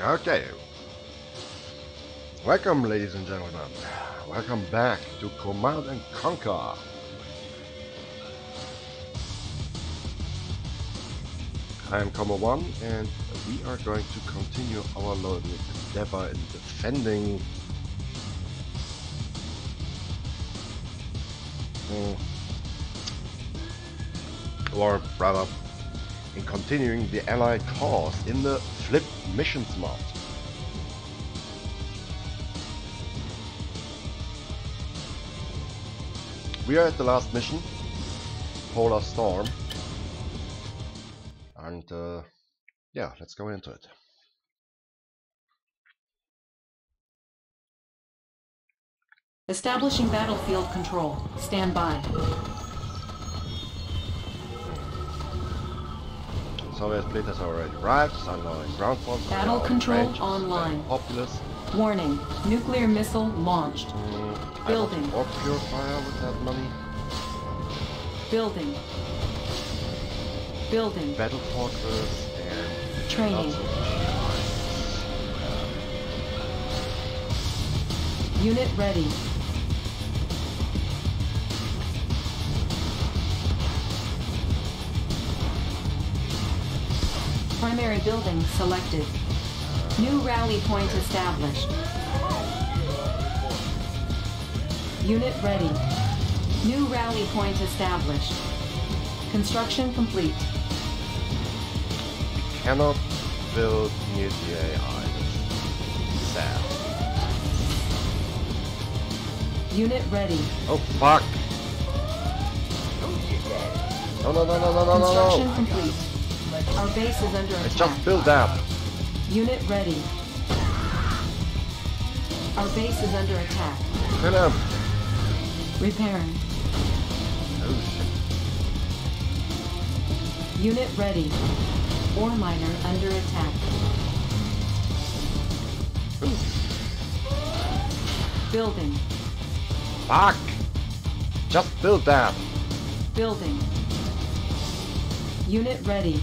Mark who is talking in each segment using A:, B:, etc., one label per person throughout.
A: Okay. Welcome, ladies and gentlemen. Welcome back to Command and Conquer. I am Kommo One, and we are going to continue our loading endeavor in defending. Mm, or rather, in continuing the Allied cause in the Missions mod. We are at the last mission, Polar Storm, and uh, yeah, let's go into it.
B: Establishing battlefield control. Stand by.
A: Soviet fleet has already arrived, ground
B: Battle control
A: range,
B: online.
A: Populous.
B: Warning. Nuclear missile launched.
A: Mm,
B: Building.
A: Ore purifier with that money.
B: Building. Building.
A: Battle fortress and
B: Training. Unit ready. Primary building selected. New rally point established. Unit ready. New rally point established. Construction complete.
A: cannot build near the AI. Sad.
B: Unit ready.
A: Oh fuck! Oh, no no no no no no
B: Construction
A: no no!
B: complete. Our base is under
A: I
B: attack.
A: just built that.
B: Unit ready. Our base is under attack.
A: Kill him!
B: Repairing.
A: Oh shit.
B: Unit ready. Ore miner under attack. Building.
A: Fuck! Just build that.
B: Building. Unit ready.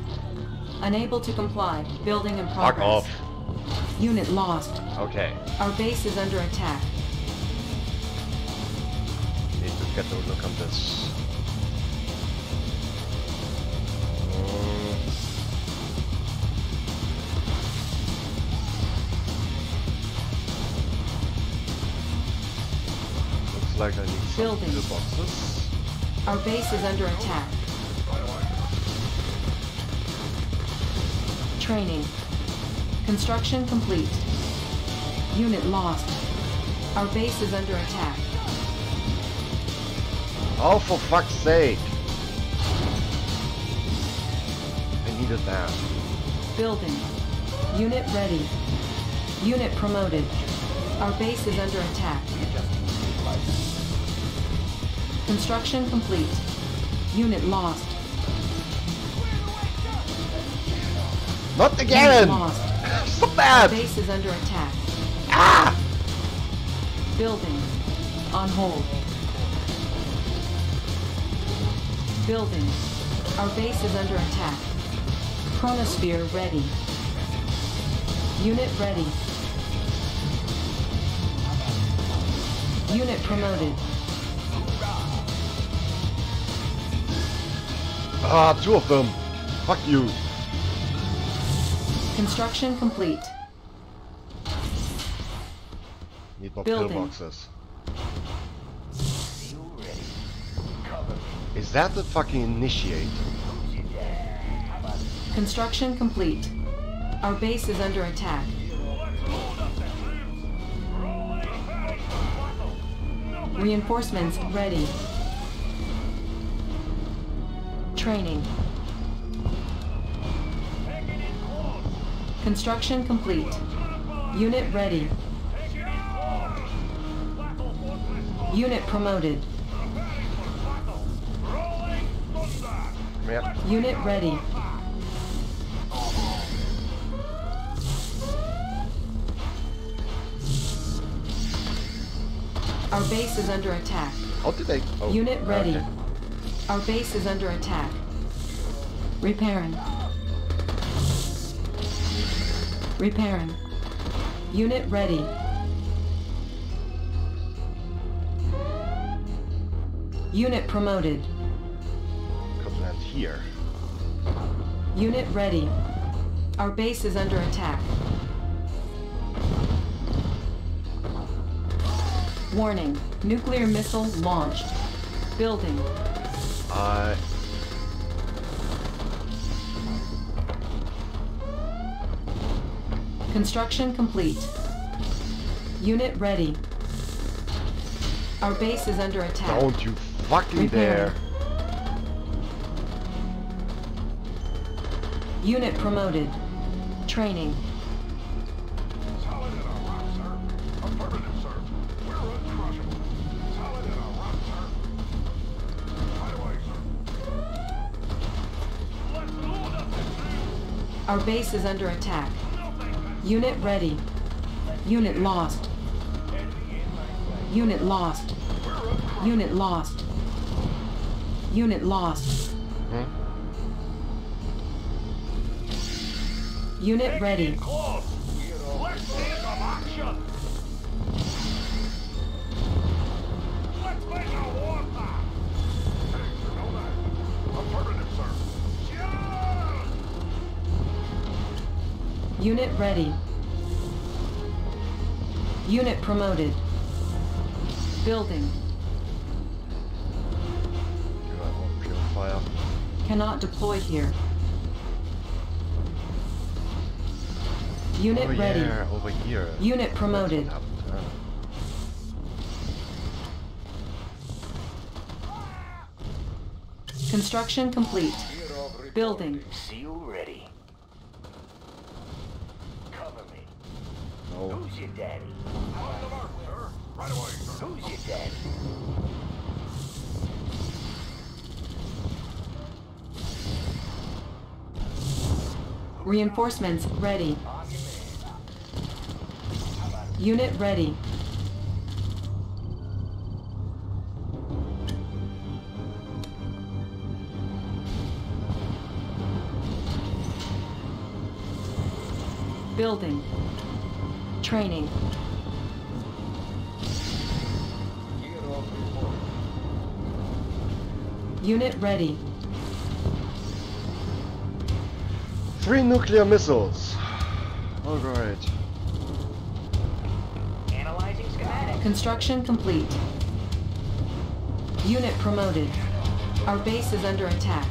B: Unable to comply. Building in
A: Fuck
B: progress.
A: off.
B: Unit lost.
A: Okay.
B: Our base is under attack.
A: Need to get on this. Looks like I need some
B: Building.
A: boxes.
B: Our base is under attack. Training. Construction complete. Unit lost. Our base is under attack.
A: Oh, for fuck's sake! I needed that.
B: Building. Unit ready. Unit promoted. Our base is under attack. Construction complete. Unit lost.
A: Not again! Stop
B: Our
A: that!
B: base is under attack.
A: Ah!
B: Building. On hold. Building. Our base is under attack. Chronosphere ready. Unit ready. Unit promoted.
A: Ah, two of them! Fuck you!
B: Construction complete.
A: Need more
B: Building.
A: pillboxes. Is that the fucking initiate?
B: Construction complete. Our base is under attack. Reinforcements ready. Training. Construction complete. Unit ready. Unit promoted. Unit ready. Our base is under attack.
A: How did they? Oh,
B: Unit ready.
A: okay.
B: Our base is under attack. Repairing. Repairing. Unit ready. Unit promoted.
A: Could land here.
B: Unit ready. Our base is under attack. Warning. Nuclear missile launched. Building.
A: I.
B: Construction complete. Unit ready. Our base is under attack.
A: Don't you fucking
B: Repairing.
A: dare!
B: Unit promoted. Training.
C: Solid in a rock, sir. Affirmative, sir. We're uncrushable. Solid in a rock, sir. Right away, sir. Let's load up this thing.
B: Our base is under attack. Unit ready. Unit lost. Unit lost. Unit lost. Unit lost.
A: Hmm?
B: Unit ready.
C: Let's
B: Unit ready. Unit promoted. Building.
A: Do I want purifier?
B: Cannot deploy here. Unit
A: over
B: ready.
A: Here, over here.
B: Unit promoted.
A: what happened.
B: Construction complete. Building.
D: Seal ready. Cover me.
A: No.
D: Who's your daddy?
C: On the mark, sir. Right away, sir.
D: Who's your daddy?
B: Reinforcements ready.
D: On your man.
B: Unit ready. Building. Training. Unit ready.
A: Three nuclear missiles. Alright.
D: Analyzing schematic.
B: Construction complete. Unit promoted. Our base is under attack.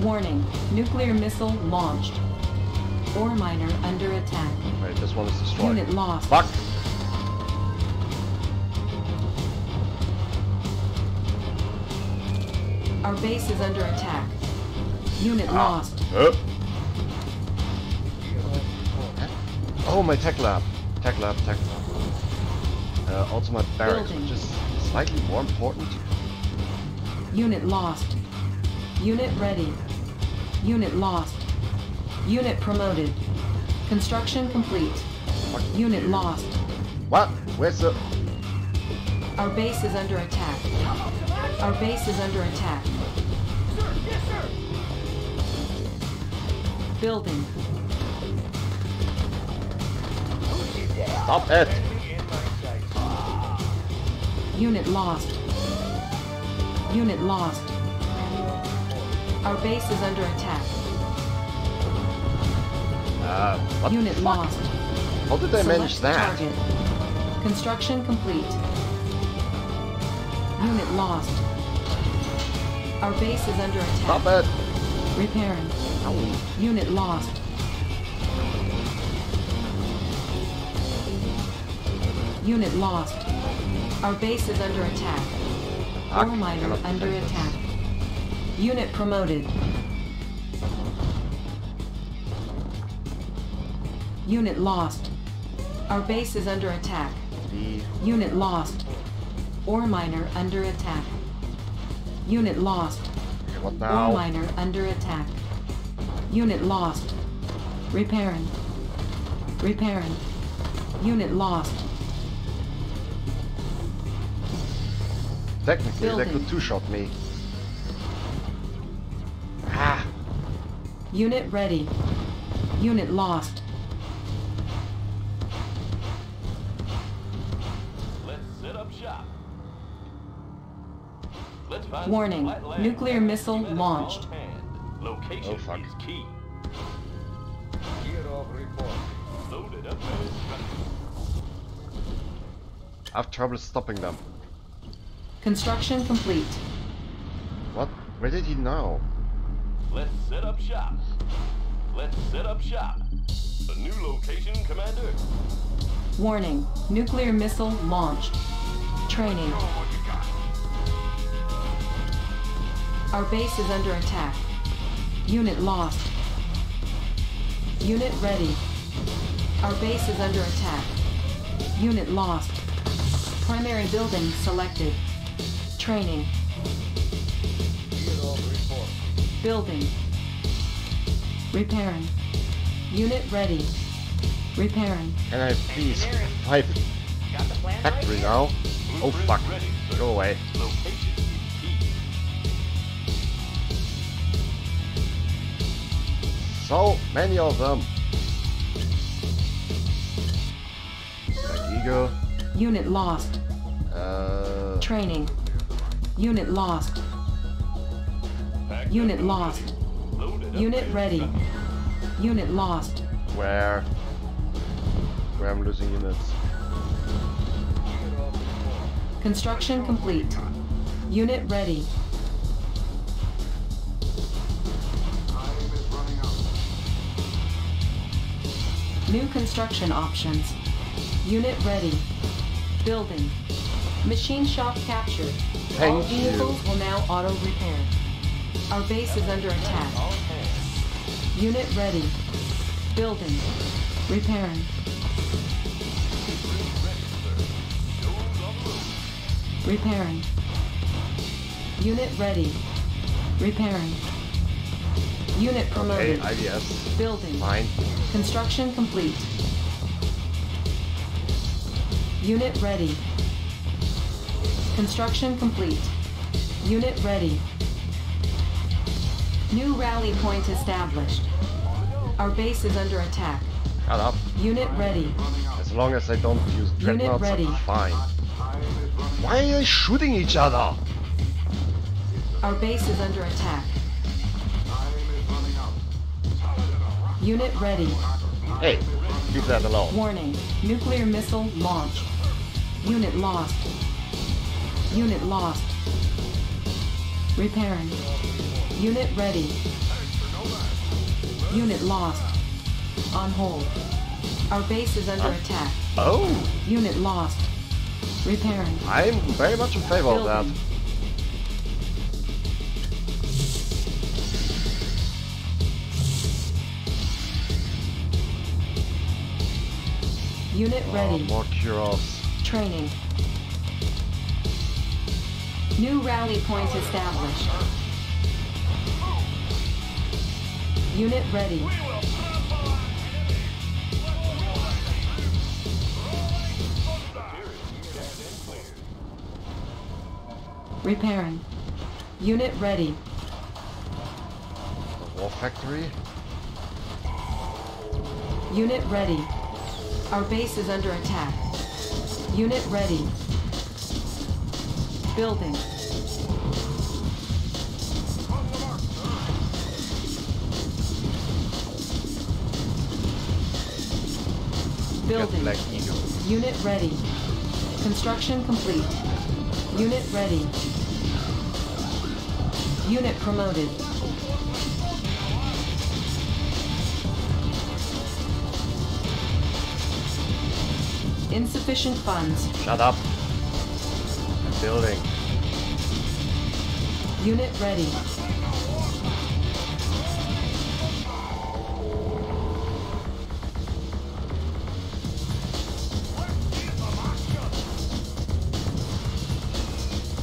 B: Warning. Nuclear missile launched. Ore miner under attack.
A: Wait, this one is destroyed.
B: Unit lost.
A: Fuck!
B: Our base is under attack. Unit lost.
A: Huh? Oh, my tech lab. Tech lab, tech lab. Uh, also my barracks,
B: Building.
A: which is slightly more important.
B: Unit lost. Unit ready. Unit lost. Unit promoted. Construction complete. Unit lost.
A: What? Where's the...
B: Our base is under attack. Our base is under attack. Building.
D: Who's your daddy?
A: Stop it!
D: In my sight.
B: Unit lost. Unit lost. Our base is under attack.
A: Uh,
B: Unit
A: fuck?
B: lost.
A: How did they manage that?
B: Target. Construction complete. Unit lost. Our base is under attack.
A: Stop it!
B: Repairing.
A: Ow.
B: Unit lost. Unit lost. Our base is under attack. Ore miner under attack. Unit promoted. Unit lost. Our base is under attack.
A: B.
B: Unit lost. Ore miner under attack. Unit lost.
A: Okay, what
B: Ore miner under attack. Unit lost. Repairing. Repairing. Unit lost.
A: Technically, they could two-shot me. Ah!
B: Unit ready. Unit lost. Warning,
E: some flat land
B: nuclear missile launched.
E: Location
A: Oh, fuck.
E: is key.
F: Kirov report.
E: Loaded up and instructed.
A: I have trouble stopping them.
B: Construction complete.
A: What? Where did he know?
E: Let's set up shop. Let's set up shop. A new location, Commander.
B: Warning, nuclear missile launched. Training. Our base is under attack. Unit lost. Unit ready. Our base is under attack. Unit lost. Primary building selected. Training.
F: Gear of report.
B: Building. Repairing. Unit ready. Repairing.
A: Can I please fight
G: Got the right
A: factory now? Oh fuck.
E: ready.
A: Go away.
E: Location
A: So many of them. Like Eagle.
B: Unit lost.
A: Uh,
B: Training. Unit lost. Unit lost.
E: ready. Loaded up
B: Unit ready. Unit lost.
A: where? Where I'm losing units.
F: Gear of report.
B: Construction complete. Unit ready. New construction options. Unit ready. Building. Machine shop captured.
A: Thank
B: All
A: you.
B: vehicles will now auto repair. Our base is under attack. Unit ready. Building. Repairing. Repairing. Unit ready. Repairing. Unit
A: Okay,
B: promoted.
A: IDS.
B: Building.
A: Fine.
B: Construction complete. Unit ready. Construction complete. Unit ready. New rally point established. Our base is under attack.
A: Shut up.
B: Unit ready.
A: As long as I don't use
B: Unit
A: dreadnoughts,
B: ready.
A: I'm fine.
F: Time is running
A: Why are they shooting each other?
B: Our base is under attack. Unit ready.
A: Hey, leave that alone.
B: Warning. Nuclear missile launched. Unit lost. Unit lost. Repairing. Unit ready. Unit lost. On hold. Our base is under attack.
A: Oh,
B: Unit lost. Repairing.
A: I'm very much in favor of that.
B: Unit
A: Oh,
B: ready.
A: more Kuros.
B: Training. New rally point established. Unit ready. Repairing. Unit ready.
A: The war factory.
B: Unit ready. Our base is under attack. Unit ready. Building. Building. Unit ready. Construction complete. Unit ready. Unit promoted. Insufficient funds.
A: Shut up. I'm building.
B: Unit ready.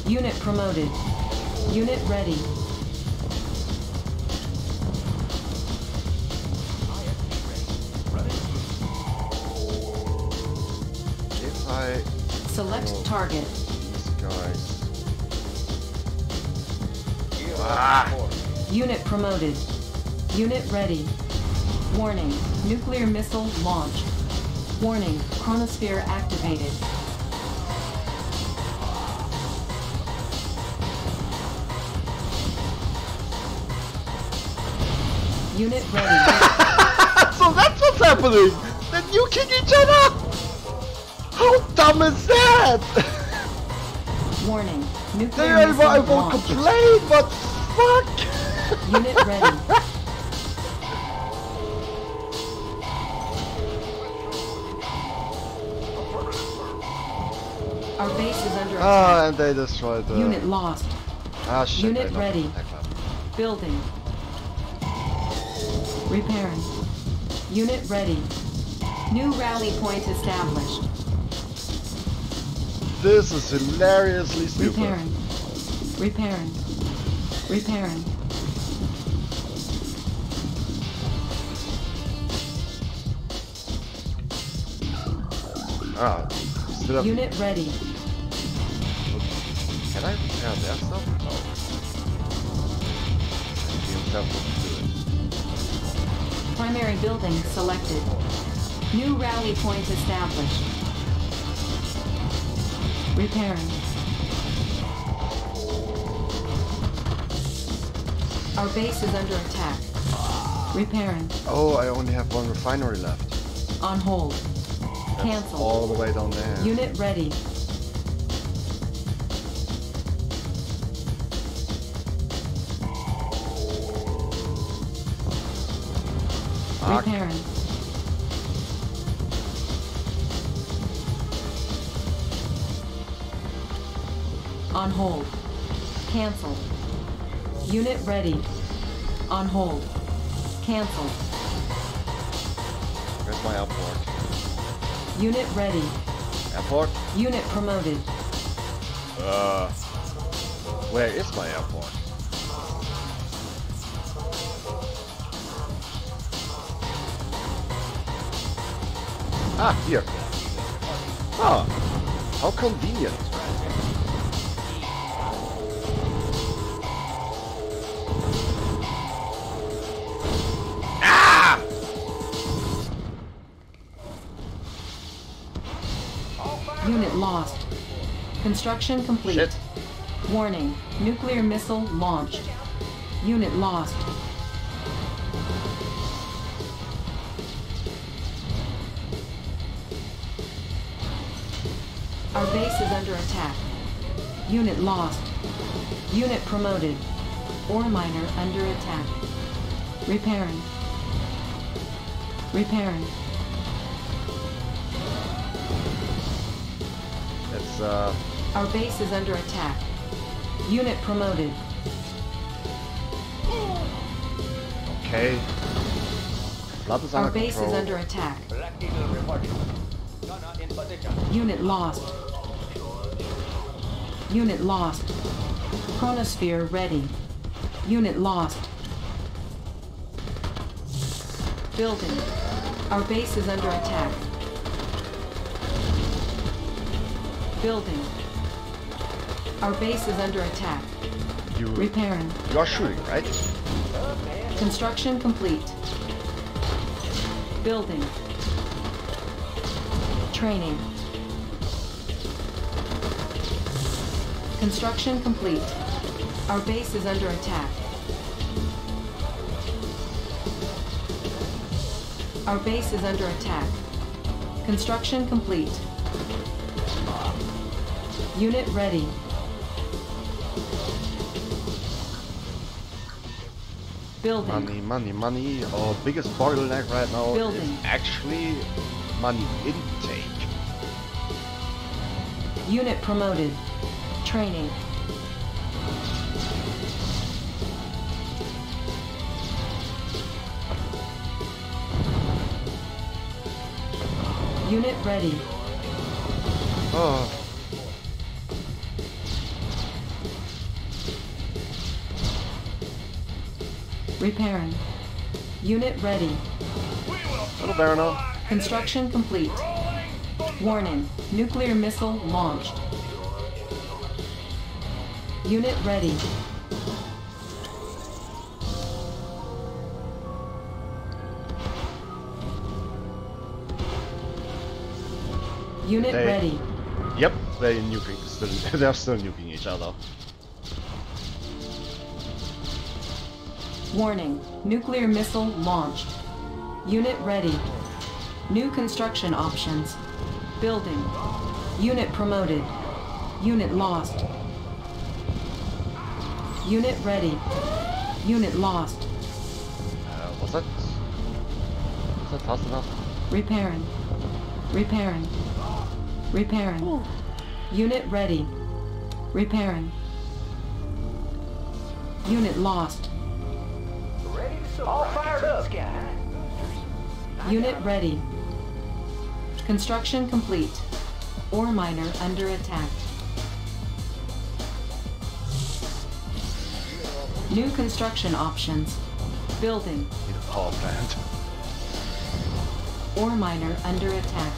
B: Unit promoted. Unit ready.
A: I
B: Select
A: Oh.
B: target.
A: these guys.
G: You
A: Ah.
B: Unit promoted. Unit ready. Warning. Nuclear missile launched. Warning. Chronosphere activated. Unit ready.
A: so that's what's happening! They're nuking each other! How dumb is that?
B: Warning. Nuclear
A: They, I, I won't
B: launched.
A: complain, but fuck!
B: Unit ready. Our base is under attack.
A: Ah, and they destroyed the...
B: Unit lost.
A: Ah, shit.
B: Unit ready.
A: the attack button.
B: Building. Repairing. Unit ready. New rally point established.
A: This is hilariously stupid.
B: Repairing. Repairing. Repairing.
A: Ah.
B: Unit ready.
A: Can I repair their stuff? No. Be himself to do it.
B: Primary building selected. New rally point established. Repairing. Our base is under attack. Repairing.
A: Oh, I only have one refinery left.
B: On hold. Cancel.
A: all the way down there.
B: Unit ready. Repairing. On hold. Cancel. Unit ready. On hold. Cancel.
A: Where's my airport?
B: Unit ready.
A: Airport?
B: Unit promoted.
A: Uh, where is my airport? Ah, here. Ah, how convenient.
B: Construction complete.
A: Shit.
B: Warning. Nuclear missile launched. Unit lost. Our base is under attack. Unit lost. Unit promoted. Ore miner under attack. Repairing. Repairing.
A: It's, uh,
B: Our base is under attack. Unit promoted.
A: okay. Blood is
B: Our base
A: control.
B: is under attack.
G: Black Eagle reporting. In position.
B: Unit lost. Unit lost. Chronosphere ready. Unit lost. Building. Our base is under attack. Building. Our base is under attack.
A: You,
B: Repairing.
A: you are shooting, right?
B: Construction complete. Building. Training. Construction complete. Our base is under attack. Our base is under attack. Construction complete. Unit ready. Building.
A: Money, money, money. Our biggest bottleneck right now
B: Building.
A: is actually money intake.
B: Unit promoted. Training. Unit ready.
A: Oh,
B: Repairing. Unit ready.
A: Hello, Barono.
B: Construction complete. Warning. Nuclear missile launched. Unit ready. Unit
A: They-
B: ready.
A: Yep, they're nuking. Still, they're still nuking each other.
B: Warning. Nuclear missile launched. Unit ready. New construction options. Building. Unit promoted. Unit lost. Unit ready. Unit lost.
A: Uh, was that? Was that fast enough?
B: Repairing. Repairing. Repairing. Unit ready. Repairing. Unit lost.
H: Ready to surprise. All fired up. Sky.
B: Unit ready. Construction complete. Ore miner under attack. New construction options. Building.
A: Need a power plant.
B: Ore miner under attack.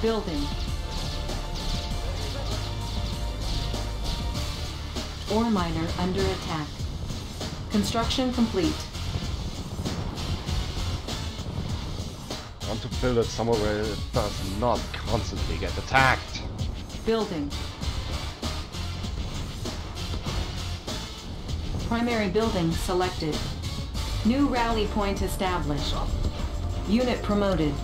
B: Building. Ore miner under attack. Construction complete.
A: Want to build it somewhere where it does not constantly get attacked.
B: Building. Primary building selected. New rally point established. Unit promoted.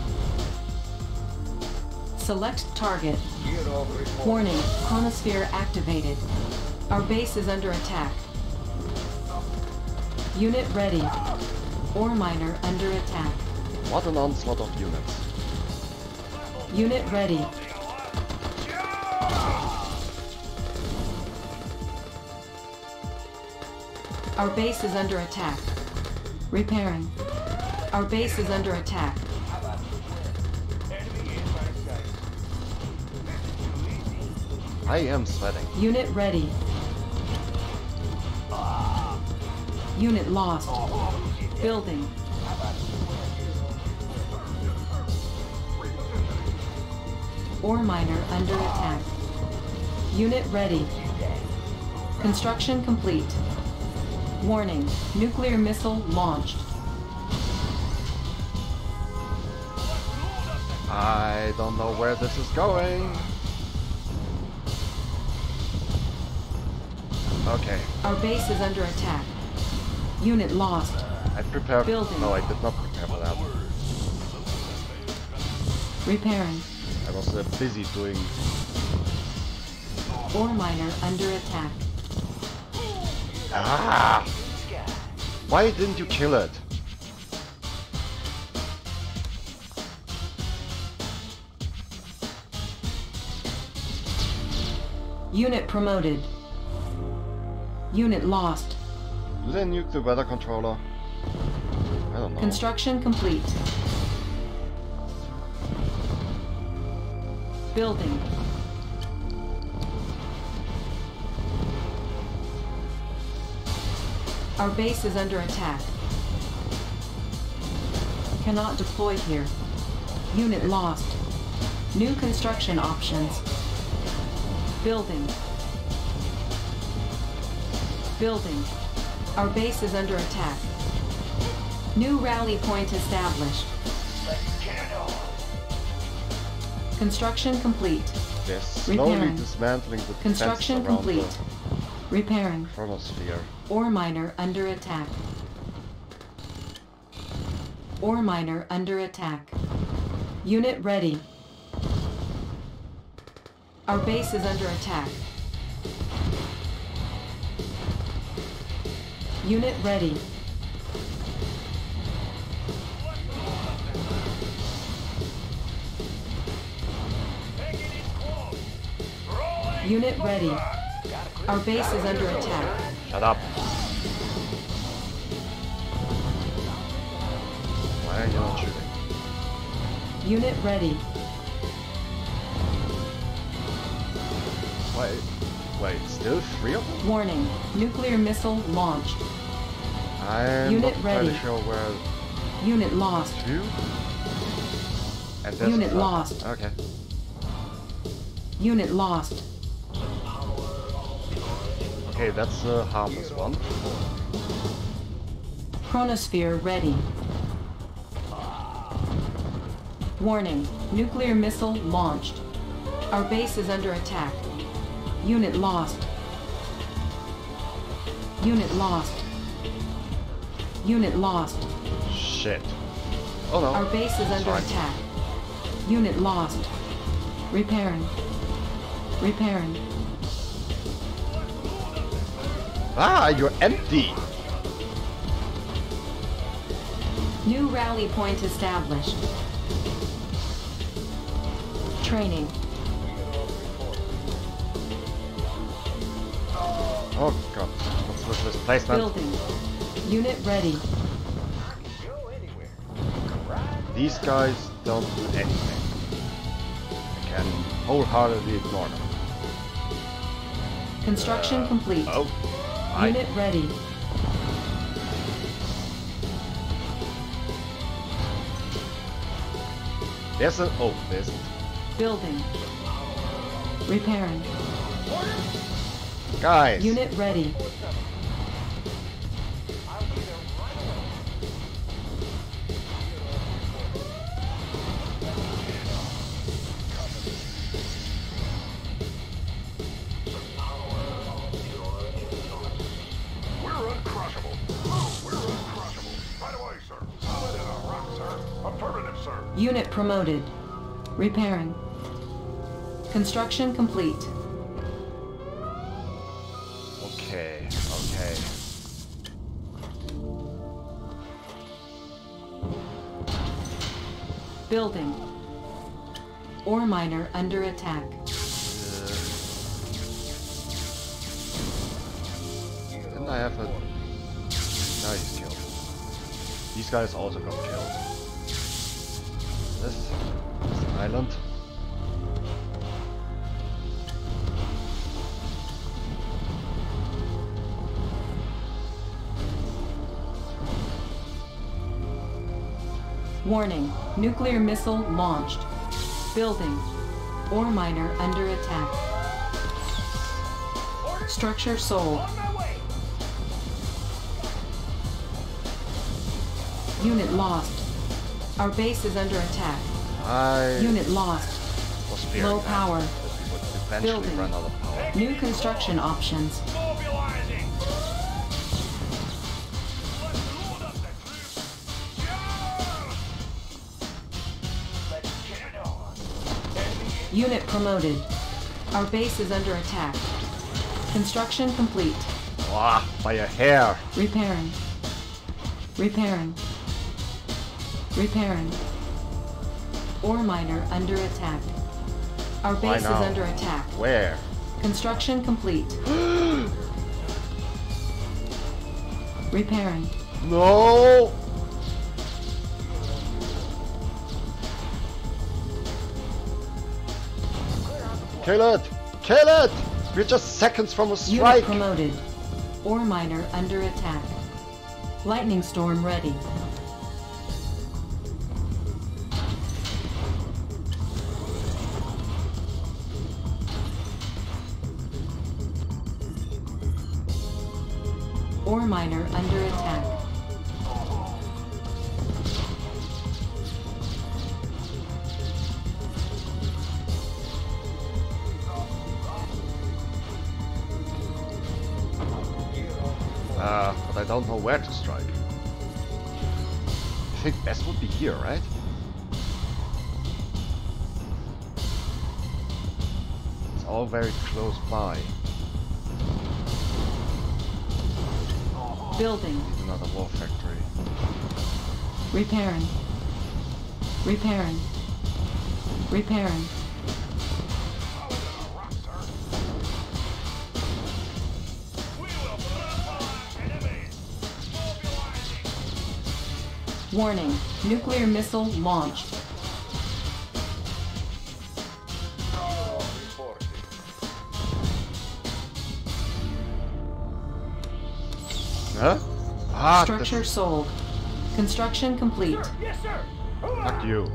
B: Select target. Warning, chronosphere activated. Our base is under attack. Unit ready. Ore miner under attack.
A: What an onslaught of units.
B: Unit ready. Our base is under attack. Repairing. Our base is under attack.
A: I am sweating.
B: Unit ready. Unit lost. Building. Ore miner under attack. Unit ready. Construction complete. Warning. Nuclear missile launched.
A: I don't know where this is going. Okay,
B: Our base is under attack. Unit lost.
A: I prepared.
B: Building.
A: No, I did not prepare for that.
B: Repairing.
A: I was uh, busy doing.
B: Ore miner under attack.
A: Ah! Why didn't you kill it?
B: Unit promoted. Unit lost.
A: Do they nuke the weather controller? I don't know.
B: Construction complete. Building. Our base is under attack. Cannot deploy here. Unit lost. New construction options. Building. Building. Our base is under attack. New rally point established. Construction complete.
A: They're slowly
B: Repairing.
A: dismantling the
B: Construction complete. Repairing.
A: chronosphere.
B: Ore miner under attack. Ore miner under attack. Unit ready. Our base is under attack. Unit ready. Unit ready. Our base is under attack.
A: Shut up. Why are you not shooting?
B: Unit ready.
A: Wait, wait, still three of them?
B: Warning. Nuclear missile launched.
A: I'm
B: Unit
A: not
B: ready.
A: sure where
B: Unit lost.
A: And
B: Unit lost.
A: Okay.
B: Unit lost.
A: Okay, that's a harmless one.
B: Chronosphere ready. Warning. Nuclear missile launched. Our base is under attack. Unit lost. Unit lost. Unit lost.
A: Shit. Oh no.
B: Our base is under
A: Fine.
B: attack. Unit lost. Repairing. Repairing.
A: Ah, you're empty.
B: New rally point established. Training.
A: Oh god. What's with this placement?
B: Building. Unit ready.
G: Go anywhere. Right
A: These guys don't do anything. I can wholeheartedly ignore them.
B: Construction complete.
A: Oh. I
B: Unit ready.
A: There's an oh, there's
B: Building. Repairing.
A: guys.
B: Unit ready. Unit promoted. Repairing. Construction complete.
A: Okay, okay.
B: Building. Ore miner under attack.
A: Didn't I have a... No, he's killed. These guys also got killed.
B: Warning. Nuclear missile launched. Building. Ore miner under attack. Structure sold. Unit lost. Our base is under attack.
A: I
B: Unit lost. Low power.
A: that we would eventually
B: Building.
A: run out of power.
B: New construction options.
I: Mobilizing. Let's load up the troops. Yeah!
G: Let's get it on. Enemy
B: Unit promoted. Our base is under attack. Construction complete.
A: Ah, by a hair.
B: Repairing. Repairing. Repairing. Ore miner under attack. Our base is under attack.
A: Where?
B: Construction complete. Repairing.
A: No! Kill it! Kill it! We're just seconds from a
B: Unit
A: strike!
B: promoted. Ore miner under attack. Lightning storm ready. Ore miner under Building.
A: Another war factory.
B: Repairing. Repairing. Repairing.
I: Solid as a rock, sir. We will neutralize enemies. Mobilizing.
B: Warning. Nuclear missile launched.
A: Ah,
B: Structure
A: that's-
B: sold. Construction complete.
G: Yes, sir.
A: Fuck you.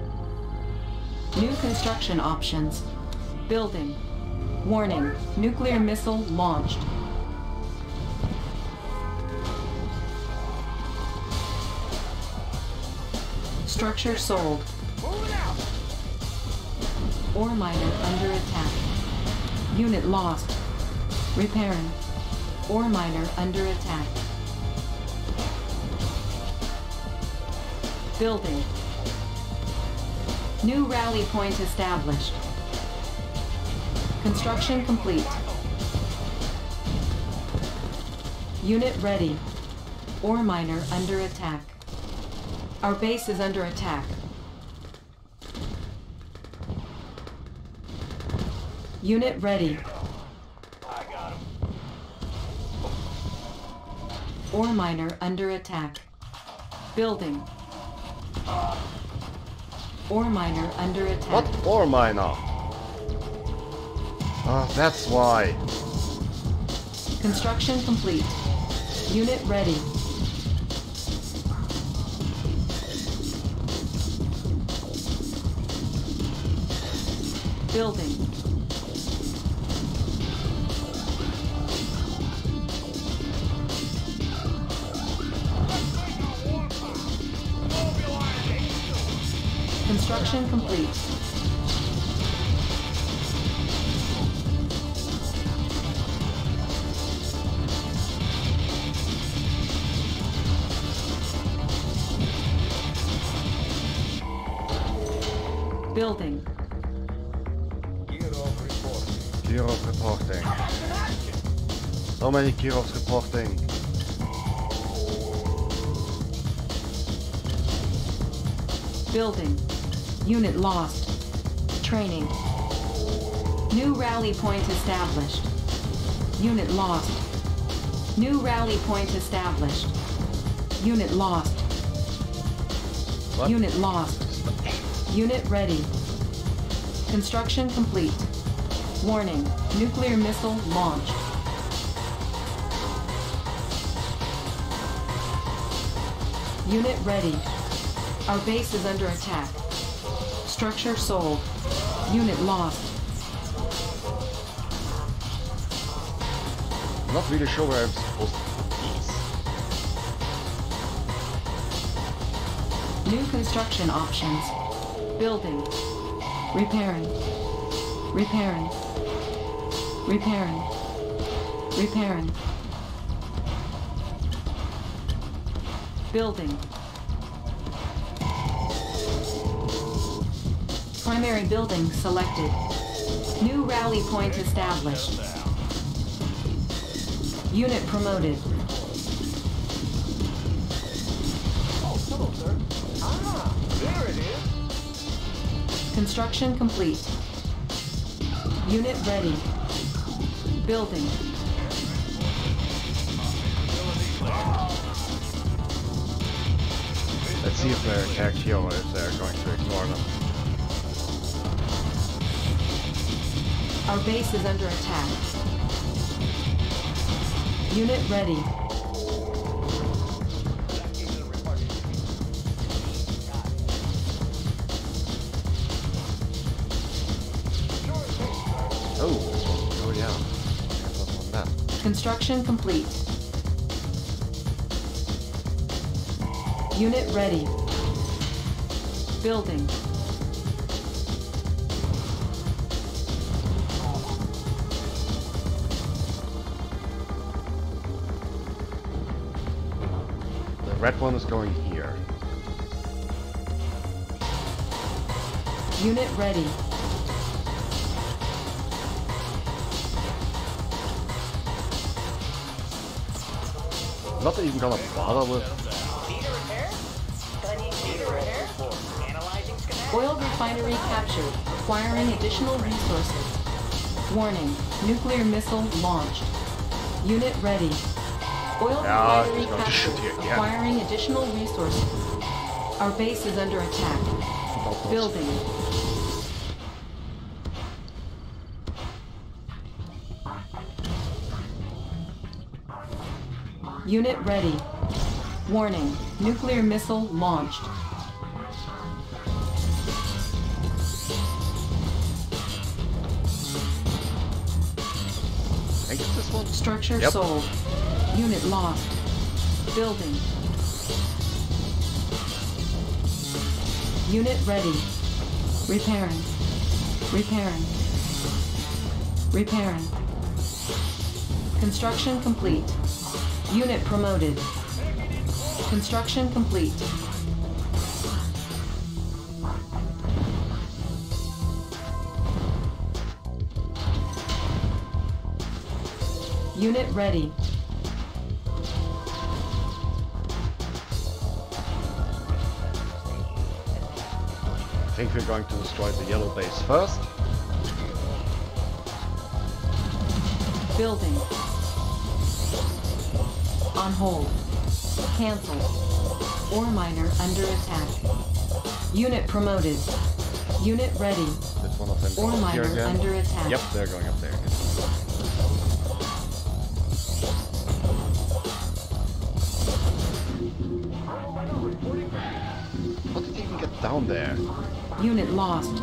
B: New construction options. Building. Warning. Nuclear missile launched. Structure sold.
G: Moving out.
B: Ore miner under attack. Unit lost. Repairing. Ore miner under attack. Building. New rally point established. Construction complete. Unit ready. Ore miner under attack. Our base is under attack. Unit ready. Ore miner under attack. Building. Ore miner under attack.
A: What ore miner? Ah, that's why.
B: Construction complete. Unit ready. Building. Construction complete. Building.
A: Kirov reporting. So many Kirovs reporting.
B: Building. Unit lost. Training. New rally point established. Unit lost. New rally point established. Unit lost.
A: What?
B: Unit lost. Unit ready. Construction complete. Warning. Nuclear missile launched. Unit ready. Our base is under attack. Structure sold. Unit lost.
A: I'm not really sure where I'm supposed to put these.
B: New construction options. Building. Repairing. Repairing. Repairing. Repairing. Building. Primary building selected. New rally point established. Unit promoted.
G: There is.
B: Construction complete. Unit ready. Building.
A: Let's see if they're attacked here or if they're going to ignore them.
B: Our base is under attack. Unit ready.
A: Oh. Oh yeah. Hands up on that.
B: Construction complete. Unit ready. Building.
A: Red one is going here.
B: Unit ready.
A: Not even gonna bother with.
G: Need a repair? Studying need a repair? Analyzing schematics?
B: Oil refinery captured. Acquiring additional resources. Warning. Nuclear missile launched. Unit ready. Oil
A: Yeah,
B: refinery
A: he's going to shoot
B: captured.
A: you again.
B: Acquiring additional resources. Our base is under attack. Building. Unit ready. Warning, nuclear missile launched.
A: I guess this one.
B: Structure
A: Yep.
B: sold. Unit lost. Building. Unit ready. Repairing. Repairing. Repairing. Construction complete. Unit promoted. Construction complete. Unit ready.
A: Think we're going to destroy the yellow base first.
B: Building. On hold. Cancel. Ore miner under attack. Unit promoted. Unit ready.
A: Did one of them
B: Ore miner
A: again?
B: under attack.
A: Yep, they're going up there. How did he even get down there?
B: Unit lost.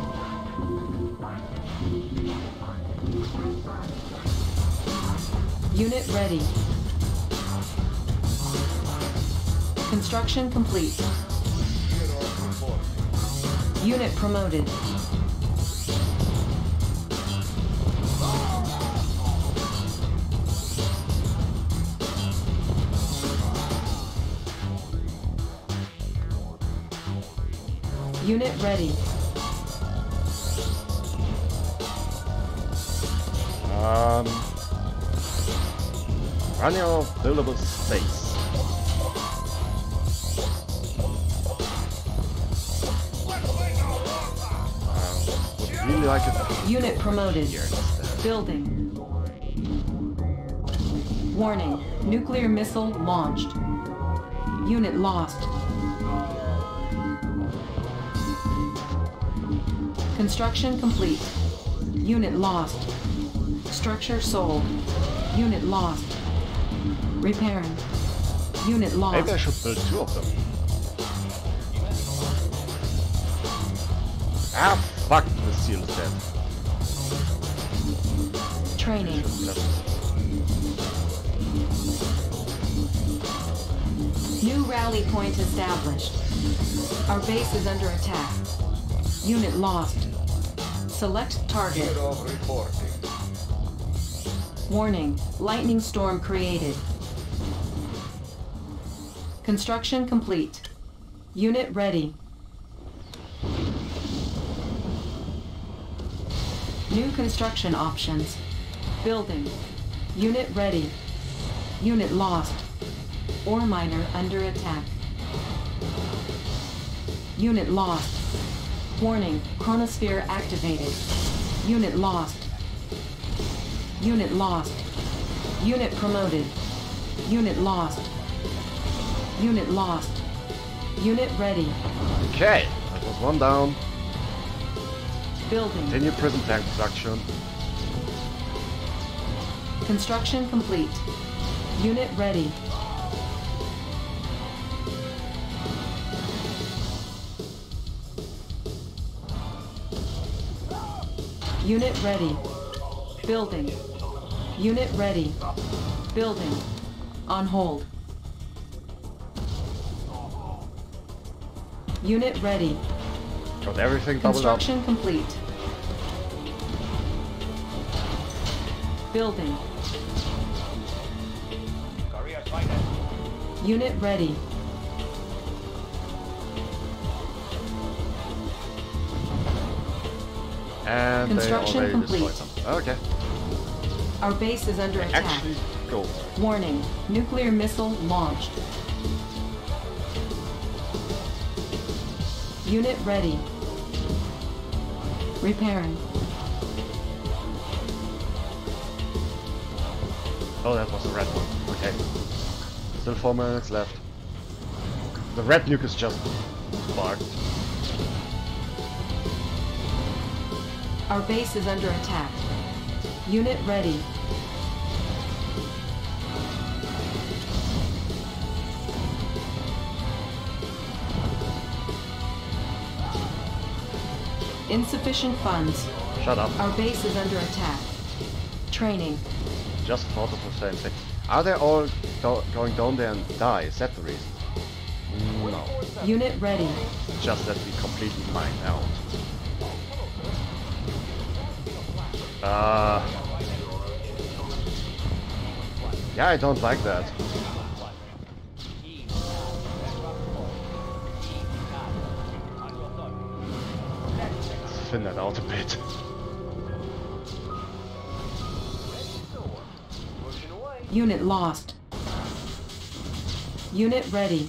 B: Unit ready. Construction complete. Unit promoted. Unit ready.
A: Um, running out of buildable space. Um, really like it
B: Unit promoted.
A: here.
B: Building. Warning. Nuclear missile launched. Unit lost. Construction complete. Unit lost. Structure sold. Unit lost. Repairing. Unit lost.
A: Maybe I should build two of them. Ah, fuck, the seal is dead.
B: Training. New rally point established. Our base is under attack. Unit lost. Select target. Warning. Lightning storm created. Construction complete. Unit ready. New construction options. Building. Unit ready. Unit lost. Ore miner under attack. Unit lost. Warning, chronosphere activated. Unit lost. Unit lost. Unit promoted. Unit lost. Unit lost. Unit ready.
A: Okay, that was one down.
B: Building.
A: Continue prism tank production.
B: Construction complete. Unit ready. Unit ready. Building. Unit ready. Building. On hold. Unit ready.
A: Got everything doubled up.
B: Construction complete. Building. Unit ready.
A: And
B: Construction
A: they already destroyed
B: complete.
A: Oh, okay.
B: Our base is under attack.
A: Actually, go.
B: Warning, nuclear missile launched. Unit ready. Repairing.
A: Oh, that was the red one. Okay. Still four minutes left. The red nuke is just sparked.
B: Our base is under attack. Unit ready. Insufficient funds.
A: Shut up.
B: Our base is under attack. Training.
A: Just thought of the same thing. Are they all going down there and die? Is that the reason? No.
B: Unit ready.
A: Just that we completely mined out. Uh, yeah, I don't like that. Thin that out a bit.
B: Unit lost. Unit ready.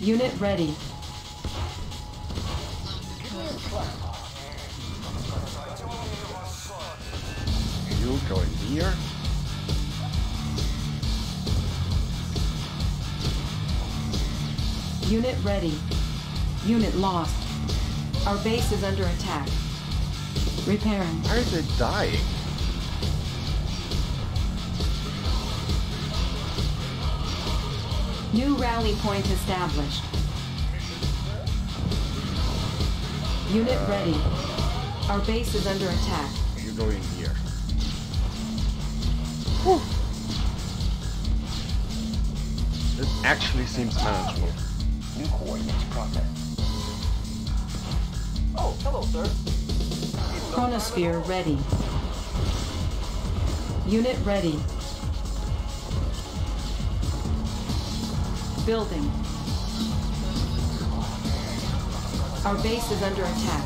B: Unit ready.
A: You going here?
B: Unit ready. Unit lost. Our base is under attack. Repairing.
A: Why are they dying?
B: New rally point established. Unit uh. ready. Our base is under attack.
A: You going here? This actually seems manageable.
D: New coordinates processed. Oh, hello, sir.
B: Chronosphere ready. Unit ready. Building. Our base is under attack.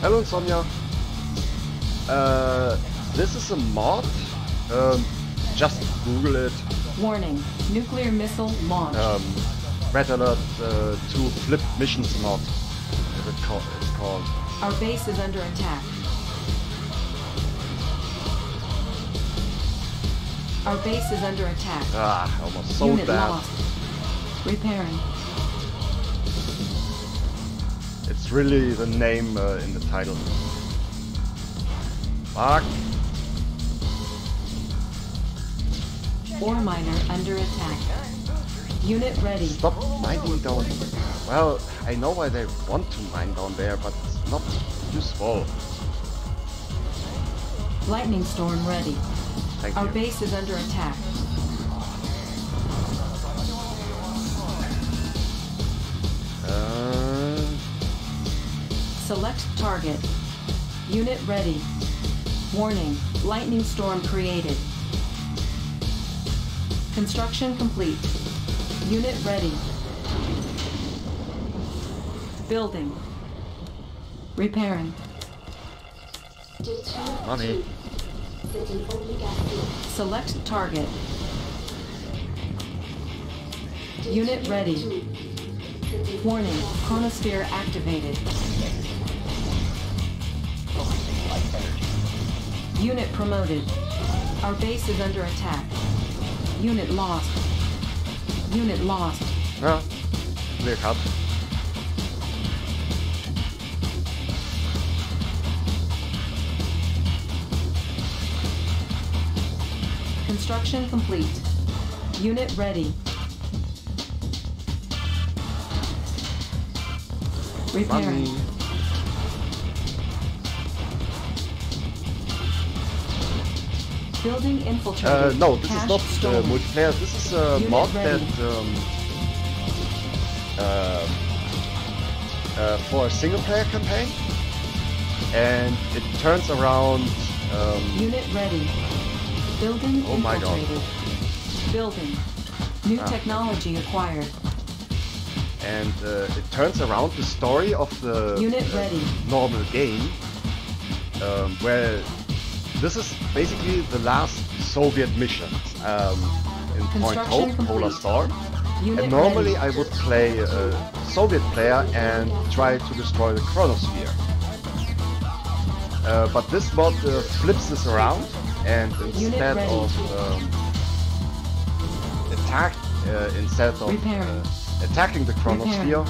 A: Hello, Sonia. Uh, this is a mod. Um, just Google it.
B: Warning. Nuclear missile launched.
A: Um, Red Alert uh, 2 Flip Missions mod. Is it called? It's called.
B: Our base is under attack. Our base is under attack.
A: Ah, almost sold
B: Unit
A: that.
B: lost. Repairing.
A: It's really the name uh, in the title. Fuck.
B: Ore miner under attack. Unit ready.
A: Stop mining down. Well, I know why they want to mine down there, but it's not useful.
B: Lightning storm ready.
A: Thank
B: Our
A: you.
B: base is under attack.
A: Uh,
B: Select target. Unit ready. Warning. Lightning storm created. Construction complete. Unit ready. Building. Repairing.
A: money.
B: Select target. Unit ready. Warning. Chronosphere activated. Unit promoted. Our base is under attack. Unit lost. Unit lost.
A: Ja, clear cut.
B: Construction complete. Unit ready. Repairing. Building
A: Uh, no, this is not uh, multiplayer. This is a
B: Unit
A: mod
B: ready.
A: that um, uh, uh, for a single player campaign, and it turns around. Um,
B: Unit ready. Building
A: Oh my God.
B: infiltrated. Building. New
A: Ah.
B: technology acquired.
A: and uh, it turns around the story of the
B: Unit
A: uh, normal game, um, where this is basically the last Soviet mission um, in Point Hope, Polar. Star.
B: Unit
A: And normally
B: ready.
A: I would play a Soviet player and try to destroy the chronosphere. Uh, but this mod uh, flips this around and instead of um, attack, uh, instead of uh, attacking the chronosphere,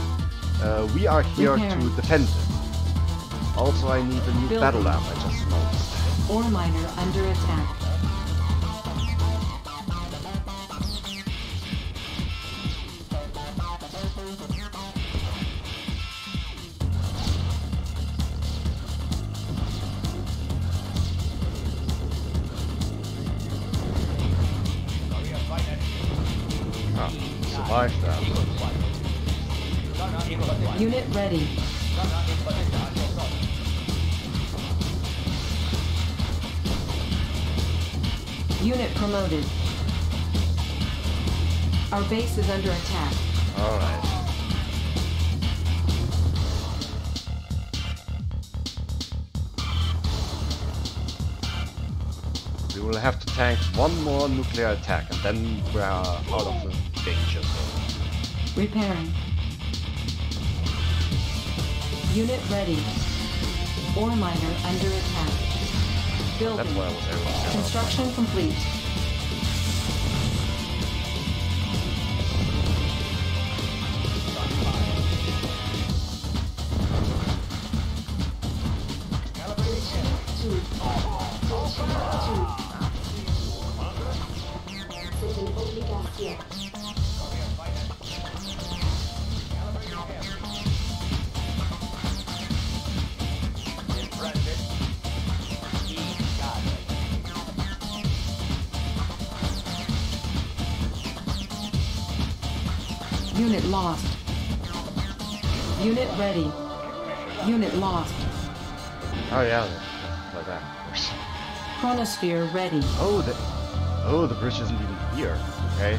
A: uh, we are here
B: Repairing.
A: to defend it. Also, I need a new battle lamp. I just noticed
B: ore miner under attack.
A: Ah,
B: Unit ready. Unit promoted. Our base is under attack.
A: Alright. We will have to tank one more nuclear attack and then we are out of the danger zone.
B: Repairing. Unit ready. Ore miner under attack.
A: That's why I was to
B: Construction complete. Chronosphere ready.
A: Oh, the oh the bridge isn't even here. Okay.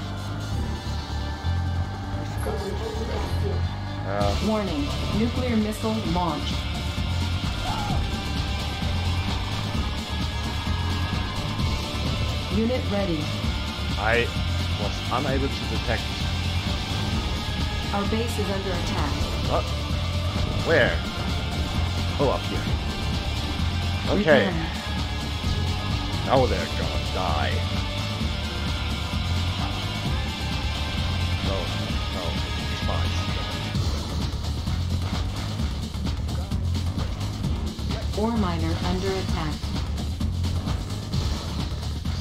A: Uh,
B: Warning. Nuclear missile launched. Unit ready.
A: I was unable to detect.
B: Our base is under attack.
A: What? Where? Oh, up here. Okay,
B: Repairing.
A: now they're gonna die. No, no, spies.
B: Ore miner under attack.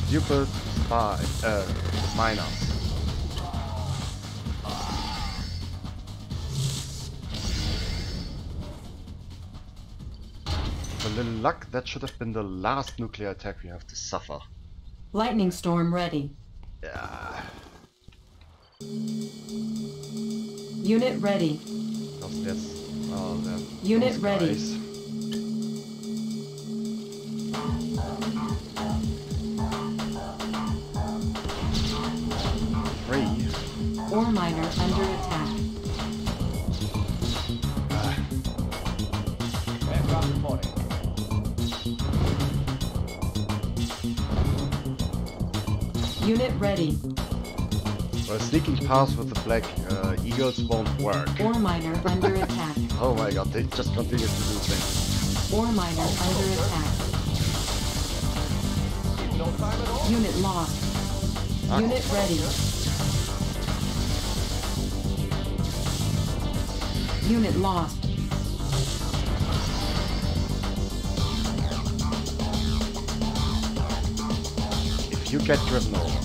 A: Stupid spy, uh, miners. Luck, that should have been the last nuclear attack we have to suffer.
B: Lightning storm ready.
A: Yeah,
B: Unit ready.
A: because that's, well, that,
B: Unit ready.
A: guys. Three.
B: Ore miner under attack. Unit ready.
A: Well, sneaking past with the black uh, eagles won't work.
B: Ore miner under attack.
A: Oh my god, they just continue to do things.
B: Ore miner under attack. Unit lost. Unit ready. Unit lost.
A: You get driven over,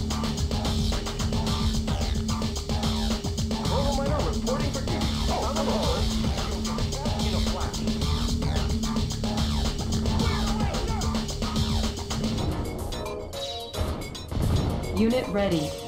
B: Unit ready.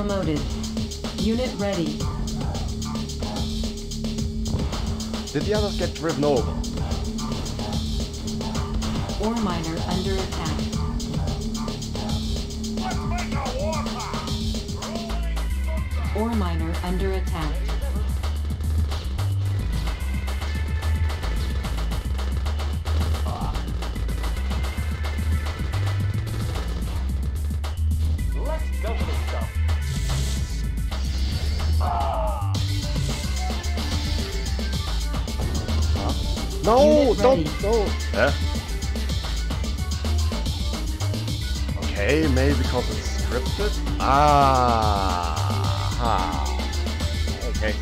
B: Promoted. Unit ready.
A: Did the others get driven over?
B: Ore miner under attack.
I: Let's make a warpath.
B: Ore miner under attack.
A: Encrypted? Ah. Okay.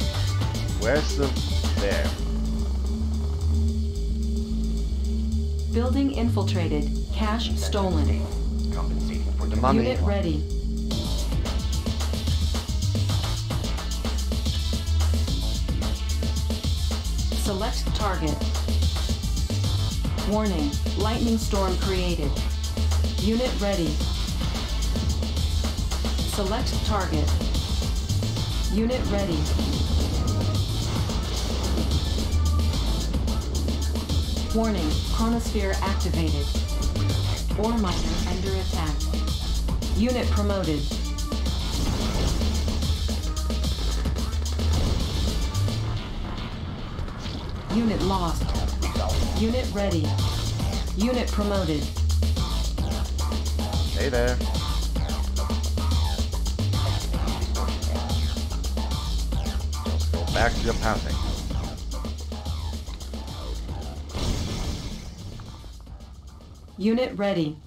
A: Where's the... There.
B: Building infiltrated. Cash stolen.
D: Compensating for
A: The money.
B: Unit ready. Select target. Warning, lightning storm created. Unit ready. Select target. Unit ready. Warning, chronosphere activated. Ore miner under attack. Unit promoted. Unit lost. Unit ready. Unit promoted.
A: Stay there. Just go back to your pathing.
B: Unit ready.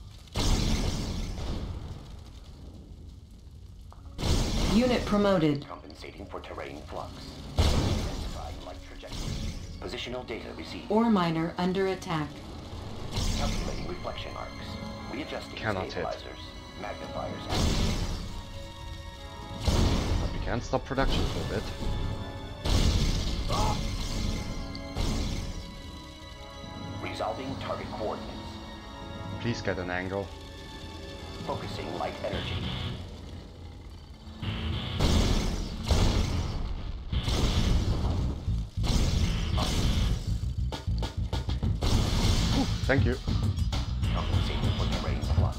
B: Unit promoted.
D: Compensating for terrain flux. Intensifying light trajectory. Positional data received.
B: Ore miner under attack.
D: Calculating reflection arcs. Readjusting
A: Cannot hit.
D: Magnifiers active.
A: But we can't stop production for a bit.
D: Resolving target coordinates.
A: Please get an angle.
D: Focusing light energy.
A: Thank you.
D: Compensating for terrain flux.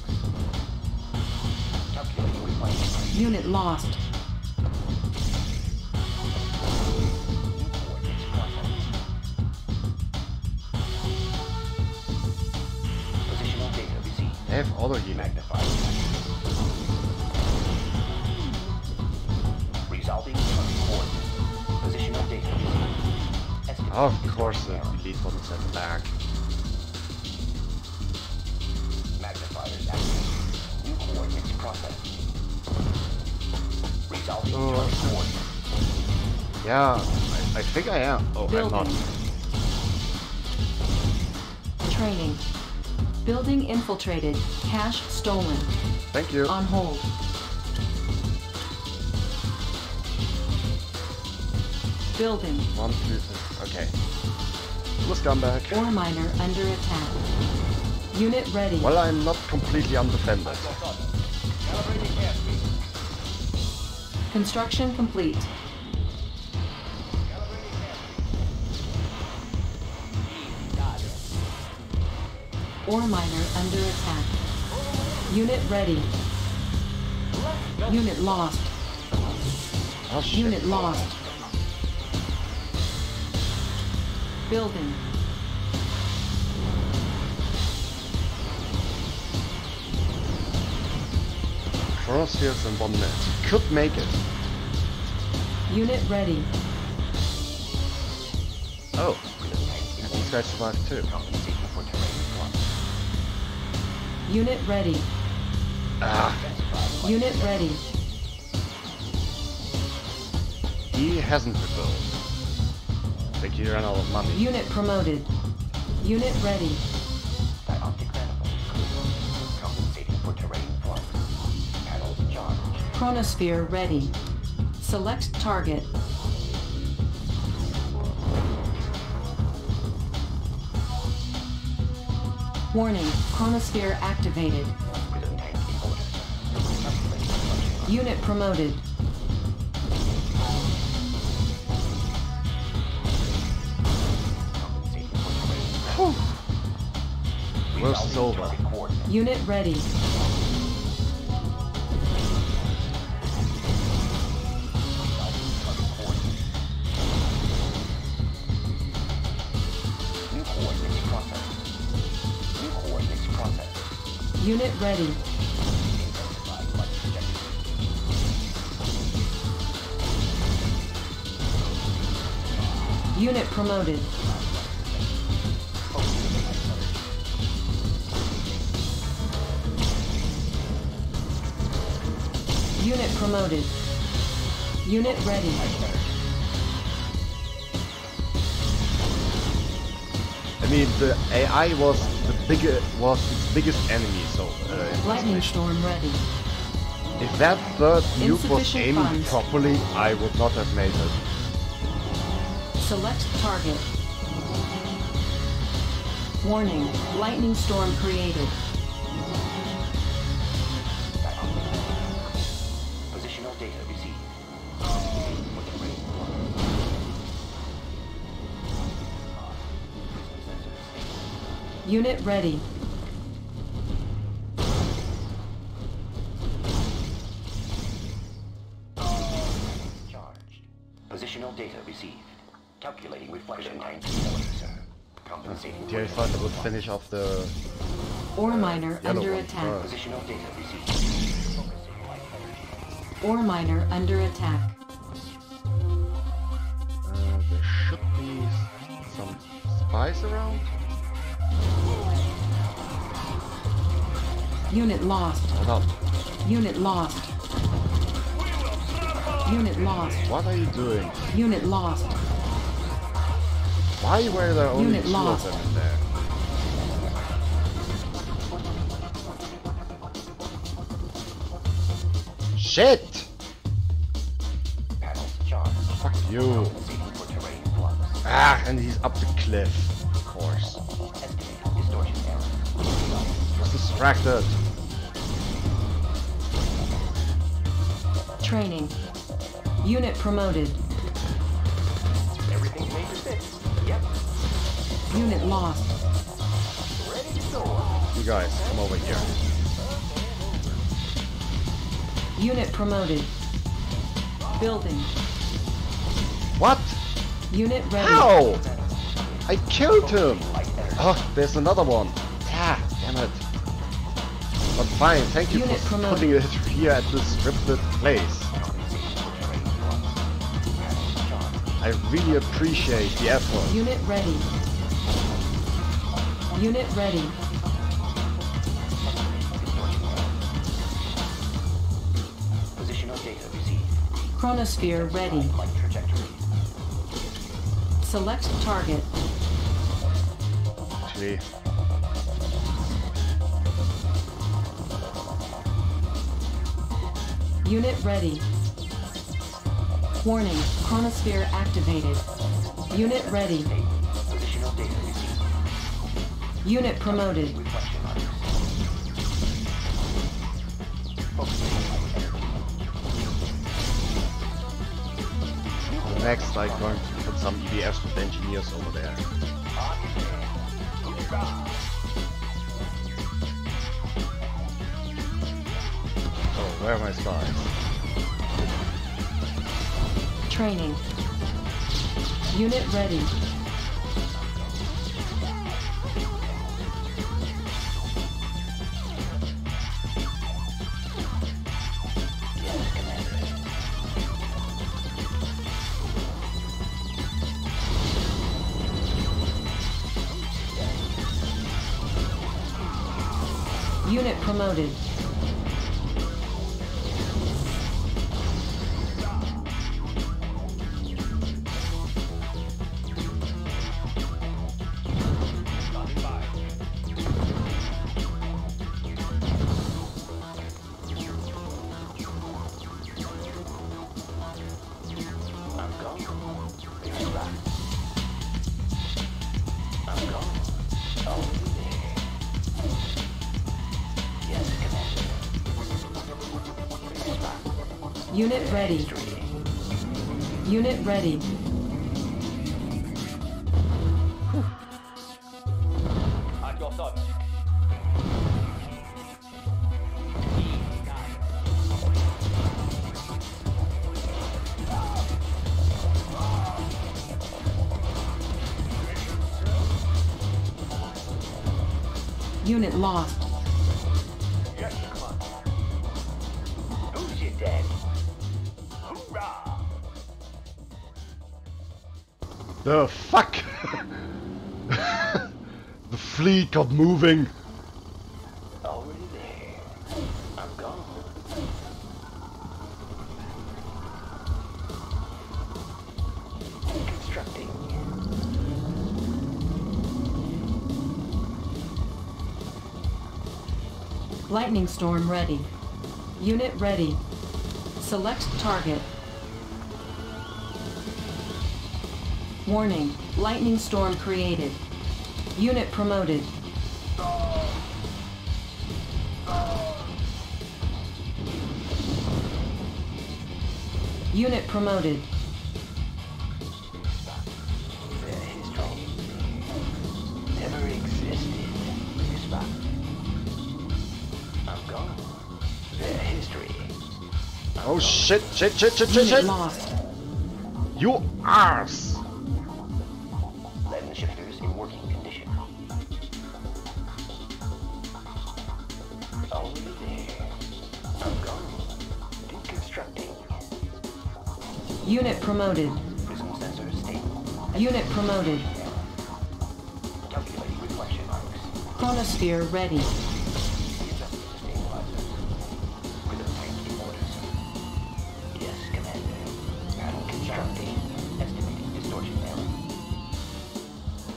D: Calculating reflection arcs.
B: Unit lost.
A: Think I am. Oh, I'm
B: Building.
A: not.
B: Training. Building infiltrated. Cash stolen.
A: Thank you.
B: On hold. Building.
A: One, two, three. Okay. Let's come back.
B: Ore miner under attack. Unit ready.
A: Well, I'm not completely undefended.
B: Construction complete. Ore miner under attack. Unit ready. Unit lost.
A: Oh.
B: Unit lost. Building.
A: Chronospheres in one minute. Could make it.
B: Unit ready.
A: Oh. These guys survived too.
B: Unit ready.
A: Ah,
B: Unit ready.
A: he hasn't rebuilt. Think he ran out of money.
B: Unit promoted. Unit ready.
D: Dioptic manifold. Compensating for terrain flux. Panels charged.
B: Chronosphere ready. Select target. Warning, chronosphere activated.
D: Prism tank in order. Calculating reflection
B: Unit promoted.
D: For.
A: Worst is over.
B: Unit ready. Unit ready. Unit promoted. Unit promoted. Unit ready.
A: I mean, the AI was the bigger was its biggest enemy. So uh,
B: Lightning storm ready.
A: if that third nuke was
B: Insufficient
A: aiming
B: funds.
A: properly, I would not have made it.
B: Select target. Warning, lightning storm created.
D: Positional data received. With the raised flux. Sensors.
B: Unit ready.
A: Finish off the
B: Ore miner
A: yellow
B: under
A: one
B: attack.
A: first.
D: Positional data received. Focusing light energy.
B: Ore miner under attack.
A: Uh, there should be some spies around.
B: Unit lost.
A: Hold up.
B: Unit lost. Unit lost.
A: What are you doing?
B: Unit lost.
A: Why were there only
B: Unit
A: two
B: lost.
A: of them in there? Shit! Fuck you.
D: Compensating for terrain flux.
A: Ah, and he's up the cliff. Of course.
D: Estimate distortion error.
A: Was distracted.
B: Training. Unit promoted.
D: Everything's made to fit. Yep.
B: Unit lost.
D: Ready to soar.
A: You guys, come over here.
B: Unit promoted. Building.
A: What?
B: Unit ready.
A: How? I killed him! Oh, there's another one. Ah, damn it. But fine, thank you
B: Unit
A: for
B: promoted.
A: putting it here at this scripted place. I really appreciate the effort.
B: Unit ready. Unit ready. Chronosphere ready. Select target.
A: Actually,
B: Unit ready. Warning, chronosphere activated. Unit ready. Unit promoted.
A: Next I'm going to put some EBS with engineers over there. Oh, where are my spies?
B: Training. Unit ready. Ready. Unit ready.
A: Stop moving!
D: Already there. I'm gone. Constructing.
B: Lightning storm ready. Unit ready. Select target. Warning, lightning storm created. Unit promoted.
D: Their history.
A: Oh shit, shit, shit, shit, shit,
B: Unit
A: shit! You arse!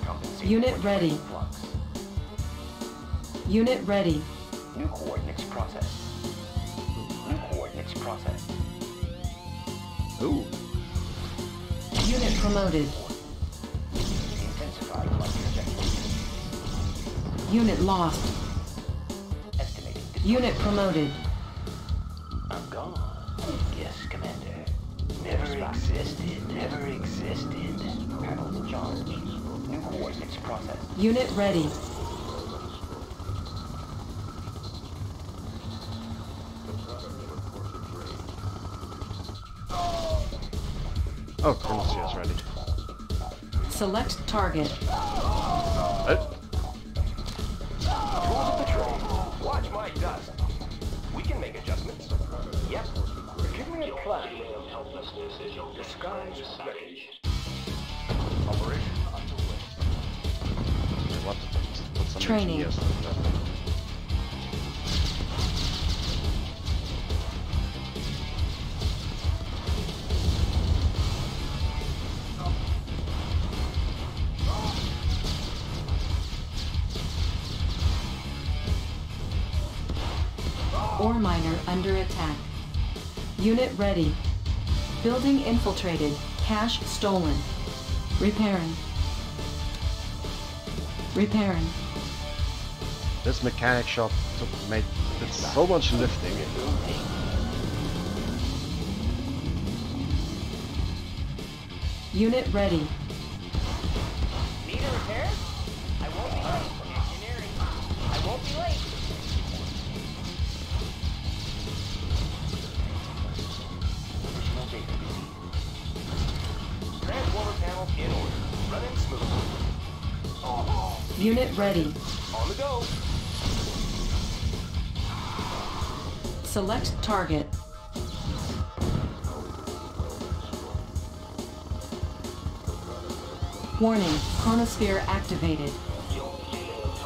D: Compensating
B: Unit ready. Unit ready.
D: New coordinates processed. New coordinates processed.
A: Ooh.
B: Unit promoted. Unit lost.
D: Estimating distortion.
B: Unit promoted.
D: I'm gone. Yes, Commander. Never existed. Never existed. Panels in charge. New coordinates processed.
B: Unit ready.
A: Oh, Chronosphere's ready.
B: Select target. Training.
A: on.
B: Ore miner under attack. Unit ready. Building infiltrated. Cash stolen. Repairing. Repairing.
A: This mechanic shop took, made did so much lifting.
B: Unit ready.
G: Need a repair? I won't be late. Engineering. I won't be late.
D: Additional data.
F: Transformer panels in order. Running smoothly.
B: Unit ready. Select target. Warning. Chronosphere activated.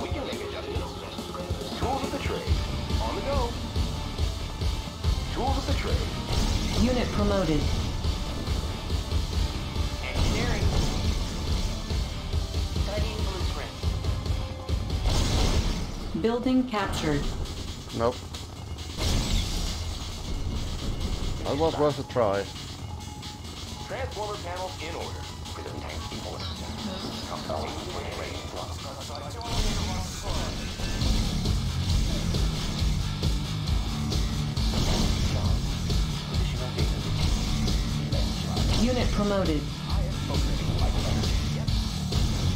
F: We can make adjustments. Tools of the trade. On the go. Tools of the trade.
B: Unit promoted.
G: Engineering. Studying blueprint.
B: Building captured.
A: That was worth a try.
F: Transformer panels in order.
D: Prism tank in order. Compensating for terrain flux. Additional data received. Lens charge.
B: Unit promoted.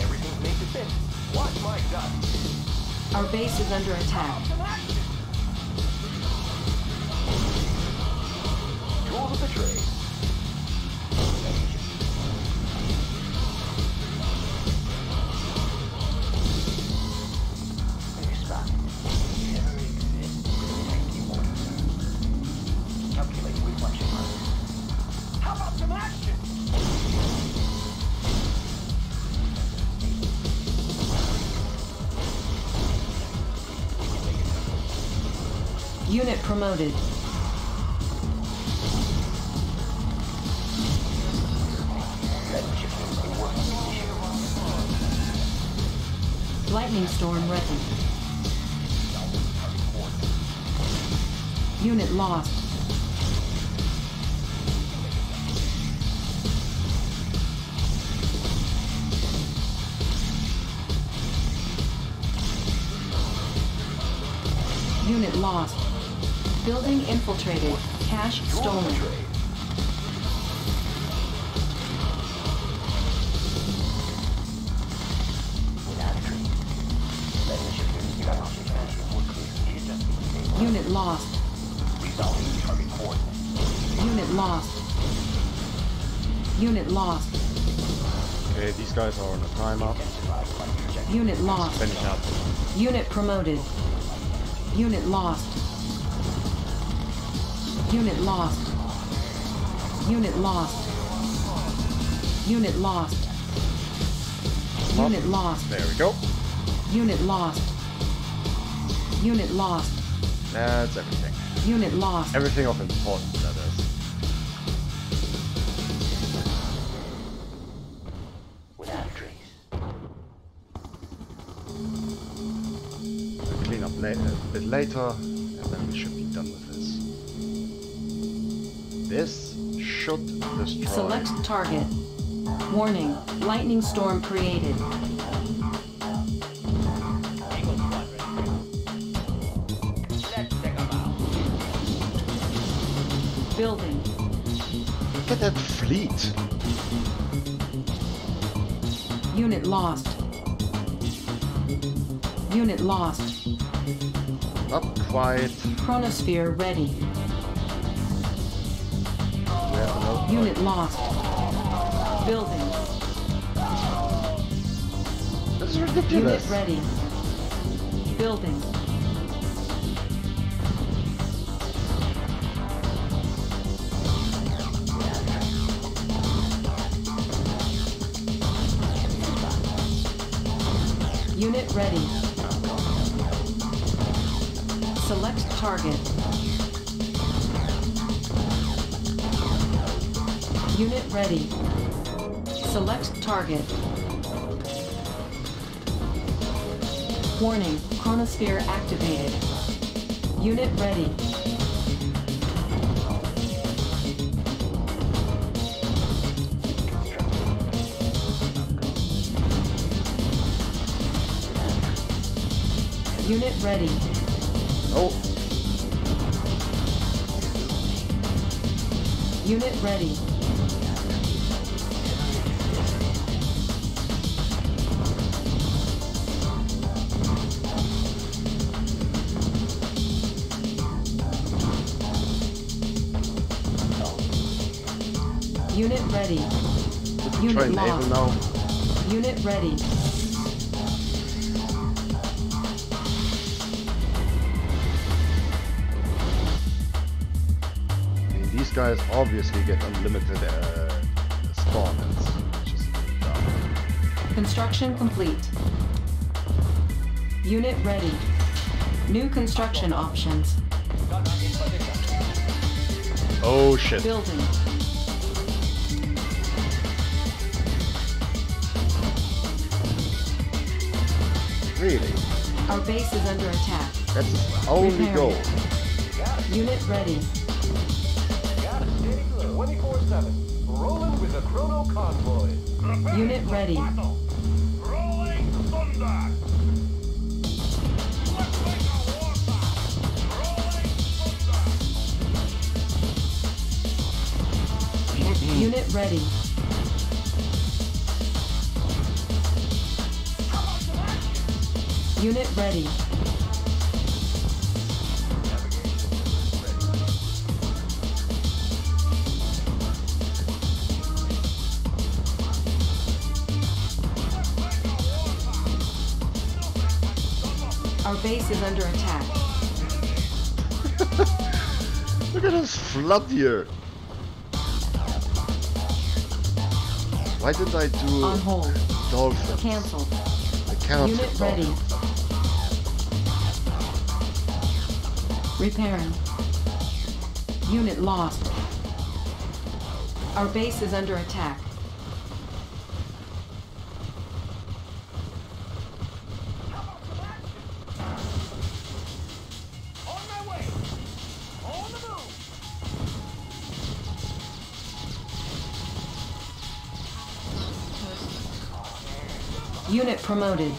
F: Everything's made to fit. Watch my dust.
B: Our base is under attack. Promoted. Unit lost. Unit lost. Unit lost. Unit lost. Unit lost.
A: There we go.
B: Unit lost. Unit lost.
A: That's everything.
B: Unit lost.
A: Everything of later, and then we should be done with this. This should destroy.
B: Select target. Warning. Lightning storm created.
H: Eagle Squadron. Let's take 'em out.
B: Building.
A: Look at that fleet.
B: Unit lost. Unit lost.
A: Not quite.
B: Chronosphere ready.
A: Where, no,
B: Unit lost. Building.
A: That's
B: Unit
A: ridiculous.
B: ready. Building. Unit ready. Ready. Select target. Warning, chronosphere activated. Unit ready. Unit ready.
A: Oh,
B: Unit ready.
A: And naval
B: lost.
A: now.
B: Unit ready.
A: I mean, these guys obviously get unlimited uh, spawn. It's just dumb.
B: Construction complete. Unit ready. New construction options.
H: Gunner in position.
A: Oh shit.
B: Building. Our base is under attack.
A: That's his only
B: Repairing.
A: goal.
B: Unit ready.
F: It. Steady 24-7. Rolling with the Chrono Convoy.
I: Prepare
B: Unit ready.
I: battle. Rolling thunder. Let's make a warpath. Rolling thunder.
B: Unit ready. Ready. Our base is under attack.
A: Look at this flood here. Why didn't I do
B: On hold.
A: dolphins?
B: Cancelled. Unit ready. Repairing. Unit lost. Our base is under attack. Unit promoted.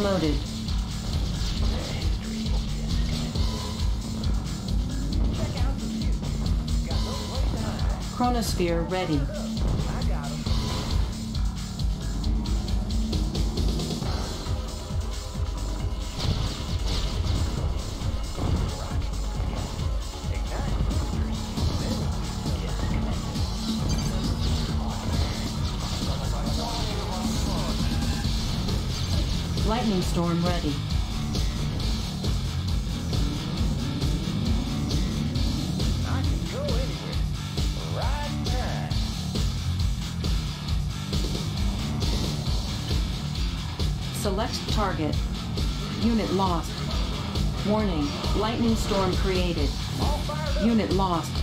B: Promoted. Chronosphere ready. Lightning storm ready.
H: I can go anywhere. Right in time.
B: Select target. Unit lost. Warning. Lightning storm created.
H: All fired up.
B: Unit lost.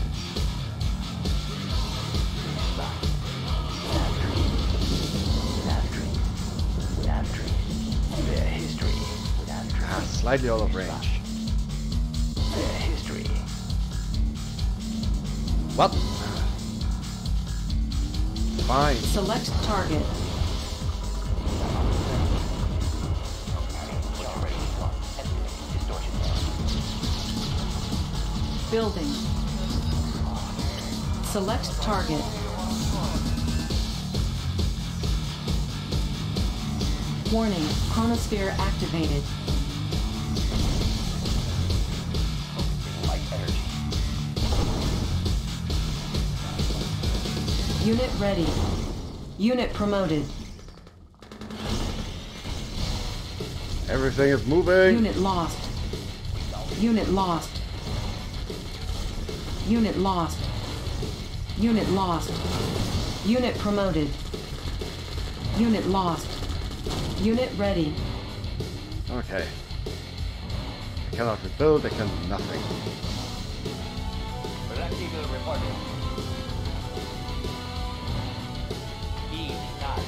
A: Slightly out of range.
D: History.
A: What? Fine.
B: Select target. Building. Select target. Warning. Chronosphere activated. Unit ready. Unit promoted.
A: Everything is moving.
B: Unit lost. Unit lost. Unit lost. Unit lost. Unit promoted. Unit lost. Unit ready.
A: Okay. I cannot rebuild, I can do nothing.
H: Black Eagle reporting.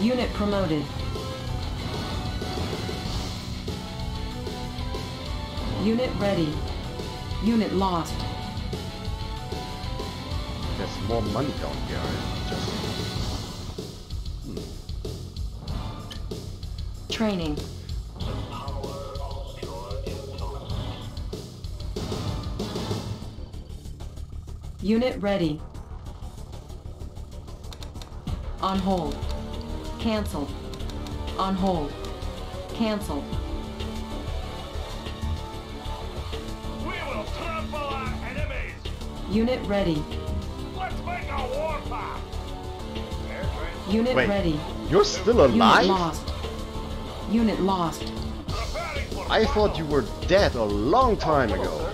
B: Unit promoted. Unit ready. Unit lost.
A: There's more money down here. Just
B: Training. Unit ready. On hold. Cancelled. On hold. Cancelled.
I: We will trample our enemies.
B: Unit ready.
I: Let's make a warpath.
B: Unit
A: Wait.
B: ready.
A: You're still alive?
B: Unit
A: alive?
B: lost. Unit lost.
A: I thought you were dead a long time ago.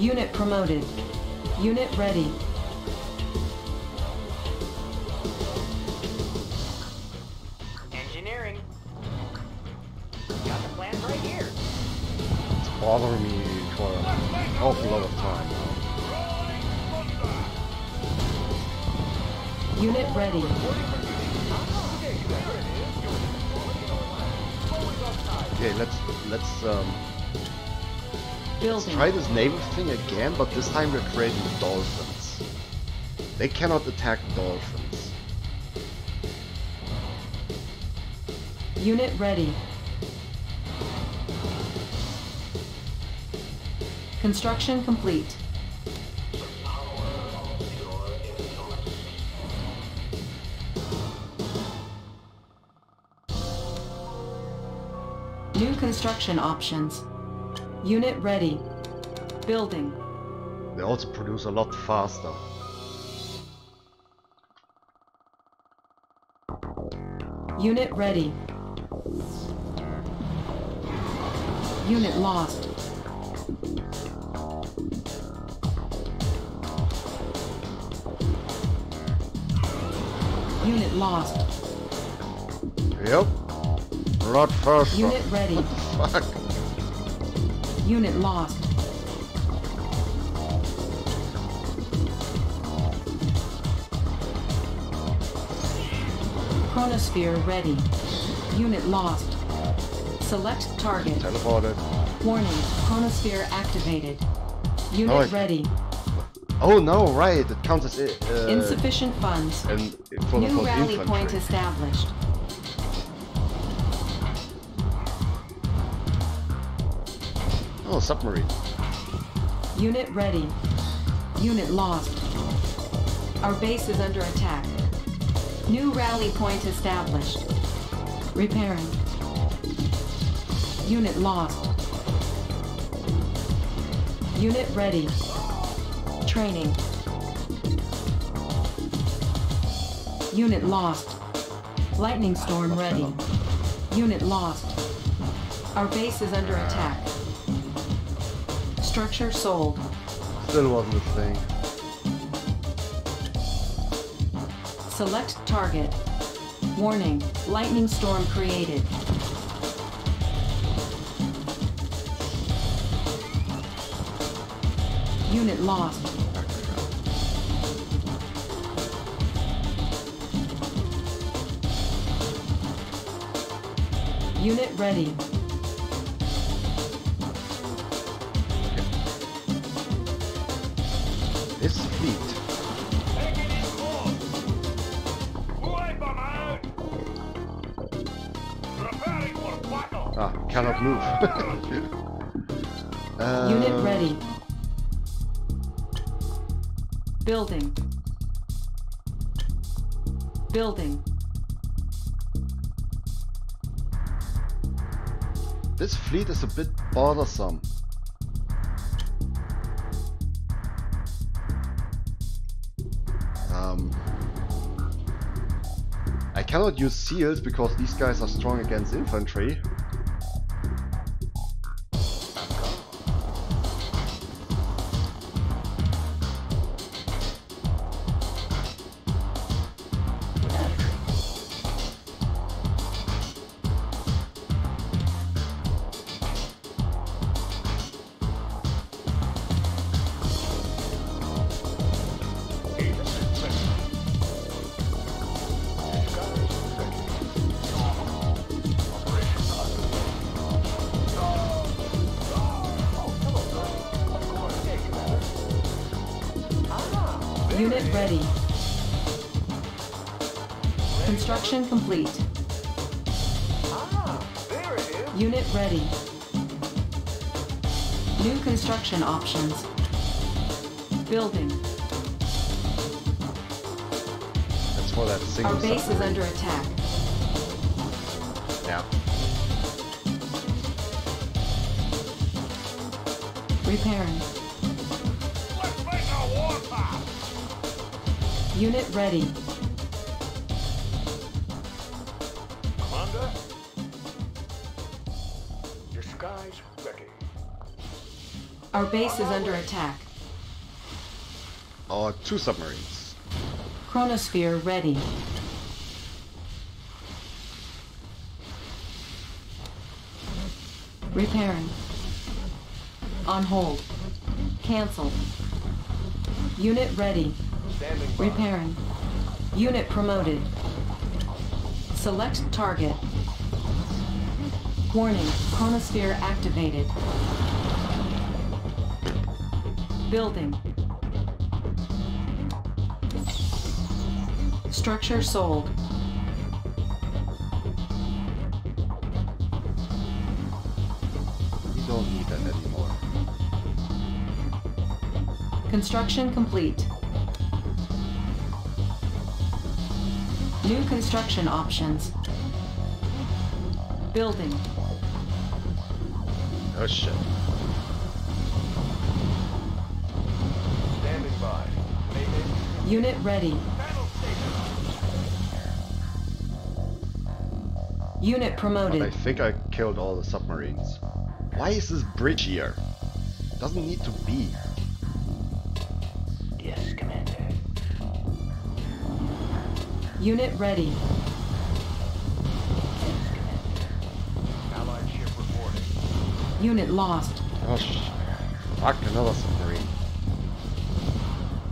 B: Unit promoted. Unit ready.
H: Engineering. Got the plans right here.
A: It's bothering me for an awful lot of time.
B: Unit ready.
A: Okay, let's let's um
B: Building.
A: try this naval thing again, but this time we're creating the dolphins. They cannot attack dolphins.
B: Unit ready. Construction complete. New construction options. Unit ready. Building.
A: They also produce a lot faster.
B: Unit ready. Unit lost. Unit lost.
A: Yep. Lot faster.
B: Unit ready.
A: What the fuck?
B: Unit lost. Chronosphere ready. Unit lost. Select target.
A: Teleported.
B: Warning. Chronosphere activated. Unit
A: Oh,
B: ready.
A: Oh no, right. It counts as uh,
B: Insufficient funds.
A: and
B: New rally
A: infantry.
B: point established.
A: Oh, submarine.
B: Unit ready. Unit lost. Our base is under attack. New rally point established. Repairing. Unit lost. Unit ready. Training. Unit lost. Lightning storm ready. Unit lost. Our base is under attack. Structure sold.
A: Still wasn't a thing.
B: Select target. Warning, lightning storm created. Unit lost. Unit ready.
A: Move. uh,
B: Unit ready. Building. Building.
A: This fleet is a bit bothersome. Um, I cannot use seals because these guys are strong against infantry. Two submarines.
B: Chronosphere ready. Repairing. On hold. Cancelled. Unit ready. Repairing. Unit promoted. Select target. Warning, chronosphere activated. Building. Structure sold.
A: We don't need that anymore.
B: Construction complete. New construction options. Building.
A: Oh shit.
F: Standing by.
B: Unit ready. Unit
A: But I think I killed all the submarines. Why is this bridge here? It Doesn't need to be.
D: Yes, Commander.
B: Unit ready. Yes, Commander.
I: Allied ship reporting.
B: Unit lost.
A: Oh, sh- fuck, another submarine.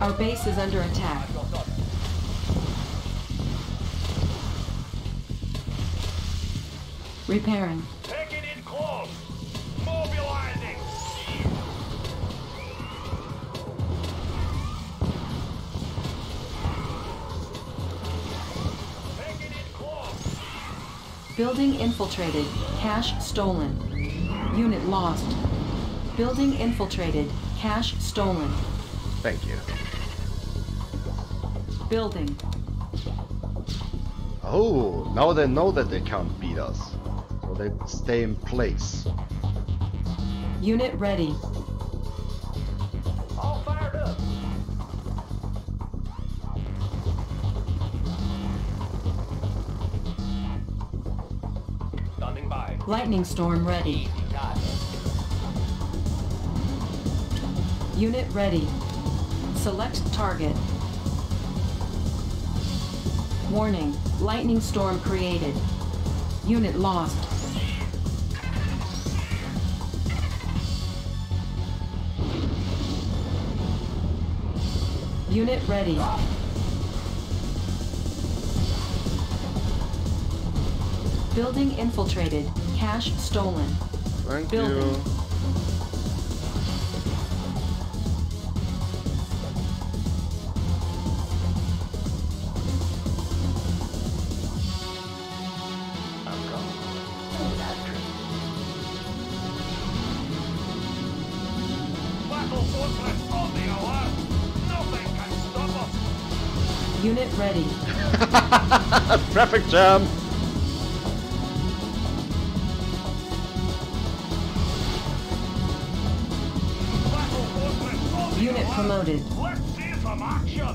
B: Our base is under attack. Repairing.
I: Taking in close. Mobilizing. Taking in close.
B: Building infiltrated. Cash stolen. Unit lost. Building infiltrated. Cash stolen.
A: Thank you.
B: Building.
A: Oh, now they know that they can't beat us. So they stay in place.
B: Unit ready.
H: All fired up.
J: Standing by.
B: Lightning storm ready. Unit ready. Select target. Warning. Lightning storm created. Unit lost. Unit ready. Building infiltrated. Cash stolen.
A: Thank
B: Building.
A: you. Traffic jam!
I: Battle fortress on the
B: Unit promoted.
I: Let's see some action.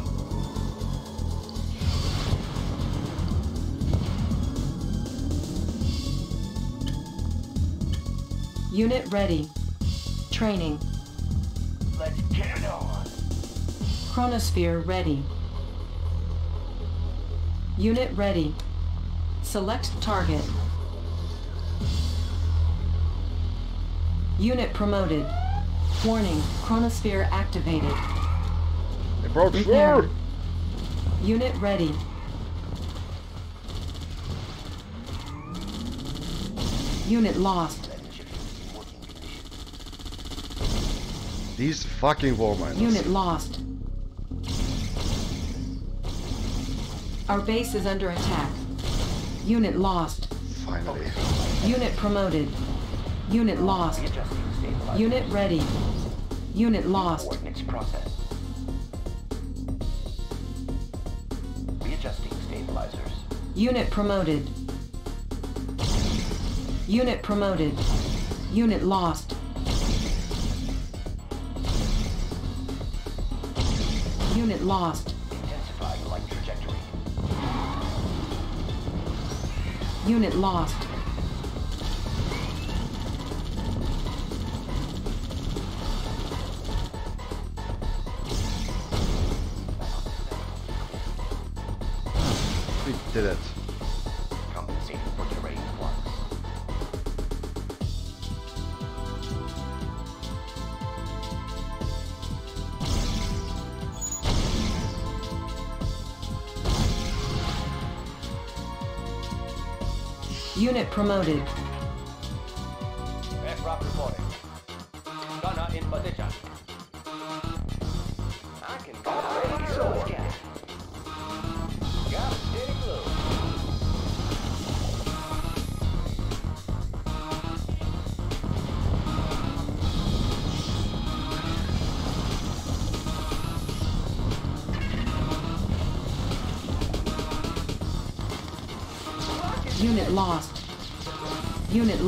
B: Unit ready. Training.
I: Let's get it on.
B: Chronosphere ready. Unit ready. Select target. Unit promoted. Warning, chronosphere activated.
A: Approach
B: Repair.
A: forward!
B: Unit ready. Unit lost.
A: These fucking war miners.
B: Unit lost. Our base is under attack. Unit lost.
A: Finally.
B: Unit promoted. Unit lost. Unit ready. Unit lost.
D: Coordinates processed. Readjusting stabilizers.
B: Unit promoted. Unit promoted. Unit lost. Unit lost. Unit lost. Promoted.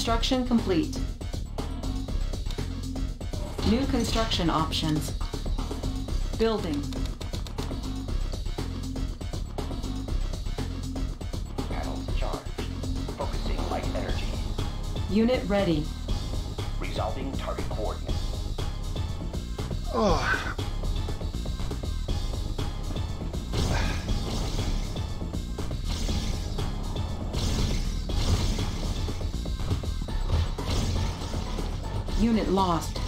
B: Construction complete. New construction options. Building.
D: Panels charged. Focusing light energy.
B: Unit ready.
D: Resolving target coordinates.
A: Oh.
B: Lost.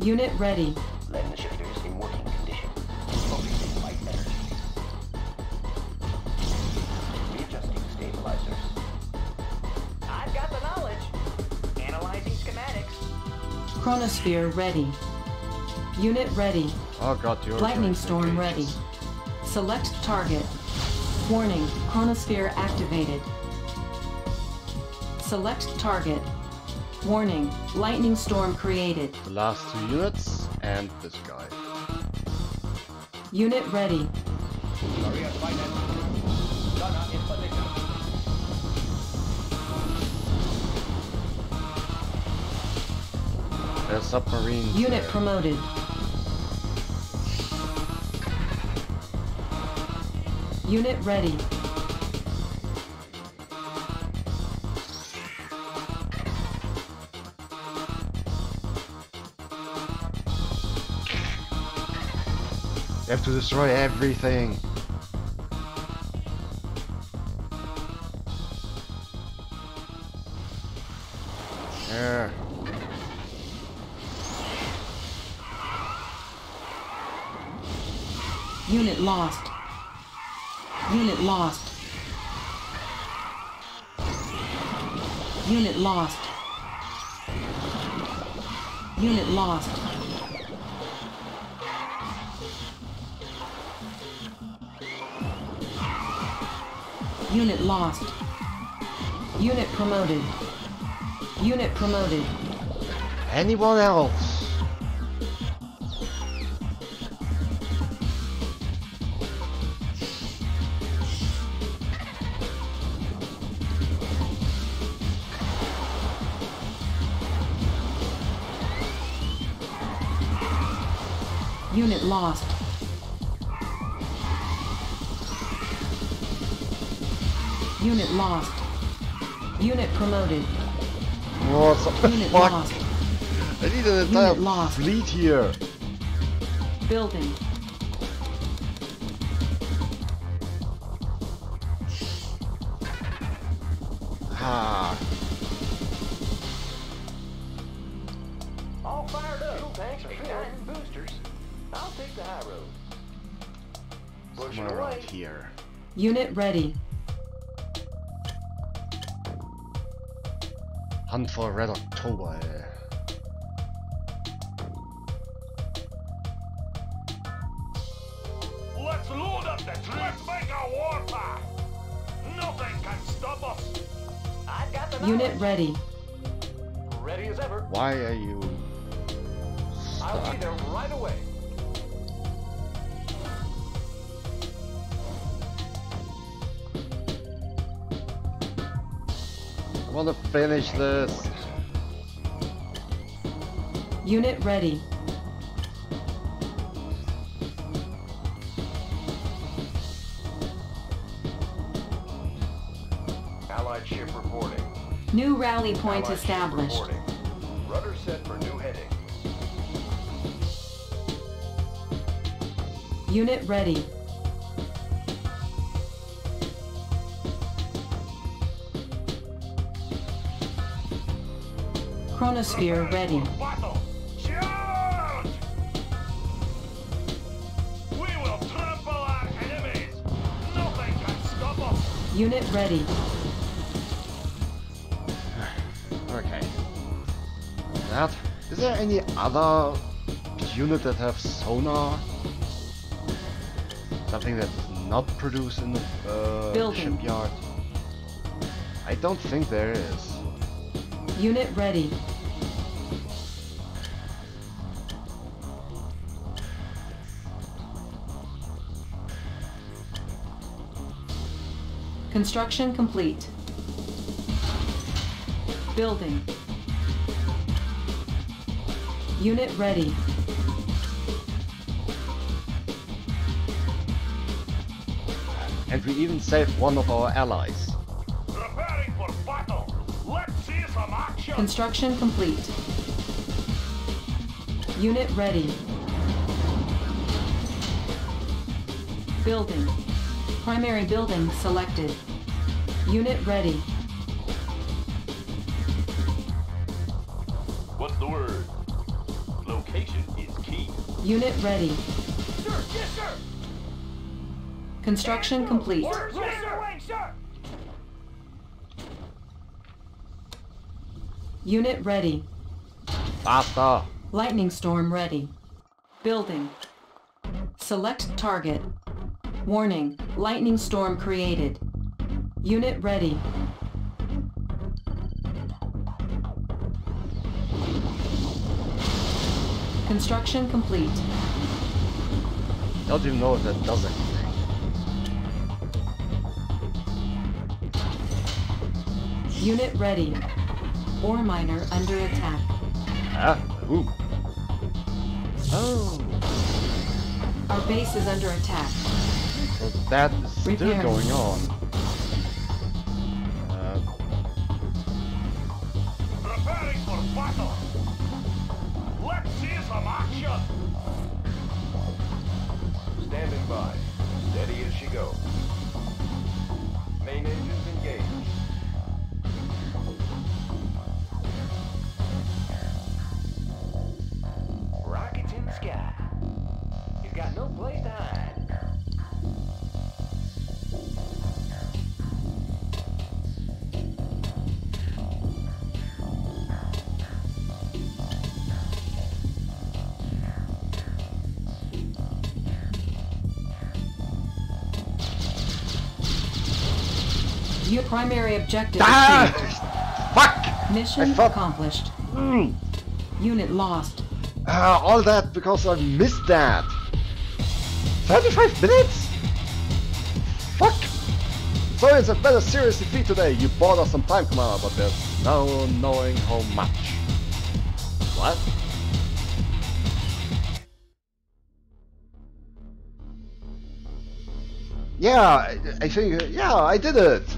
B: Unit ready.
D: Lens shifters in working condition. Focusing light energy. Readjusting stabilizers.
G: I've got the knowledge. Analyzing schematics.
B: Chronosphere ready. Unit ready.
A: Oh god, you're
B: Lightning storm ready. Select target. Warning, chronosphere activated. Select target. Warning, lightning storm created.
A: The last two units and this guy.
B: Unit ready.
H: Korea Finance. Gunner in position.
A: There's submarines.
B: Unit
A: there.
B: promoted. Unit ready.
A: You have to destroy everything. Anyone else? Fleet here.
B: Building.
A: Ah,
H: All fired up. Fuel tanks are filled. and boosters. I'll take the high road. Pushing
A: somewhere
H: away.
A: around here.
B: Unit ready.
A: Hunt for Red October.
B: Unit ready.
H: Ready as ever.
A: Why are you stuck?
H: I'll be there right away.
A: I want to finish this.
B: Unit ready. New rally point
H: Allied
B: established.
H: Rudder set for new heading.
B: Unit ready. Chronosphere ready.
I: Battle. Charge!
A: there any other unit that have sonar? Something that's not produced in the uh, shipyard? I don't think there is.
B: Unit ready. Construction complete. Building. Unit ready.
A: And we even saved one of our allies.
I: Preparing for battle. Let's see some action.
B: Construction complete. Unit ready. Building. Primary building selected. Unit ready. Unit ready.
F: Sir, yes, sir.
B: Construction complete.
F: Orders, yes, sir. Wing, sir.
B: Unit ready.
A: Faster!
B: Lightning storm ready. Building. Select target. Warning, lightning storm created. Unit ready. Construction complete.
A: Don't even know if that does anything.
B: Unit ready. Ore miner under attack.
A: Ah, huh? Who? Oh,
B: Our base is under attack.
A: so that is still
B: Repair.
A: going on.
H: By. Steady as she goes. Main engines
B: primary objective
A: ah!
B: achieved.
A: Fuck!
B: Mission accomplished.
A: Mm.
B: Unit lost.
A: Ah, all that because I missed that. 35 minutes? Fuck! So it's a better serious defeat today. You bought us some time, Commander, but there's no knowing how much. What? Yeah, I, I think, uh, yeah, I did it!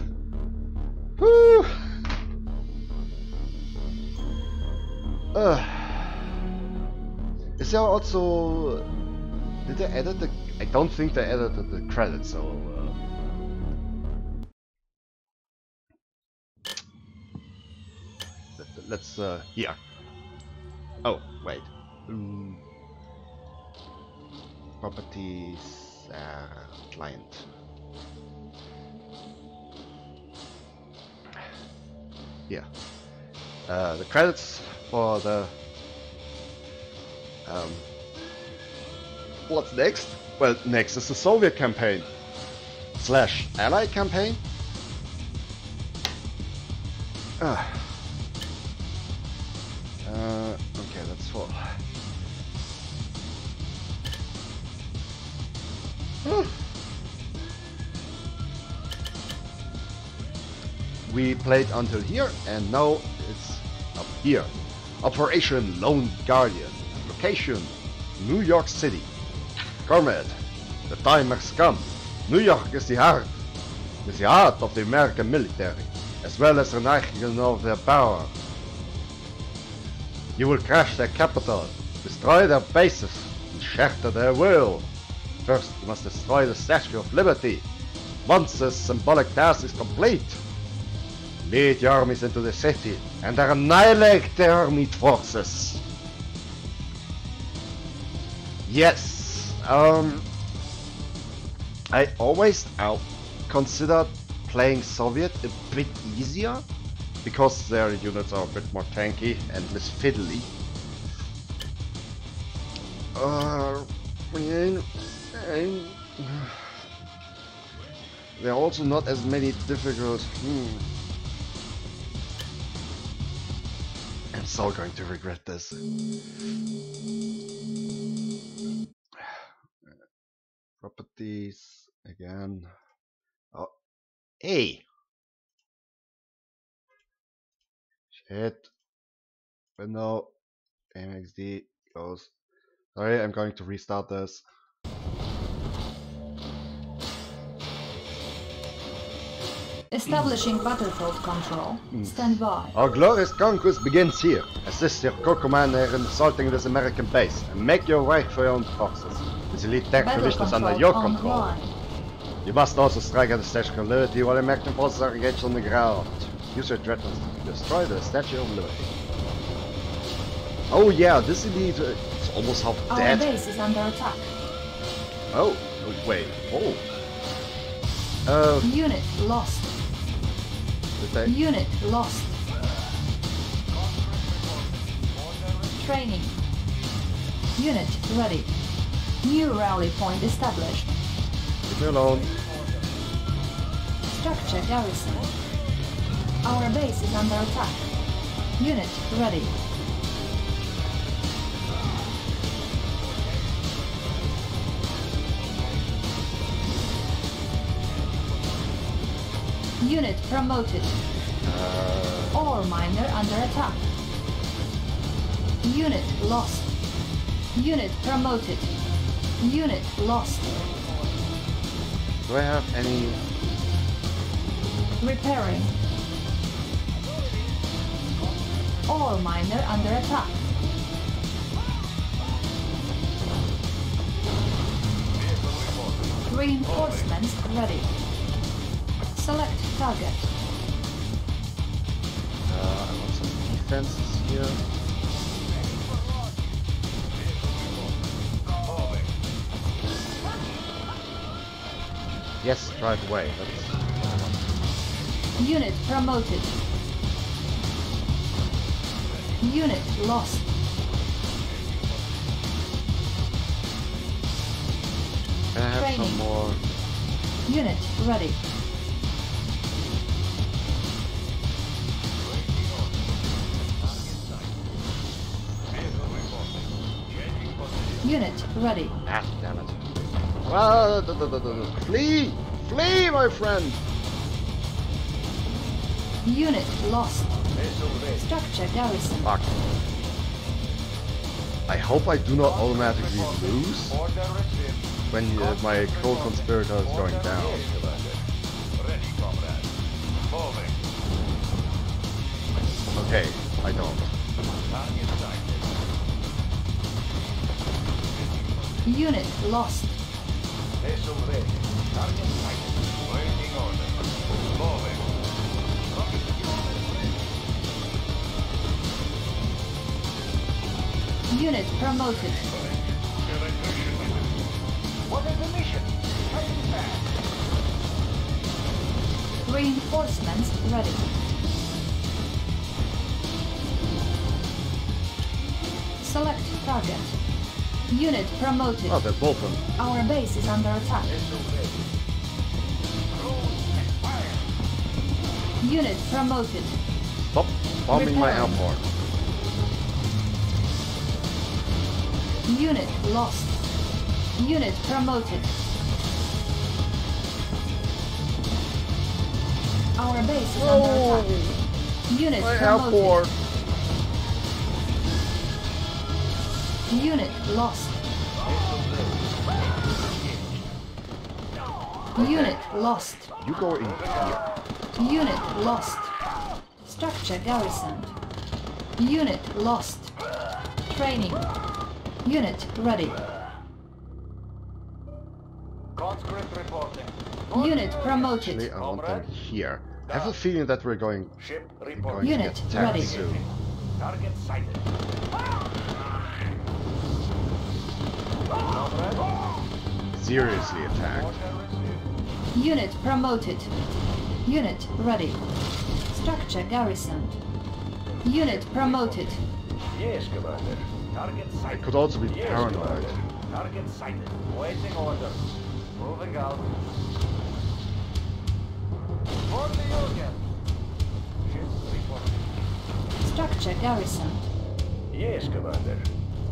A: Is there also... Did they edit the... I don't think they edited the credits, so... Uh... let- Let's, uh, here. Oh, wait. Mm. Properties, uh, client. Yeah. Uh, the credits for the um, what's next? Well, next is the Soviet campaign slash Ally campaign. Ah. Uh, okay, that's full. Hmm. We played until here, and now it's up here. Operation Lone Guardian. Location New York City. Comrade, the time has come. New York is the heart, the heart of the American military, as well as an icon of their power. You will crash their capital, destroy their bases, and shatter their will. First, you must destroy the Statue of Liberty. Once this symbolic task is complete, lead your armies into the city and annihilate their armed forces. Yes, um, I always out playing Soviet a bit easier because their units are a bit more tanky and less fiddly. Uh, there are also not as many difficult. Hmm. I'm so going to regret this. Properties again. Oh, Hey. Shit. Window. AMXD goes. Sorry, I'm going to restart this.
K: Establishing battlefield control. Hmm. Stand by.
A: Our glorious conquest begins here. Assist your co-commander in assaulting this American base and make your way for your own forces. This elite tech
K: Battle
A: division is under your control.
K: online.
A: You must also strike at the Statue of Liberty while the American forces are engaged on the ground. Use your dreadnoughts to destroy the Statue of Liberty. Oh yeah, this elite uh, is almost half
K: Our
A: dead.
K: base is under attack.
A: Oh, oh, wait, oh. Uh,
K: Unit lost. Unit lost. Training. Unit ready. New rally point established.
A: Leave me alone.
K: Structure garrison. Our base is under attack. Unit ready. Unit promoted. Uh. Ore miner under attack. Unit lost. Unit promoted. Unit lost.
A: Do I have any...
K: Repairing. Ore miner under attack. Reinforcements ready. Select target.
A: Uh, I want some defenses here. Yes, drive away. That's...
K: Unit promoted. Unit lost.
A: Can I have some more...
K: Unit ready. Unit ready.
A: Ah, damn it. Ah. Flee! Flee, my friend!
K: Unit lost. Structure garrison.
A: Fuck. I hope I do not automatically lose when uh, my co-conspirator is going down.
I: Ready, comrade. Moving.
A: Okay, I don't.
K: Unit lost.
I: Vessel ready. Target sighted. Waiting order. Moving.
K: Unit promoted.
I: What is the mission? Back.
K: Reinforcements ready. Select target. Unit promoted.
A: Oh, they're both on.
K: Our base is under attack. Unit promoted.
A: Stop bombing my airport.
K: Unit lost. Unit promoted. Our base is under oh. attack. Unit
A: My
K: promoted.
A: airport!
K: Unit lost. Unit lost.
A: You go in here.
K: Unit lost. Structure garrisoned. Unit lost. Training. Unit ready.
I: Conscript reporting.
K: Unit promoted.
A: Actually, I want them here. I have a feeling that we're going,
I: Ship
A: we're going
I: reporting.
A: to
K: Unit
A: get
K: ready.
A: soon.
I: Target sighted.
A: Seriously attacked.
K: Unit promoted. Unit ready. Structure garrisoned. Unit promoted.
I: Yes, Commander. Target
A: I
I: sighted.
A: could also be
I: Yes,
A: paranoid.
I: Commander. Target sighted. Waiting orders. Moving out. For the Union. Ship reporting.
K: Structure garrisoned.
I: Yes, Commander.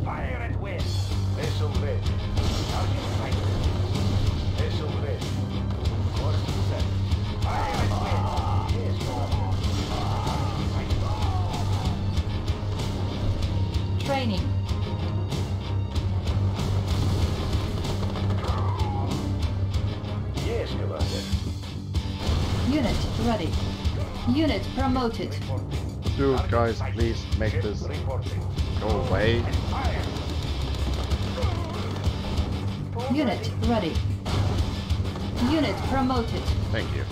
I: Fire at will. Vessel ready. Target
K: Training.
F: Yes, Commander.
K: Unit ready. Unit promoted.
A: Dude, guys, please make this go away.
K: Unit ready. Unit promoted.
A: Thank you.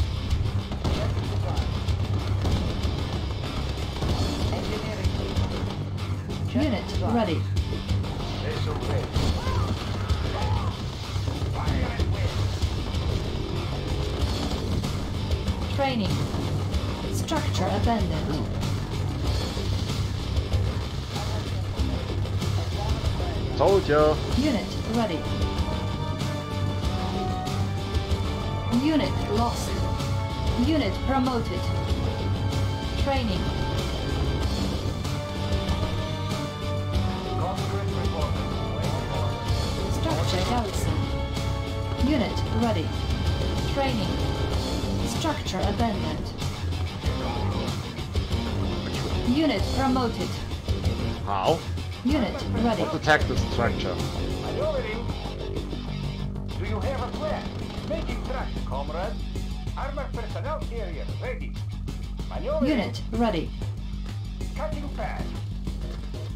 K: Unit ready. Training. Structure abandoned.
A: Told ya.
K: Unit ready. Unit lost. Unit promoted. Training. Structure garrison. Unit ready. Training. Structure abandoned. Unit promoted.
A: How?
K: Unit ready.
A: What attack the structure?
F: Maneuvering. Do you have a plan? Making traction, comrade. Armored personnel carrier ready. Maneuvering.
K: Unit ready.
F: Cutting path.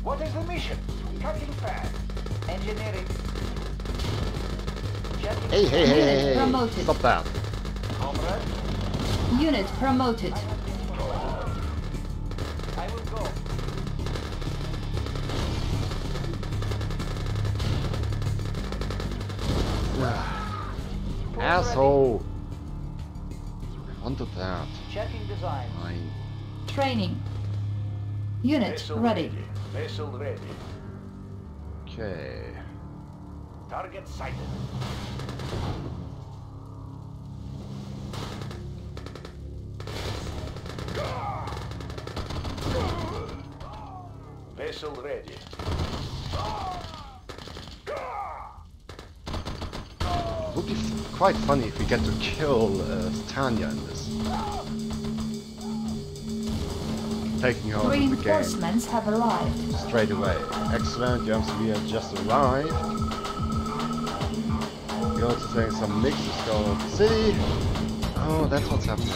F: What is the mission? Cutting path. Engineering. Jetting
A: Hey, hey, hey, hey,
K: Unit
A: hey.
K: promoted.
A: Stop that.
F: comrade.
K: Unit promoted.
F: I will go.
A: Asshole. I wanted that.
F: Checking design.
A: Fine.
K: Training. Unit
F: Vessel
K: ready.
F: Vessel ready.
A: Okay.
F: Target sighted. Vessel ready.
A: It would be quite funny if we get to kill uh, Tanya in this. Taking her out of the game
K: Reinforcements have arrived.
A: straight away. Excellent, James, we have just arrived. We're also saying some mix is going on the city. Oh, that's what's happening.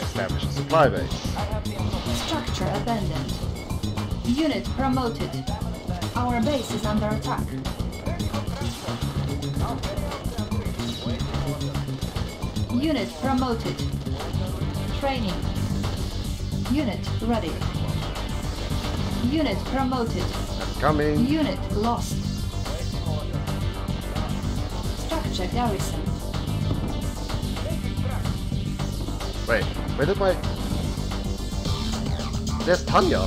A: Establish a supply base.
K: Structure abandoned. Unit promoted. Our base is under attack. Unit promoted. Training. Unit ready. Unit promoted.
A: Coming.
K: Unit lost. Structure garrison.
A: Wait, where did my... There's Tanya.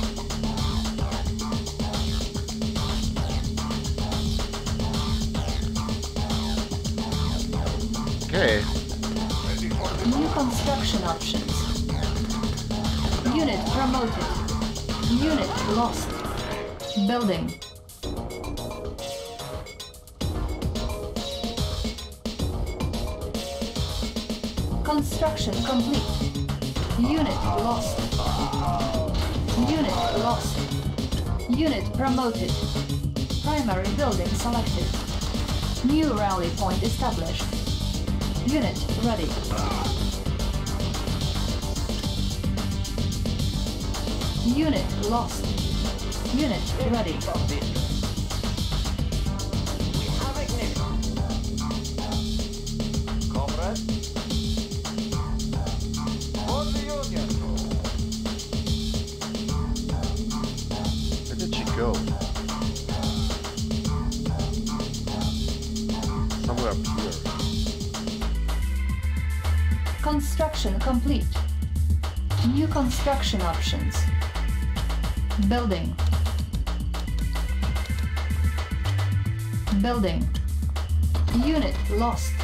A: Okay,
K: New construction options. Unit promoted. Unit lost. Building. Construction complete. Unit lost. Unit lost. Unit promoted. Primary building selected. New rally point established. Unit ready. Unit lost. Unit ready. Construction options. Building. Building. Unit lost.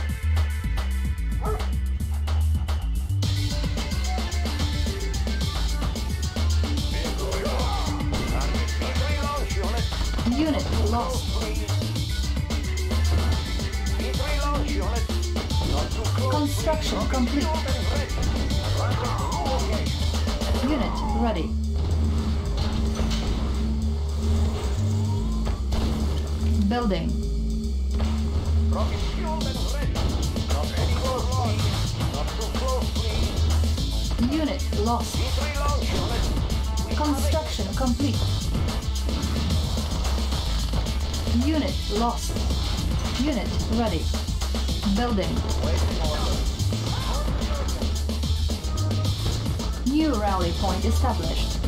K: Established.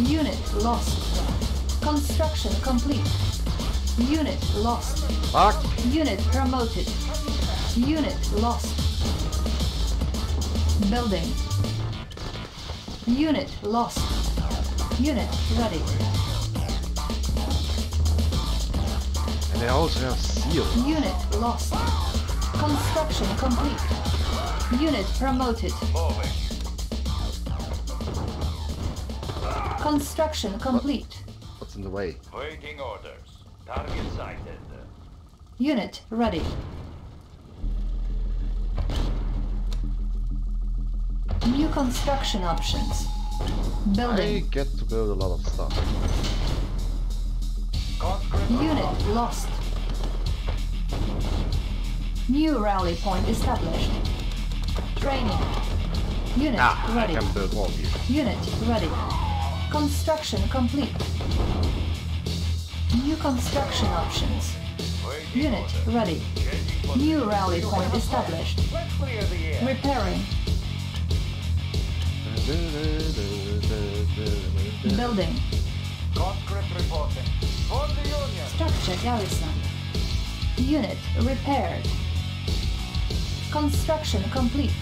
K: Unit lost. Construction complete. Unit lost.
A: Fuck!
K: Unit promoted. Unit lost. Building. Unit lost. Unit ready.
A: And they also have seal.
K: Unit lost. Construction complete. Unit promoted.
F: Moving.
K: Construction complete.
A: What's in the way?
F: Waiting orders. Target sighted.
K: Unit ready. New construction options. Building.
A: I
K: Building.
A: get to build a lot of stuff.
F: Conscript
K: Unit lost. New rally point established. Training. Unit
A: Ah, I
K: ready.
A: can build more here.
K: Unit ready. Construction complete. New construction options. Unit ready. New rally point established.
F: Let's clear the air.
K: Repairing. Building.
F: Conscript reporting. For the Union.
K: Structure garrison. Unit repaired. Construction complete.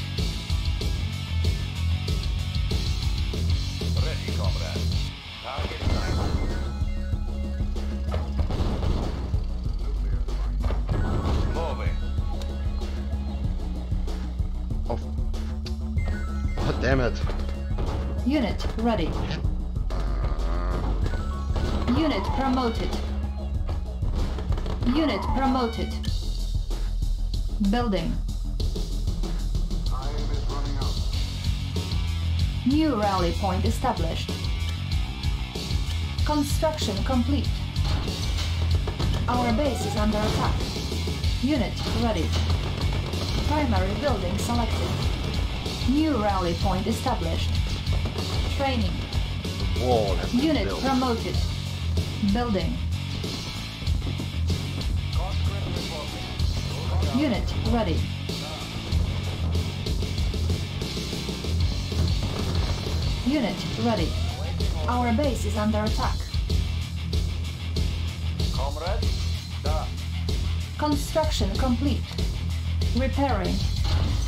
A: Oh. oh, damn it.
K: Unit ready. Unit promoted. Unit promoted. Building.
I: Time is running out.
K: New rally point established. Construction complete. Our base is under attack. Unit ready. Primary building selected. New rally point established. Training.
A: Wall has been
K: Unit
A: built.
K: promoted. Building. Unit ready. Unit ready. Our base is under attack.
F: Comrade. Da.
K: Construction complete. Repairing.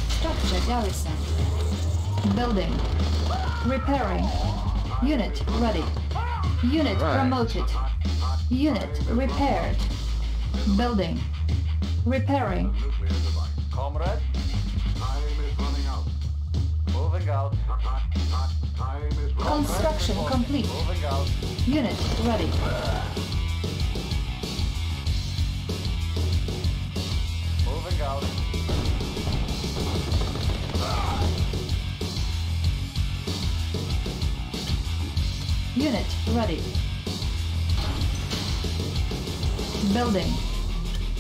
K: Structure garrison. Building. Repairing. Unit ready. Unit
A: Right.
K: promoted. Unit repaired. Building. Repairing.
F: Comrade.
I: Time is running out.
F: Moving out.
K: Construction complete. Unit ready.
F: Moving out.
K: Unit ready. Building.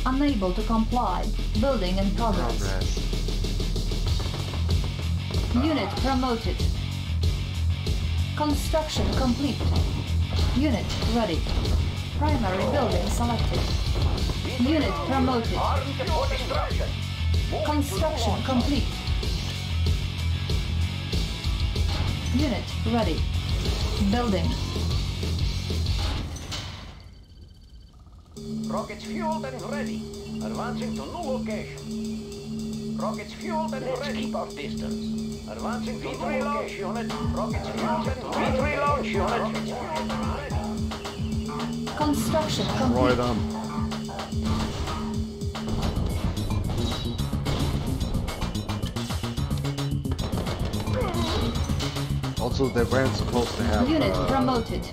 K: Unable to comply. Building in.
A: Progress.
K: Unit promoted. Construction complete. Unit ready. Primary building selected. Unit promoted.
F: Armed for destruction.
K: Construction complete. Unit ready. Building.
F: Rockets fueled and ready. Advancing to new location. Rockets fueled and
G: Let's
F: ready.
G: keep our distance.
F: Advancing to new location. Unit. Rockets fueled and. V3 launch unit. Rockets fueled.
K: Construction
A: Destroy
K: complete.
A: them. Also, they weren't supposed to have
K: Unit
A: uh,
K: promoted.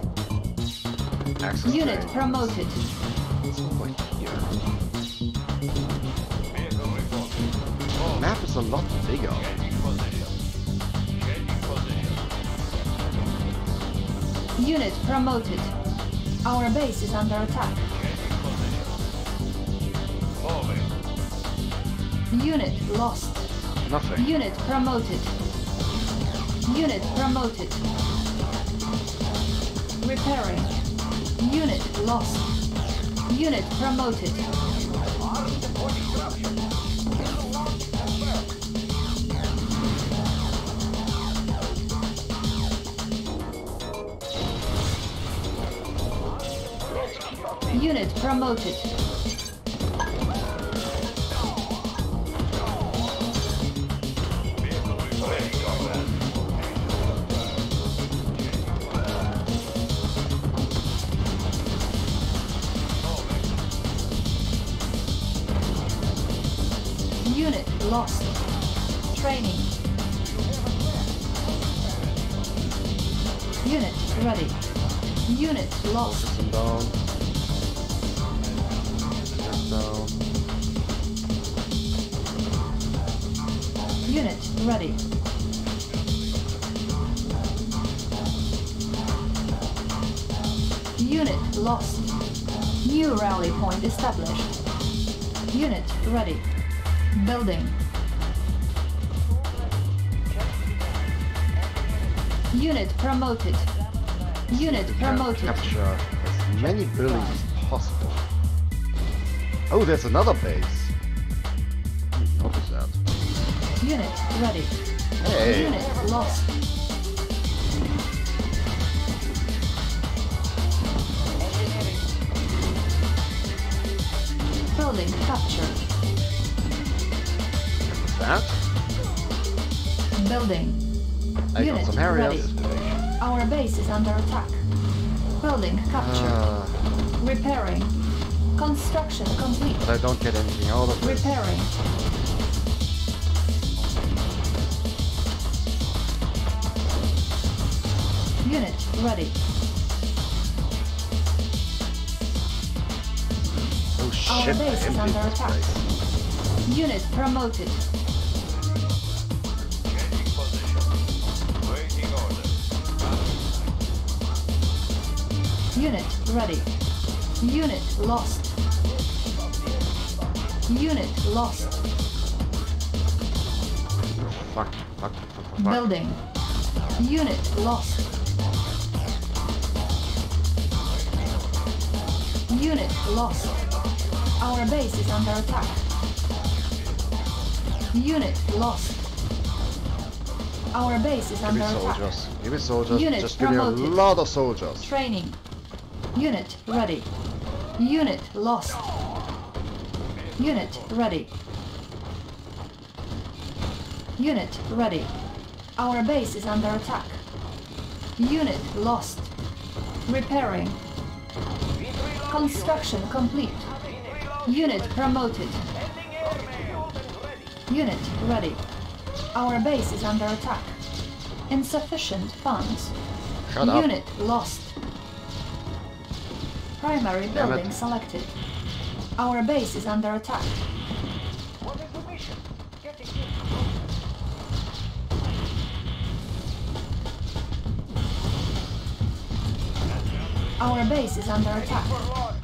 A: access
K: Unit
A: to
K: promoted.
A: It's here. Map is a lot bigger.
K: Unit promoted. Our base is under attack. Unit lost.
A: Nothing.
K: Unit promoted. Unit promoted. Repairing. Unit lost. Unit promoted. Unit promoted.
A: There's another base. Hmm, Notice that.
K: Unit ready.
A: Hey,
K: Unit lost. Building captured.
A: that?
K: Building.
A: I got
K: Unit
A: some areas.
K: Our base is under attack. Building captured.
A: Ah,
K: Repairing. Construction complete.
A: but I don't get anything out of this.
K: Repairing. Unit ready.
A: Oh
K: Our
A: shit, I
K: base is under attack.
A: place.
K: Unit promoted.
I: Changing position. Waiting order.
K: Unit ready. Unit lost. Unit lost.
A: Fuck, fuck, fuck.
K: Building. Unit lost. Unit lost. Our base is under attack. Unit lost. Our base is
A: Give
K: under attack.
A: soldiers. Give me soldiers.
K: Unit
A: Just give me a lot of soldiers.
K: Training. Unit ready. Unit lost. Unit ready. Unit ready. Our base is under attack. Unit lost. Repairing. Construction complete. Unit promoted. Unit ready. Our base is under attack. Insufficient funds.
A: Shut up.
K: Unit lost. Primary
A: Damn it.
K: building selected. Our base is under attack.
H: What is the mission? Getting here.
K: Our base is under attack.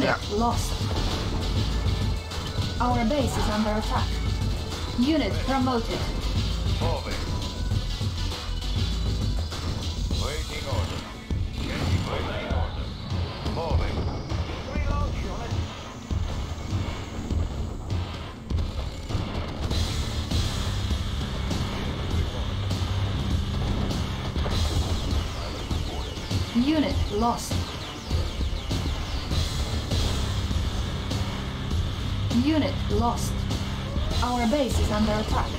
K: Unit lost. Our base is under attack. Unit promoted.
I: Moving. Waiting order. Order. Moving.
K: Unit lost. Unit lost. Our base is under attack.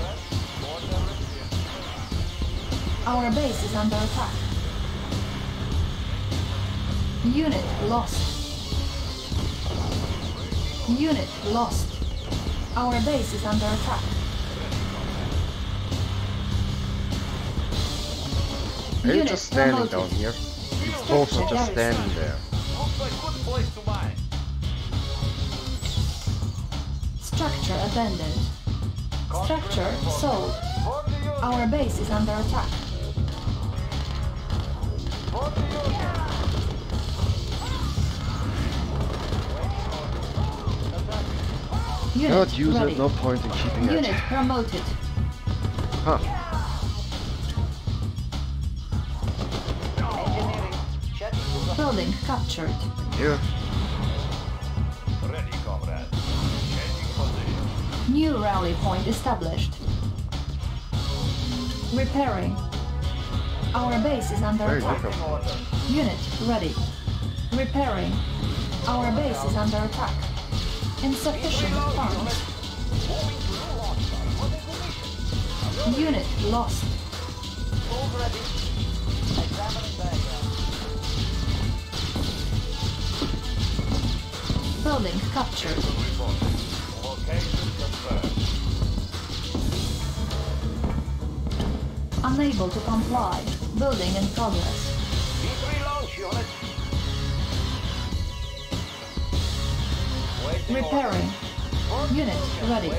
K: Our base is under attack. Unit lost. Unit lost. Our base is under attack.
A: Are you
K: Unit
A: just standing
K: promoted.
A: down here? Both are just standing there.
K: Abandoned. Structure sold.
H: For the Union.
K: Our base is under attack. Unit
A: Cannot use
K: ready.
A: it, no point in keeping
K: Unit
A: it.
K: promoted.
A: Huh.
H: Engineering. Checking design.
K: Building captured.
A: Here.
K: New rally point established. Repairing. Our base is under
A: Very
K: attack. Unit ready. Repairing. Our base is under attack. Insufficient funds. Unit lost.
H: Move ready. Examining diagram.
K: Building captured. Unable to comply. Building in progress.
H: V3 launch unit. Waiting
K: Repairing.
H: order.
K: Unit ready.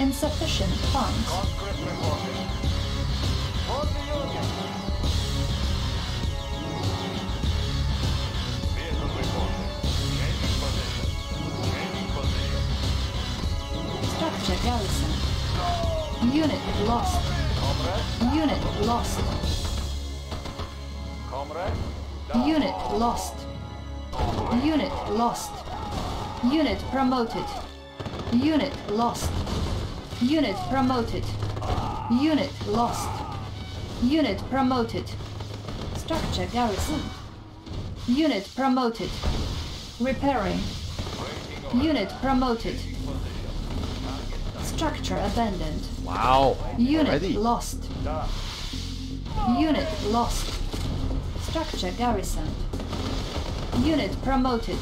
K: Insufficient funds. Structure garrison. Unit lost.
H: Comrade.
K: Unit lost.
H: Comrade.
K: Unit lost. Unit lost. Unit promoted. Unit lost. Unit promoted. Unit lost. Unit promoted. Structure garrison. Unit promoted. Repairing. Unit promoted. Structure abandoned.
A: Wow.
K: Unit
A: Already?
K: lost. Unit lost. Structure garrisoned. Unit promoted.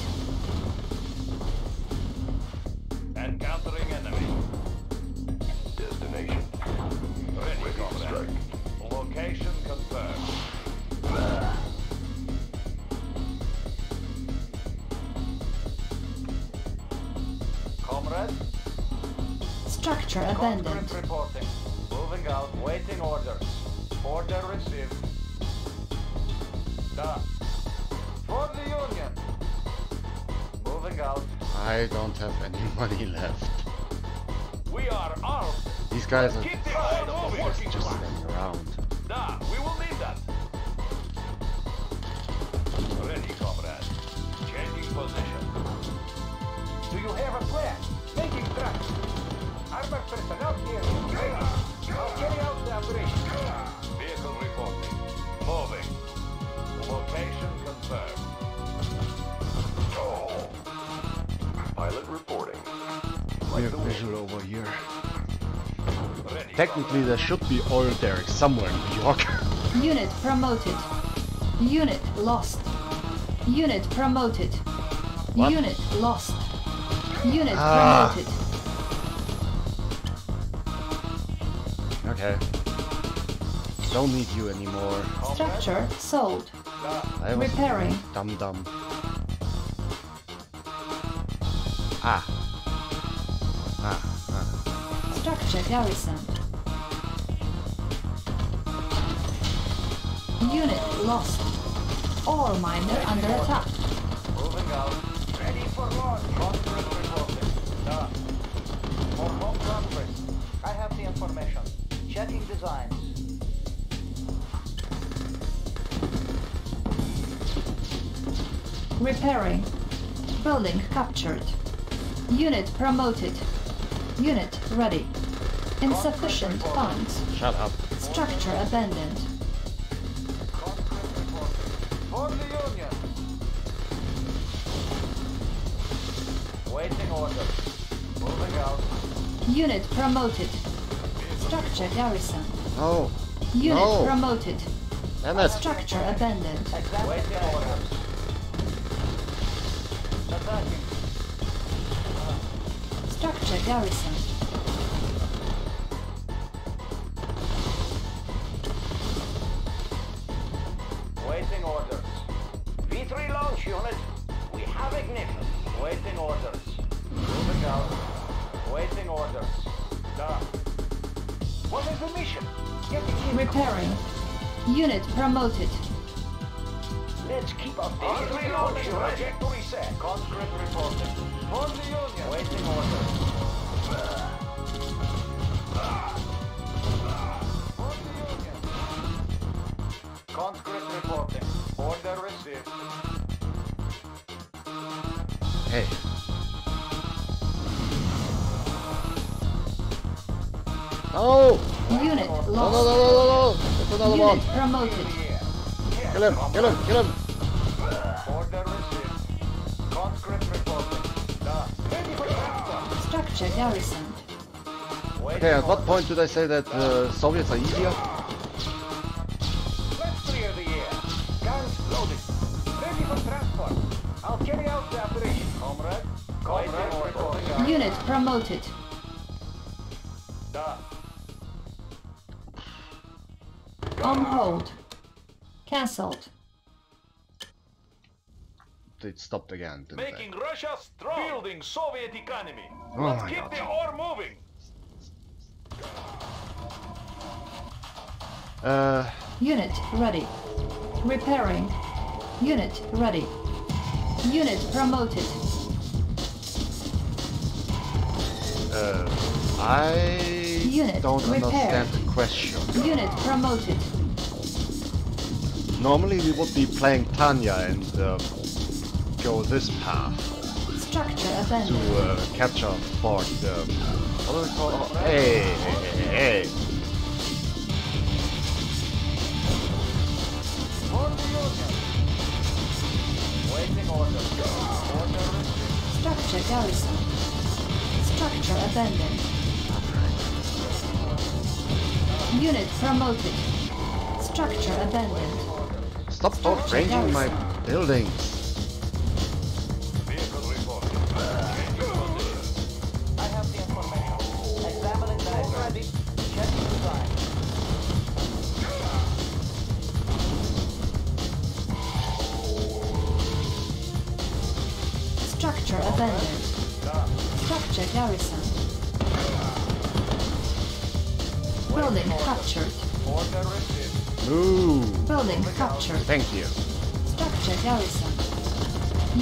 A: These Technically, there should be oil derrick somewhere in New York.
K: Unit promoted. Unit lost. Unit promoted.
A: What?
K: Unit lost. Unit
A: Ah.
K: promoted.
A: okay. Don't need you anymore.
K: Structure sold.
A: I was
K: Repairing.
A: Dum dum. Ah. Ah. Ah.
K: Structure garrison. Lost. Ore miner under attack.
H: Moving out. Ready for launch. Conscript reporting. Da. For home conference. I have the information. Checking designs.
K: Repairing. Building captured. Unit promoted. Unit ready. Insufficient funds.
A: Shut up.
K: Structure abandoned. Unit promoted. Structure garrison.
A: No.
K: Unit
A: No.
K: promoted.
A: It.
K: Structure abandoned.
H: Waiting order. Attacking.
K: Structure garrison. Promoted.
A: Kill him! Kill him! Kill him!
H: Order received. Conscript reporting. Done. Ready for transfer.
K: Structure garrisoned.
H: Waiting
A: Okay, at what point do I say that uh, Soviets are easier?
H: Let's clear the air. Guns loaded. Ready for transport. I'll carry out the operation, comrade. Comrade
K: Unit promoted.
A: Stopped again, didn't?
I: Making Russia strong. Building Soviet economy.
A: Oh
I: Let's
A: my
I: keep
A: God.
I: the ore moving.
A: Uh,
K: Unit ready. Repairing. Unit ready. Unit promoted.
A: uh, I
K: Unit
A: don't
K: repaired.
A: understand the question.
K: Unit promoted.
A: Normally we would be playing Tanya and uh, go this path
K: Structure
A: to
K: abandoned.
A: uh, capture Fort. Um, what do we call it? Hey, hey, hey, hey, hey.
H: For the Waiting order. Order received.
K: Structure garrison. Structure abandoned. Unit promoted. Structure abandoned.
A: Stop
K: Structure
A: my buildings.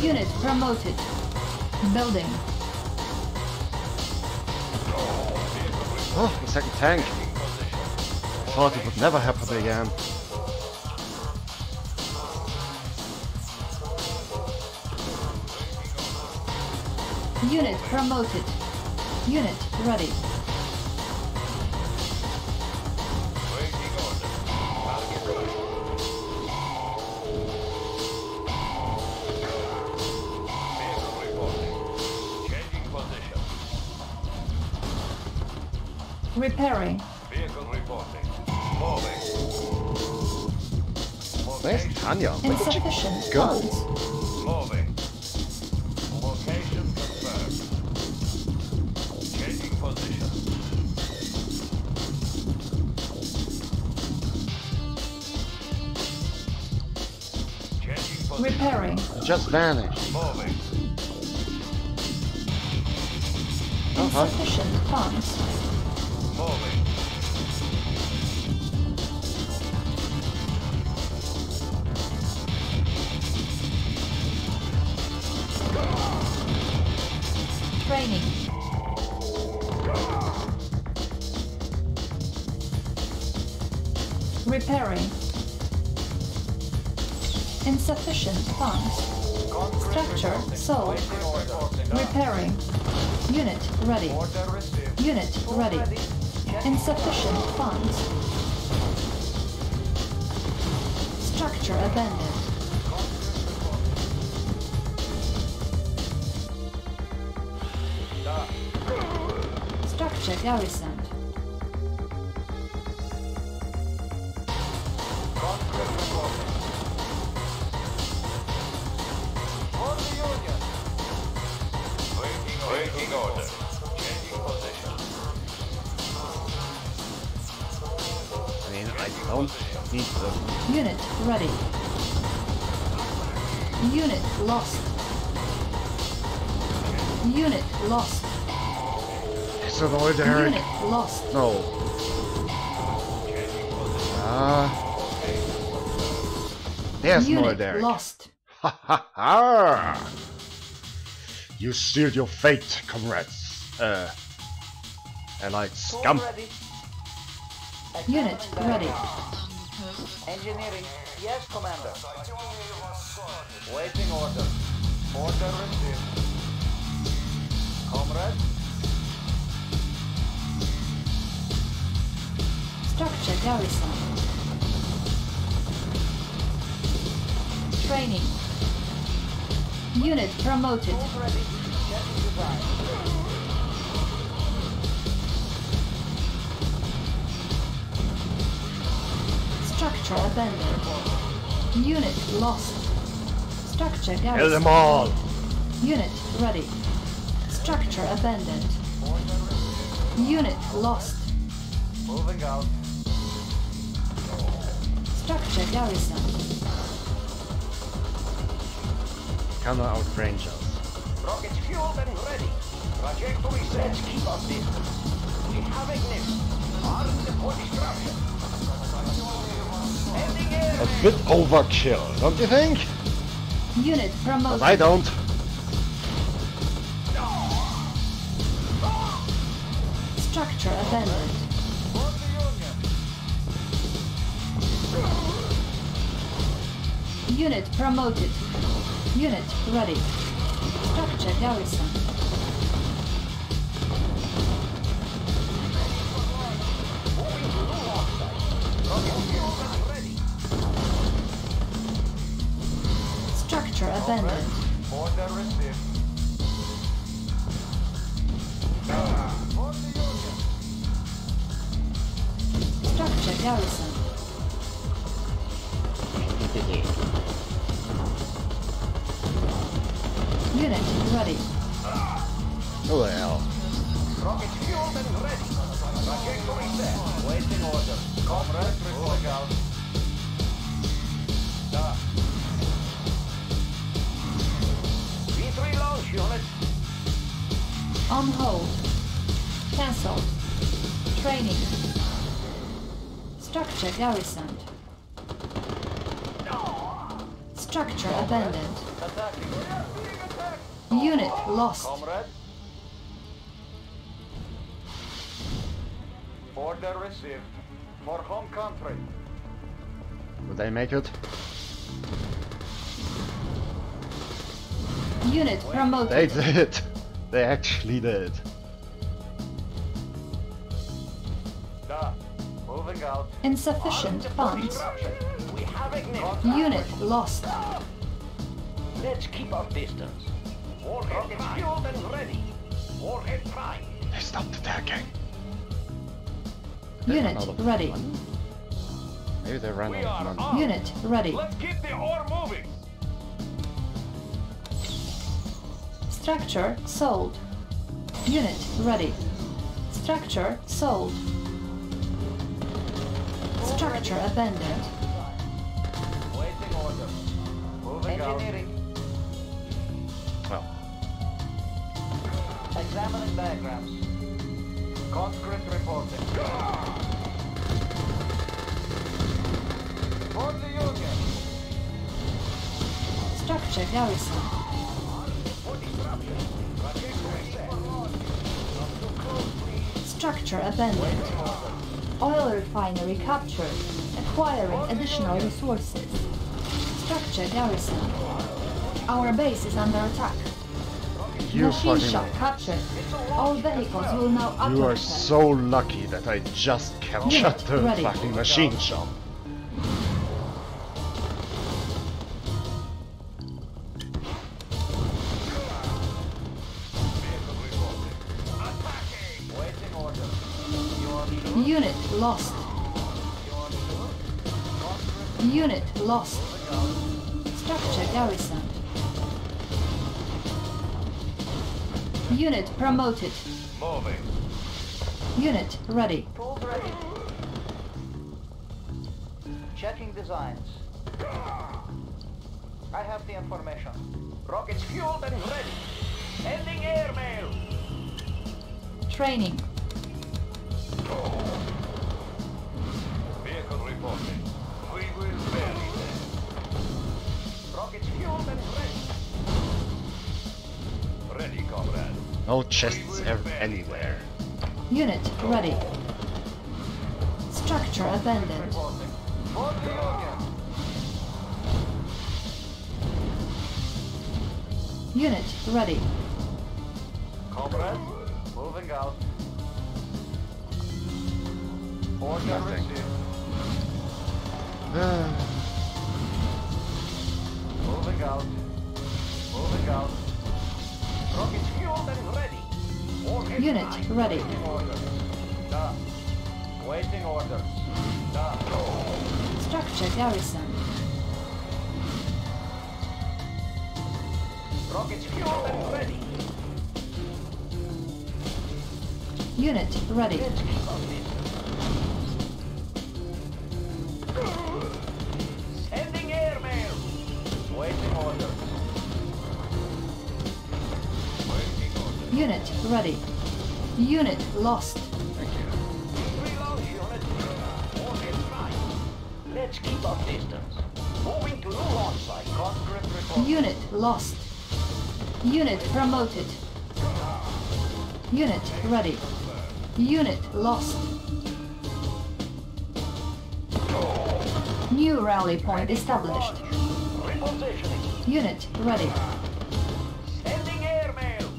K: Unit promoted. Building.
A: Oh, the second tank. I thought it would never happen again.
K: Unit promoted. Unit ready. Repairing.
I: Vehicle reporting. Moving.
A: Where's
I: Location.
A: Tanya? Where did she
K: Insufficient
A: go?
I: Moving. Location confirmed. Changing position. Changing position.
K: Repairing.
A: It just vanished.
I: Moving.
A: Uh-huh.
K: Insufficient funds. Ready. Unit ready. Insufficient
L: lost. Unit lost.
A: Is it over there?
L: Unit lost.
A: No. Ah. There's more
L: Unit
A: there.
L: lost.
A: Ha ha ha! You sealed your fate, comrades. Uh. Allied
H: Tools
A: scum.
H: ready.
L: Unit ready.
H: Engineering. Yes, Commander. Waiting order. Order received. Comrade.
L: Structure garrison. Training. Unit promoted.
H: Tools ready. Checking design.
L: Structure abandoned. Unit lost. Structure
A: Kill
L: garrison.
A: them all!
L: Unit ready. Structure abandoned. Unit lost.
H: Moving out.
L: Structure garrison.
A: Cannot outrange us.
G: Rockets fueled and ready. Trajectory set. Keep up distance. We have ignition. Armed for destruction. Ending air.
A: A bit overkill, don't you think?
L: Unit promoted.
A: I don't.
L: Structure abandoned.
H: For the Union.
L: Unit promoted. Unit ready. Structure garrison. Structure abandoned.
H: Order received. For the Union.
L: Structure garrison. Unit ready.
A: Oh well.
G: Rockets fueled and ready. Trajectory set.
H: Waiting order. Comrade, moving out.
G: V3 launch.
L: On hold. Cancelled. Training. Structure garrisoned. Structure abandoned.
H: Attacking.
L: Unit lost.
H: Comrade. Order received. For home country.
A: Would they make it?
L: Unit promoted.
A: They did. They actually did.
H: Da. Moving out.
L: Insufficient funds.
G: We have.
L: Unit lost.
G: Let's keep our distance. Rockets fueled and ready. Warhead prime.
A: They stopped attacking.
L: Unit
A: Out of
L: ready.
A: Maybe they ran
I: We
A: out
I: are
A: of money.
L: Unit ready.
I: Let's keep the ore moving.
L: Structure sold. Unit ready. Structure sold. Structure abandoned.
H: Waiting order. Moving out. Engineering.
A: Well,
H: Examining diagrams. Conscript reporting. For the Union.
L: Structure garrison. Structure abandoned. Oil refinery captured. Acquiring additional resources. Structure garrison. Our base is under attack.
A: you
L: Machine shop captured. All vehicles will now auto
A: You are so lucky that I just captured the
L: ready.
A: fucking machine shop.
K: Unit lost. Unit lost. Structure garrison. Unit promoted.
I: Moving.
K: Unit ready.
H: Tools ready. Checking designs. I have the information.
G: Rockets fueled and ready. Sending airmail.
K: Training.
I: Vehicle reporting. We will bury them.
G: Rockets fueled and ready.
I: Ready, comrade.
A: No chests anywhere.
K: Unit ready. Structure abandoned.
H: Reporting. For the Union.
K: Unit ready.
H: Comrade, moving out. Order
A: Nothing.
H: Moving out. Moving out.
G: Rockets fueled and ready. All
K: Unit
G: high.
K: ready.
H: Waiting orders. Done. Waiting orders. Done.
K: Structure garrison.
G: Rockets fueled and ready.
K: Unit ready. Unit ready. Unit lost.
A: thank you.
G: Reload unit. Let's keep our distance. Moving to new launch site.
H: Report.
K: Unit lost. Unit promoted. Unit ready. Unit lost. New rally point established.
G: Repositioning.
K: Unit ready.
G: Sending airmail.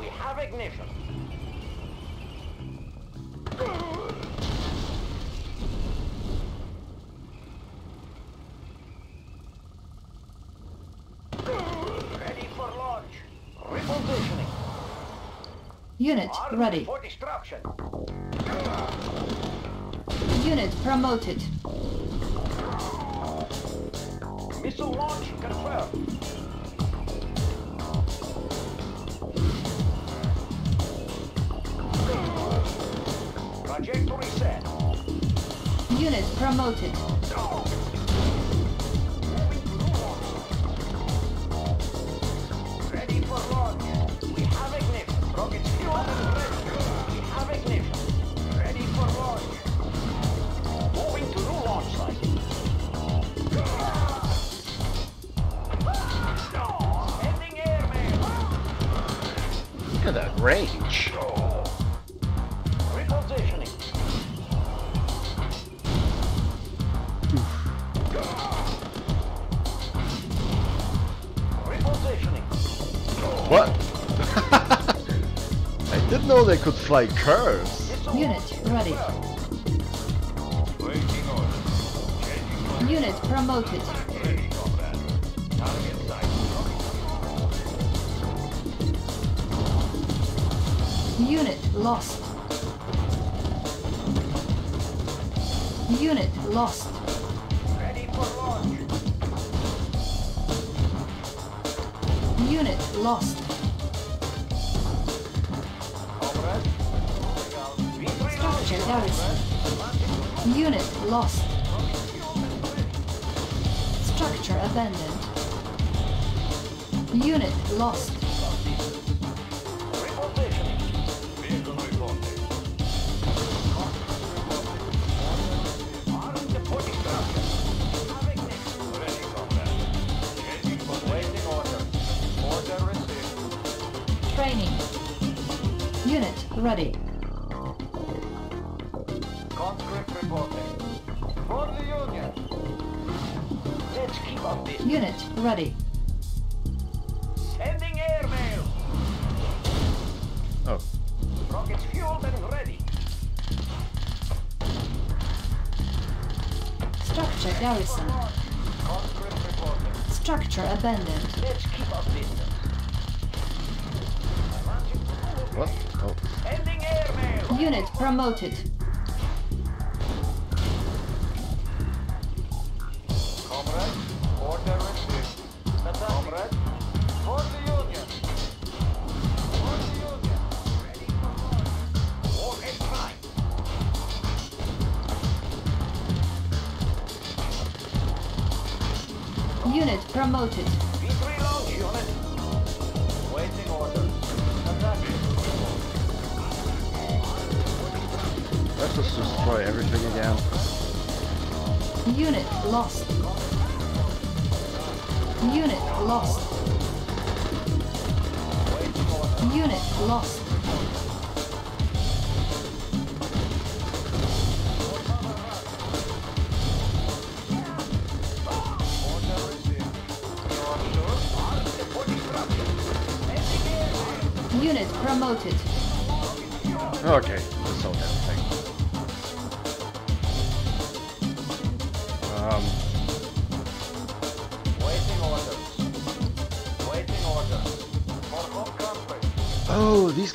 G: We have ignition. Ready for launch. Repositioning.
K: Unit
G: Armed
K: ready.
G: for destruction.
K: Unit promoted.
G: Missile launch confirmed. Trajectory set.
K: Unit promoted.
G: Ready
A: at that range. What? I didn't know they could fly curves.
K: Unit ready. Unit promoted.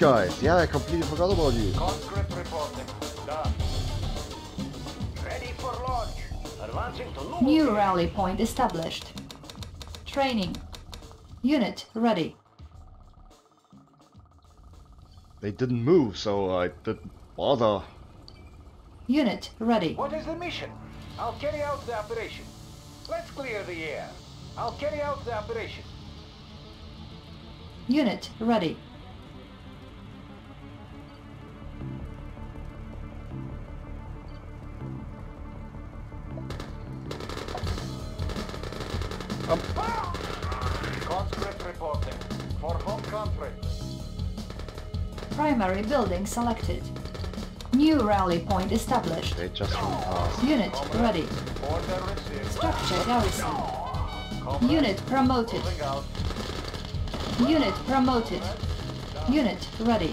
A: Guys. Yeah, I completely forgot about you.
F: Conscript reporting. Done. Ready for launch. Advancing to Lumo.
K: New rally point established. Training. Unit ready.
A: They didn't move, so I didn't bother.
K: Unit ready.
F: What is the mission? I'll carry out the operation. Let's clear the air. I'll carry out the operation.
K: Unit ready. Building selected. New rally point established.
A: They just went past.
K: Unit ready.
F: Order.
K: Structure garrison. Unit promoted. Unit promoted. Unit ready.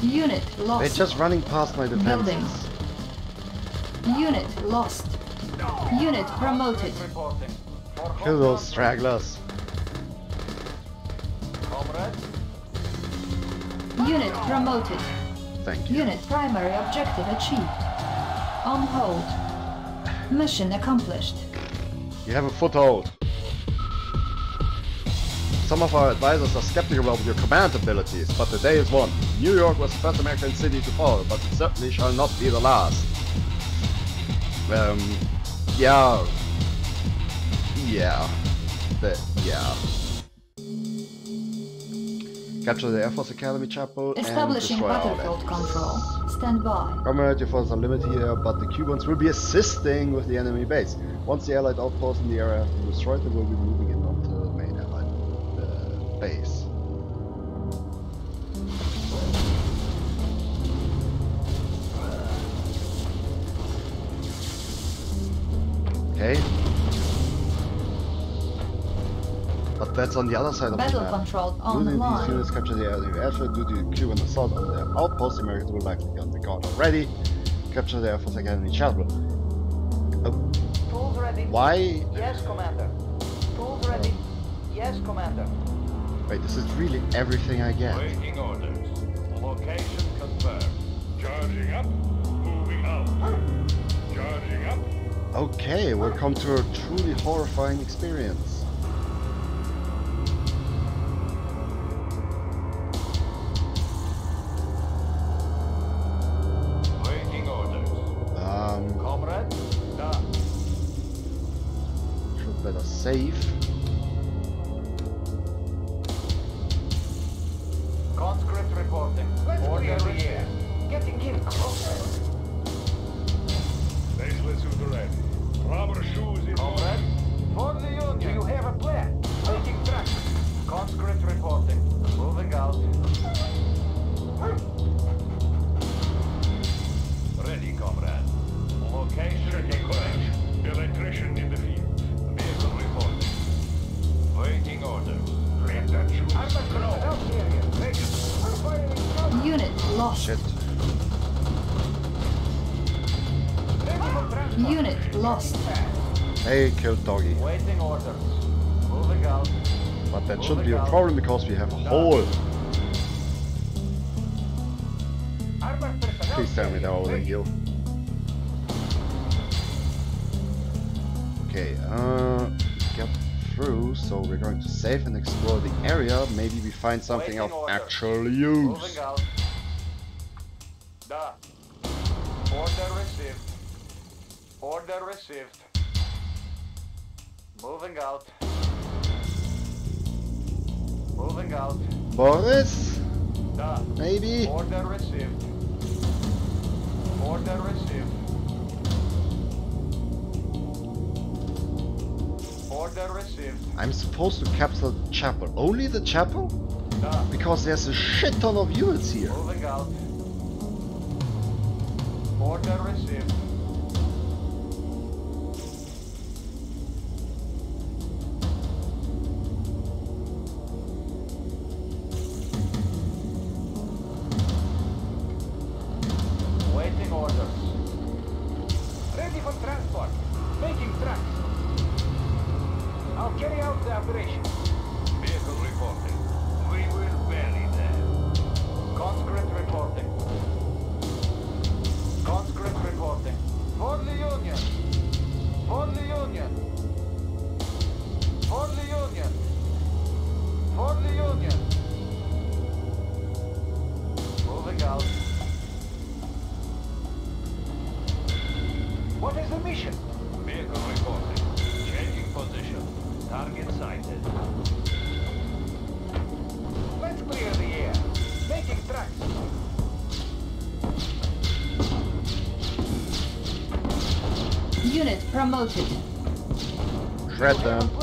K: Unit lost.
A: They're just running past my
K: Building.
A: defenses.
K: Unit lost. Unit promoted.
F: Reporting. For
A: Kill those stragglers.
K: Unit promoted.
A: Thank you.
K: Unit primary objective achieved. On hold. Mission accomplished.
A: You have a foothold. Some of our advisors are skeptical about your command abilities, but the day is won. New York was the first American city to fall, but it certainly shall not be the last. Um, yeah. Yeah. The, yeah. Capture the Air Force Academy Chapel
K: Establishing
A: and destroy
K: battlefield control. Stand by.
A: Comrade, your forces are limited here, but the Cubans will be assisting with the enemy base. Once the Allied outposts in the area have been destroyed, they will be moving in onto the main Allied uh, base. Okay. That's on the other side of
K: Battle
A: the map.
K: control on
A: Due to these units capture the enemy airfield due to the Cuban assault on their outpost, the Americans will likely be on the guard already. Capture the Air Force again in Academy Chapel.
H: Tools ready.
A: Why?
H: Yes, Commander. Tools ready. Yes, Commander.
A: Wait, this is really everything I get.
I: Waiting orders. Location confirmed. Charging up. Moving out. Charging up.
A: Okay, welcome to a truly horrifying experience. Save and explore the area. Maybe we find something of
H: order.
A: actual use.
H: Order received. Order received. Moving out. Moving out.
A: Boris?
H: Da.
A: Maybe?
H: Order received. Order received.
A: I'm supposed to capture the chapel. Only the chapel?
H: Da.
A: Because there's a shit ton of units here.
H: Moving out. Order received.
K: Promoted.
A: Shred them.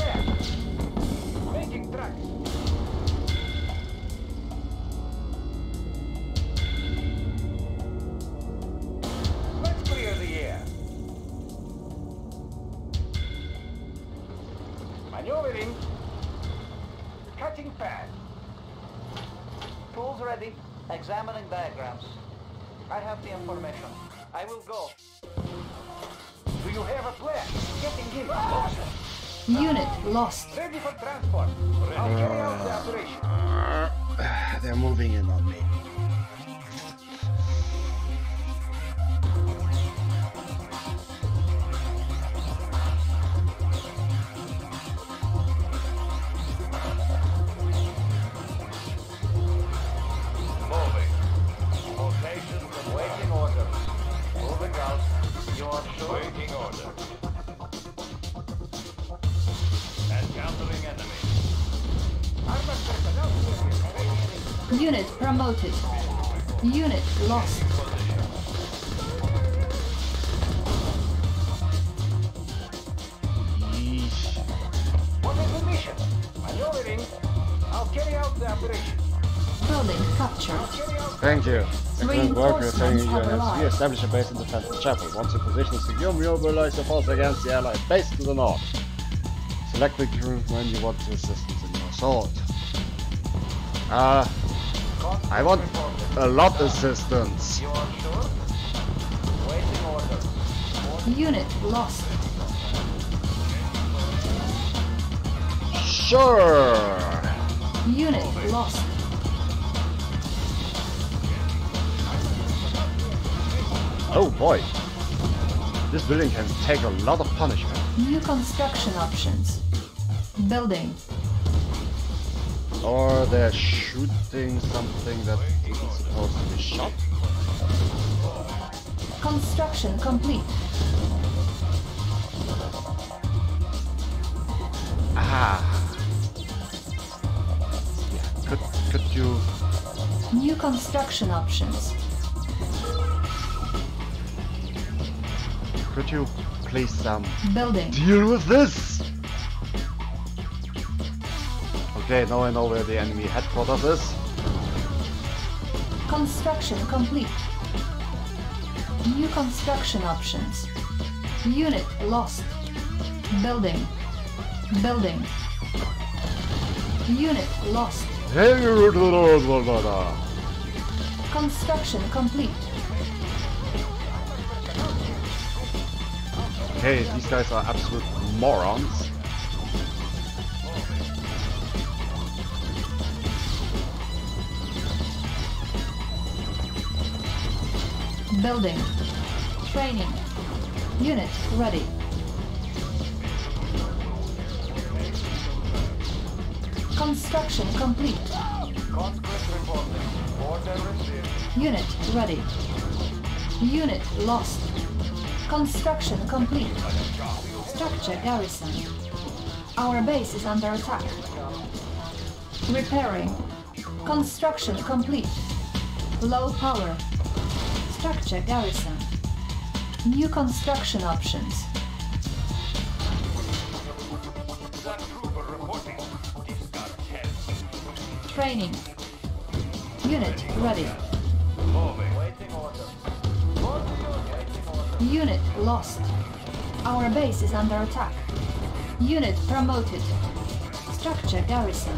K: Unit promoted. Unit lost.
A: Yeesh.
F: What is the mission? Maneuvering. I'll carry out the operation.
K: Building captured.
A: Thank you. Excellent work
K: have
A: units. We establish a base and defend the chapel. Once your position is secure, mobilize your force against the allied base to the north. Select the group when you want assistance in your assault. Uh, I want a lot of assistance.
H: You are sure? Waiting orders.
K: Unit lost.
A: Sure.
K: Unit lost.
A: Oh boy. This building can take a lot of punishment.
K: New construction options. Building.
A: Or they're something that isn't supposed to be shot.
K: Construction complete.
A: Ah. Yeah, could could you
K: New construction options.
A: could you please um
K: Building.
A: deal with this? Okay, now I know where the enemy headquarters is.
K: Construction complete. New construction options. Unit lost. Building. Building. Unit lost. Construction complete.
A: Okay, these guys are absolute morons.
K: Building. Training. Units ready. Construction complete. Unit ready. Unit lost. Construction complete. Structure garrison. Our base is under attack. Repairing. Construction complete. Low power. Structure garrison. New construction options.
I: That trooper reporting. Discard 10.
K: Training. Unit ready. Unit lost. Our base is under attack. Unit promoted. Structure garrison.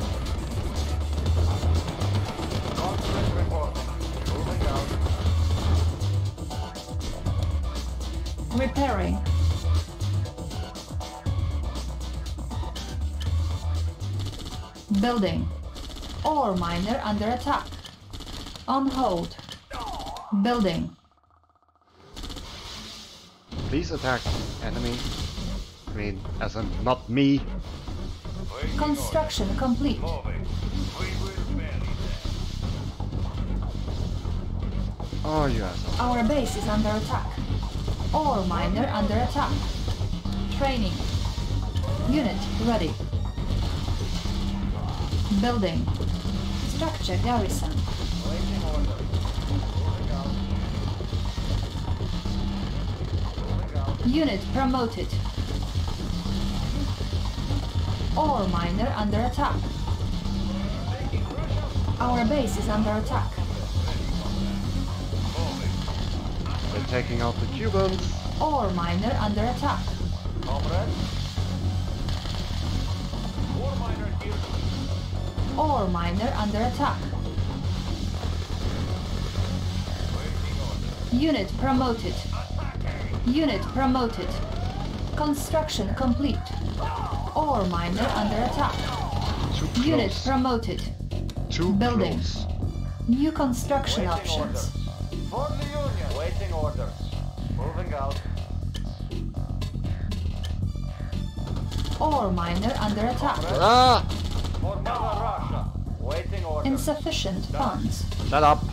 K: Repairing. Building. Ore miner under attack. On hold. Building.
A: Please attack enemy. I mean, as in not me.
K: Construction complete.
I: order. Moving. We will barely there.
A: Oh, you asshole.
K: Our base is under attack. Ore miner under attack. Training. Unit ready. Building. Structure garrison. Unit promoted. Ore miner under attack. Our base is under attack.
A: They're taking out the Cubans.
K: Ore miner under attack.
F: Comrade.
I: War miner here.
K: Ore miner under attack. Unit promoted. Unit promoted. Construction complete. Ore miner under attack.
A: Too close.
K: Unit promoted.
A: Too
K: building.
A: close.
K: New construction
F: Waiting
K: options.
F: Orders. For the Union. Waiting orders. Moving out.
K: Ore miner under attack.
A: Ah!
F: For Mother Russia. Waiting orders.
K: Insufficient funds.
A: Shut up.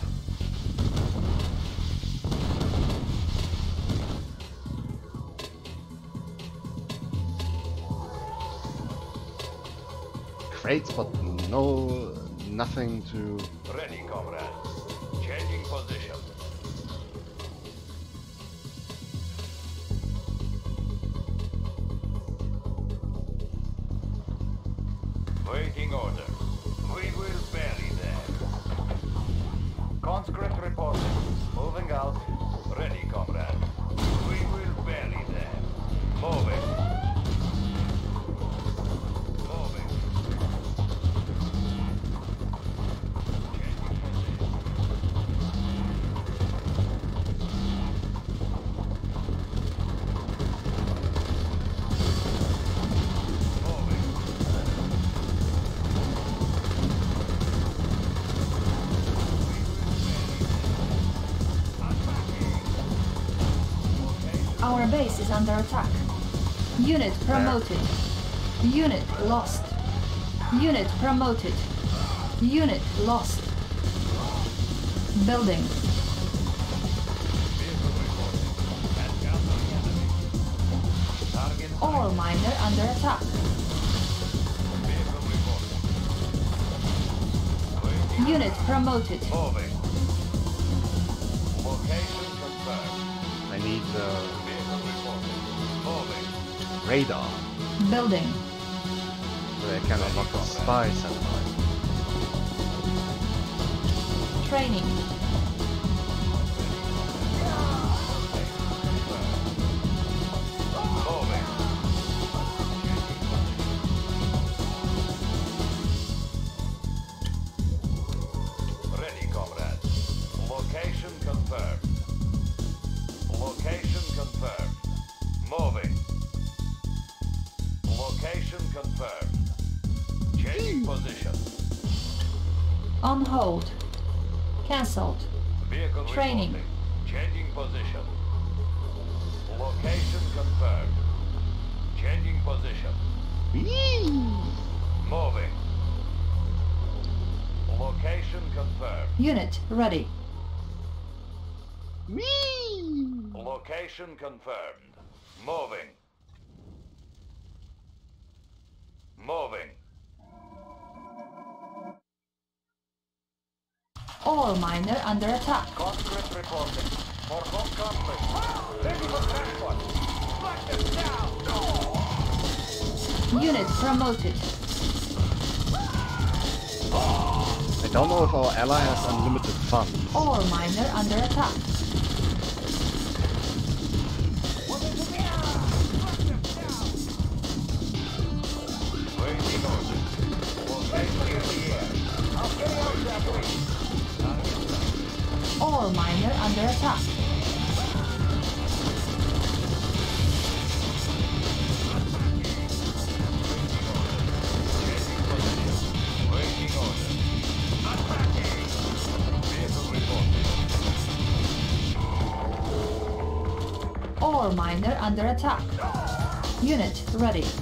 A: Crates, but no, nothing to.
I: Ready, comrade. Order.
K: Under attack. Unit promoted. Unit lost. Unit promoted. Unit lost. Building. Ore miner under attack. Unit promoted.
A: Radar.
K: Building.
A: They can unlock a spy satellite.
K: Training.
I: Position.
K: On hold. Cancelled.
I: Vehicle
K: Training.
I: reporting. Changing position. Location confirmed. Changing position. Moving. Location confirmed.
K: Unit ready.
I: Location confirmed. Moving. Moving.
K: Ore miner under attack.
F: Conscript reporting. For home conflict. Ready for transport. Lock them down.
K: Unit promoted.
A: I don't know if our ally has unlimited funds.
K: Ore miner under attack. Ore miner under attack. Ore miner under attack. Unit ready.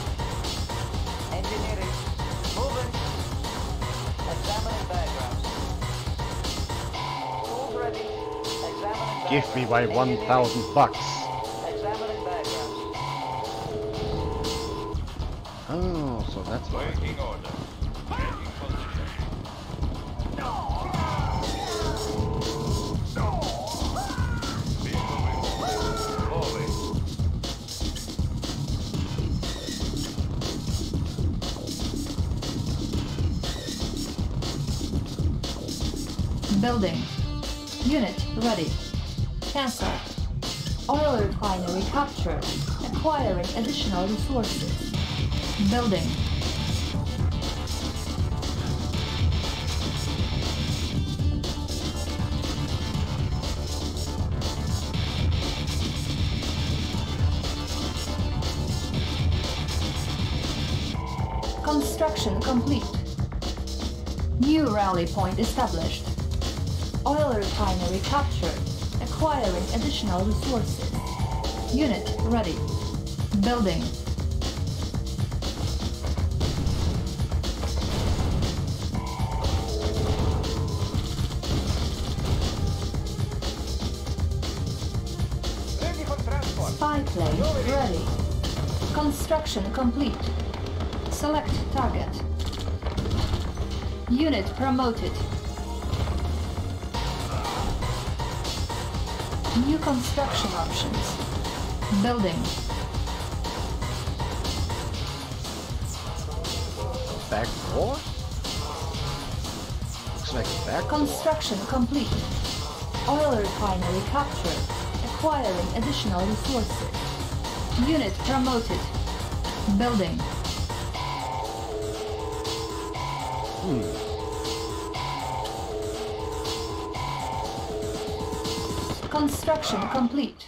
H: Engineering.
A: 1000 bucks.
K: Point established. Oil refinery captured. Acquiring additional resources. Unit ready. Building. Spy plane ready. Construction complete. Select target. Unit promoted. New construction options. Building.
A: Back door? Looks like a back door.
K: Construction complete. Oil refinery captured. Acquiring additional resources. Unit promoted. Building. Construction complete.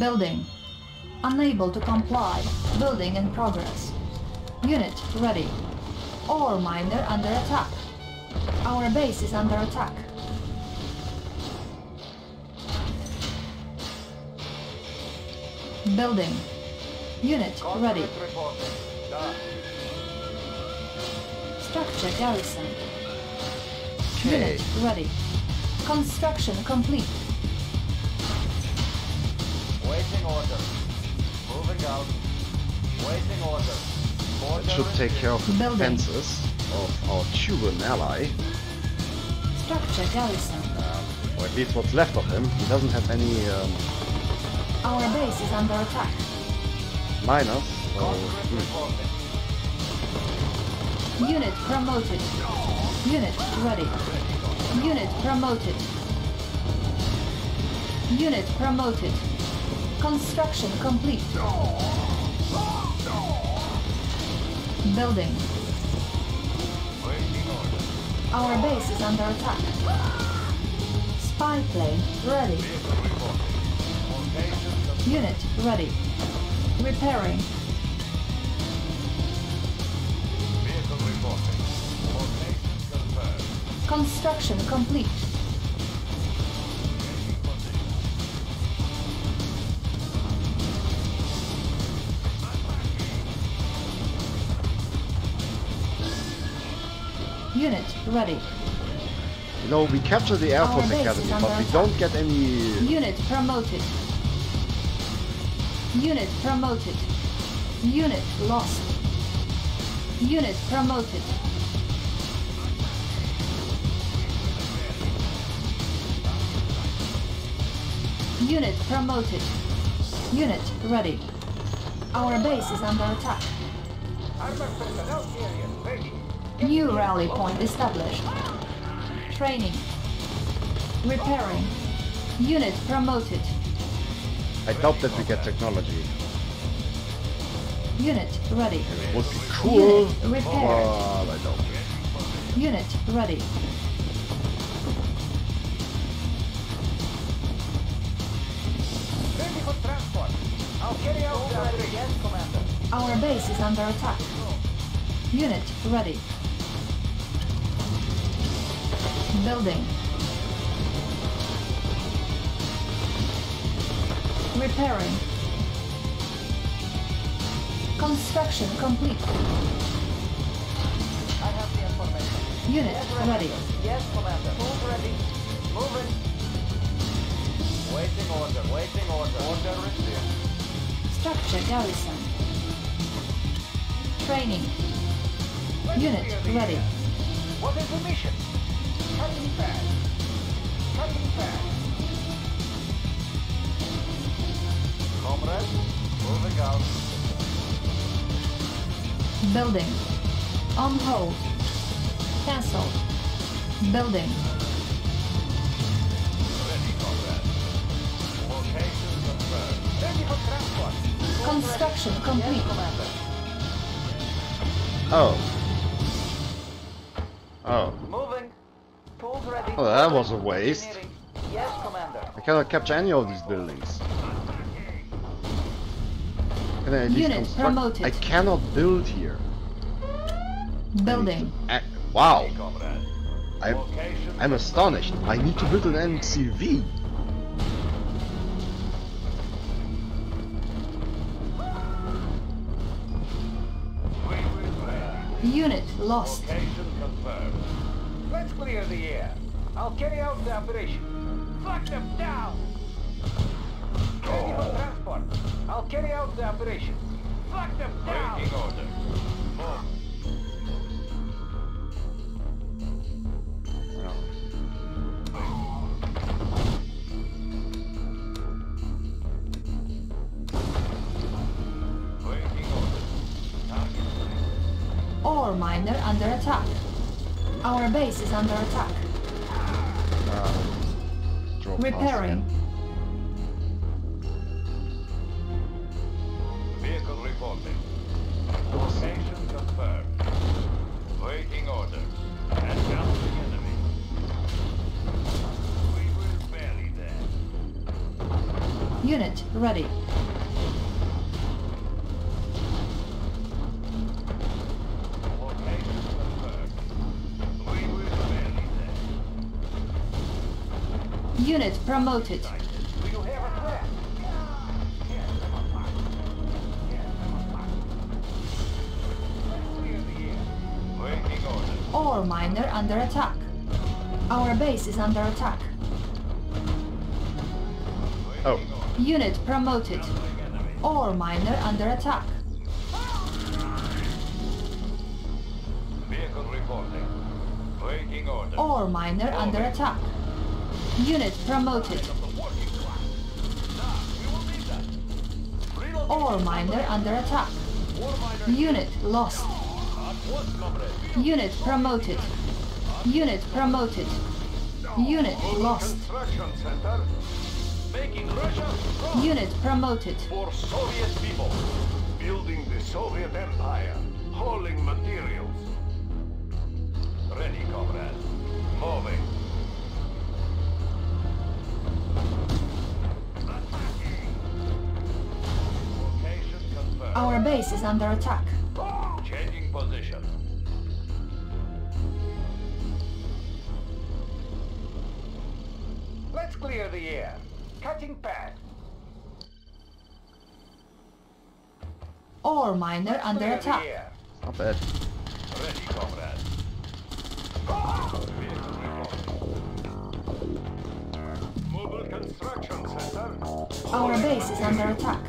K: Building. Unable to comply. Building in progress. Unit ready. Ore miner under attack. Our base is under attack. Building. Unit ready.
F: Conscript reporting. Done.
K: Structure garrison.
A: Okay.
K: Unit ready. Construction complete.
F: Waiting order. Moving out. Waiting order.
A: That should take care of the
K: Building.
A: defenses. of our Cuban ally,
K: Structure garrison.
A: or at least what's left of him. He doesn't have any um,
K: Our base is under attack.
A: miners, so hmm.
K: Unit promoted. Unit ready. Unit promoted. Unit promoted. Construction complete. Building. Our base is under attack. Spy plane ready. Unit ready. Repairing. Construction complete. Unit ready.
A: you know we capture the Air Force Academy, but we don't get any.
K: Uh, Unit promoted. Unit promoted. Unit lost. Unit promoted. Unit promoted. Unit ready. Our base is under attack.
F: Armored personnel carrier ready.
K: New rally point established. Training. Repairing. Unit promoted.
A: I doubt that we get technology.
K: Unit ready.
A: It would be cool,
K: Unit repaired.
A: but I don't.
K: Unit. Ready Our base is under attack. Unit ready. Building. Repairing. Construction complete.
F: I have the information.
K: Unit
F: Yes,
K: ready.
F: Yes, Commander. Move ready. Moving. Waiting order. Waiting order. Order received.
K: Structure garrison. Training. Unit ready.
F: What is the mission? Cutting fast. Cutting fast. Comrade, moving out.
K: Building. On hold. Cancel. Building.
I: Ready, comrade. Location confirmed.
F: Ready for transport.
K: Construction complete.
F: Commander.
A: Oh. Oh.
F: Moving. Tools ready.
A: Oh, that was a waste.
F: Yes, Commander.
A: I cannot capture any of these buildings. Can I at least
K: Unit
A: construct-
K: promoted.
A: I cannot build here.
K: Building.
A: Wow. I'm, I'm astonished. I need to build an MCV.
K: Unit lost.
I: Location confirmed.
F: Let's clear the air. I'll carry out the operation. Flag them down! Ready for transport. I'll carry out the operation. Flag them down!
I: Waiting order. Move.
K: Ore under attack. Our base is under attack.
A: Uh,
K: Repairing.
I: Vehicle reporting. Location confirmed. Waiting order. Encountering enemy. We will bury them.
K: Unit ready.
I: Waiting order.
K: Ore miner under attack. Our base is under attack.
A: Oh.
K: Unit promoted.
I: Encountering enemy.
K: Ore miner under attack.
I: Vehicle reporting.
F: Waiting order.
K: Ore miner under attack. Unit promoted. Ore miner under attack. Unit lost. Unit promoted. Unit promoted. Unit lost. Unit promoted.
I: for Soviet people. Building the Soviet Empire. Hauling materials.
F: ready, comrade. Moving.
K: Base is under attack.
F: Changing position. Let's clear the air. Cutting pad.
K: Ore miner under
F: Clear the
K: attack.
A: Not bad.
F: Ready, comrade.
I: Mobile construction center.
K: Our base is under attack.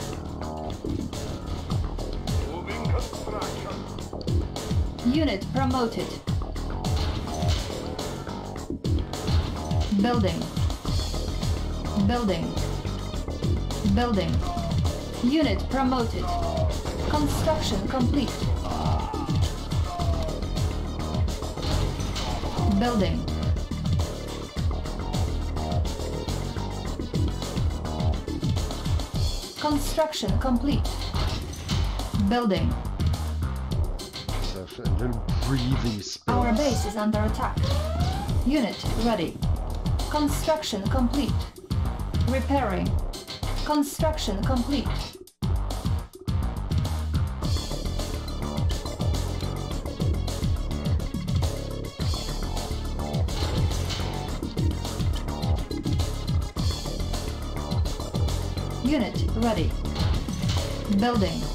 K: Unit promoted. Building. Building. Building. Unit promoted. Construction complete. Building. Construction complete. Building.
A: Little breathing space.
K: Our base is under attack. Unit ready. Construction complete. Repairing. Construction complete. Unit ready. Building.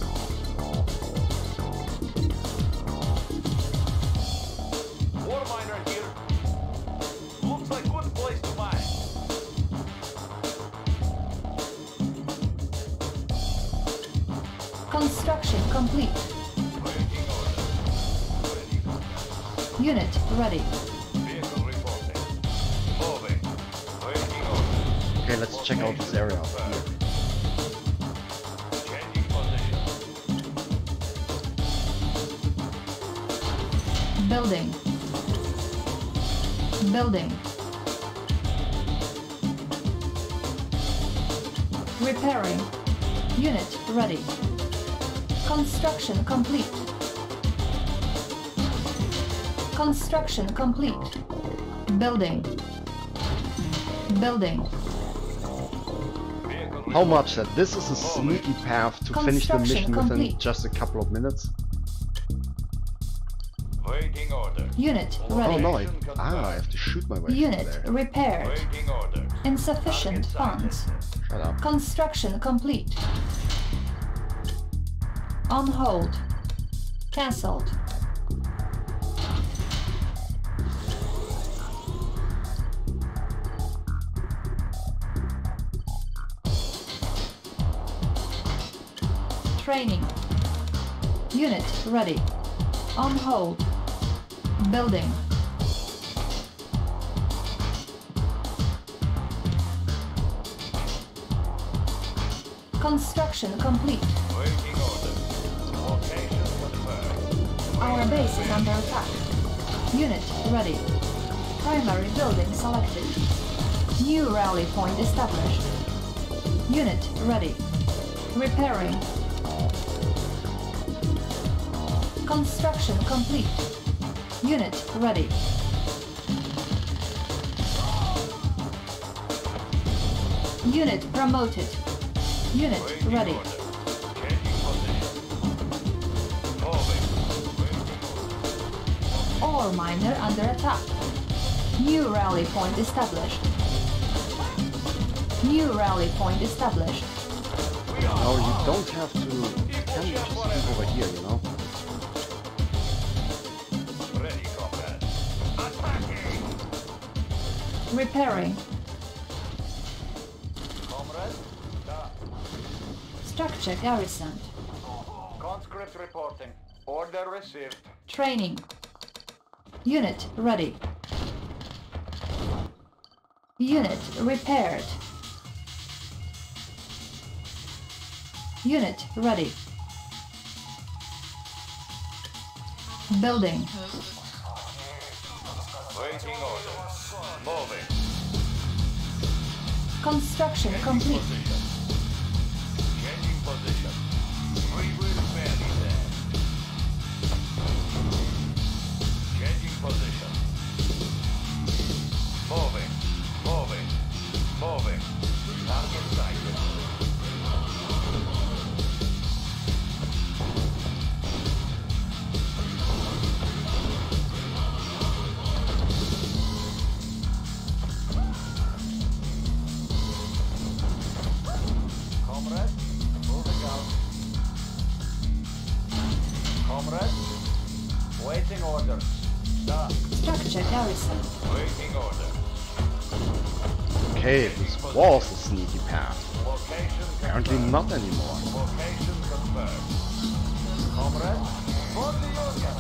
K: Construction complete. Building. Building.
A: How much that this is a sneaky path to finish the
K: Construction
A: mission within
K: complete.
A: just a couple of minutes.
F: Waiting order.
K: Unit
A: Oh
K: ready.
A: no, I, ah, I have to shoot my way
K: Unit
A: there.
K: repaired.
F: Waiting order.
K: Insufficient funds.
A: Shut up.
K: Construction complete. On hold. Cancelled. Ready. On hold. Building. Construction complete. Our base is under attack. Unit ready. Primary building selected. New rally point established. Unit ready. Repairing. Construction complete. Unit ready. Unit promoted. Unit ready. Ore miner under attack. New rally point established. New rally point established.
A: No, you don't have to. You can just over here, you know?
K: Repairing. Structure garrisoned.
F: Conscript reporting. Order received.
K: Training. Unit ready. Unit repaired. Unit ready. Building.
I: Waiting orders. Moving.
K: Construction complete.
I: Position. Changing position. We will bury them. Changing position. Moving. Moving. Moving. Target sighted. Comrade, moving out. Comrade, waiting orders. Done.
K: Structure garrison.
I: Waiting orders.
A: Okay, this was a sneaky path. Apparently not anymore.
I: Location confirmed. Comrade, for the Union.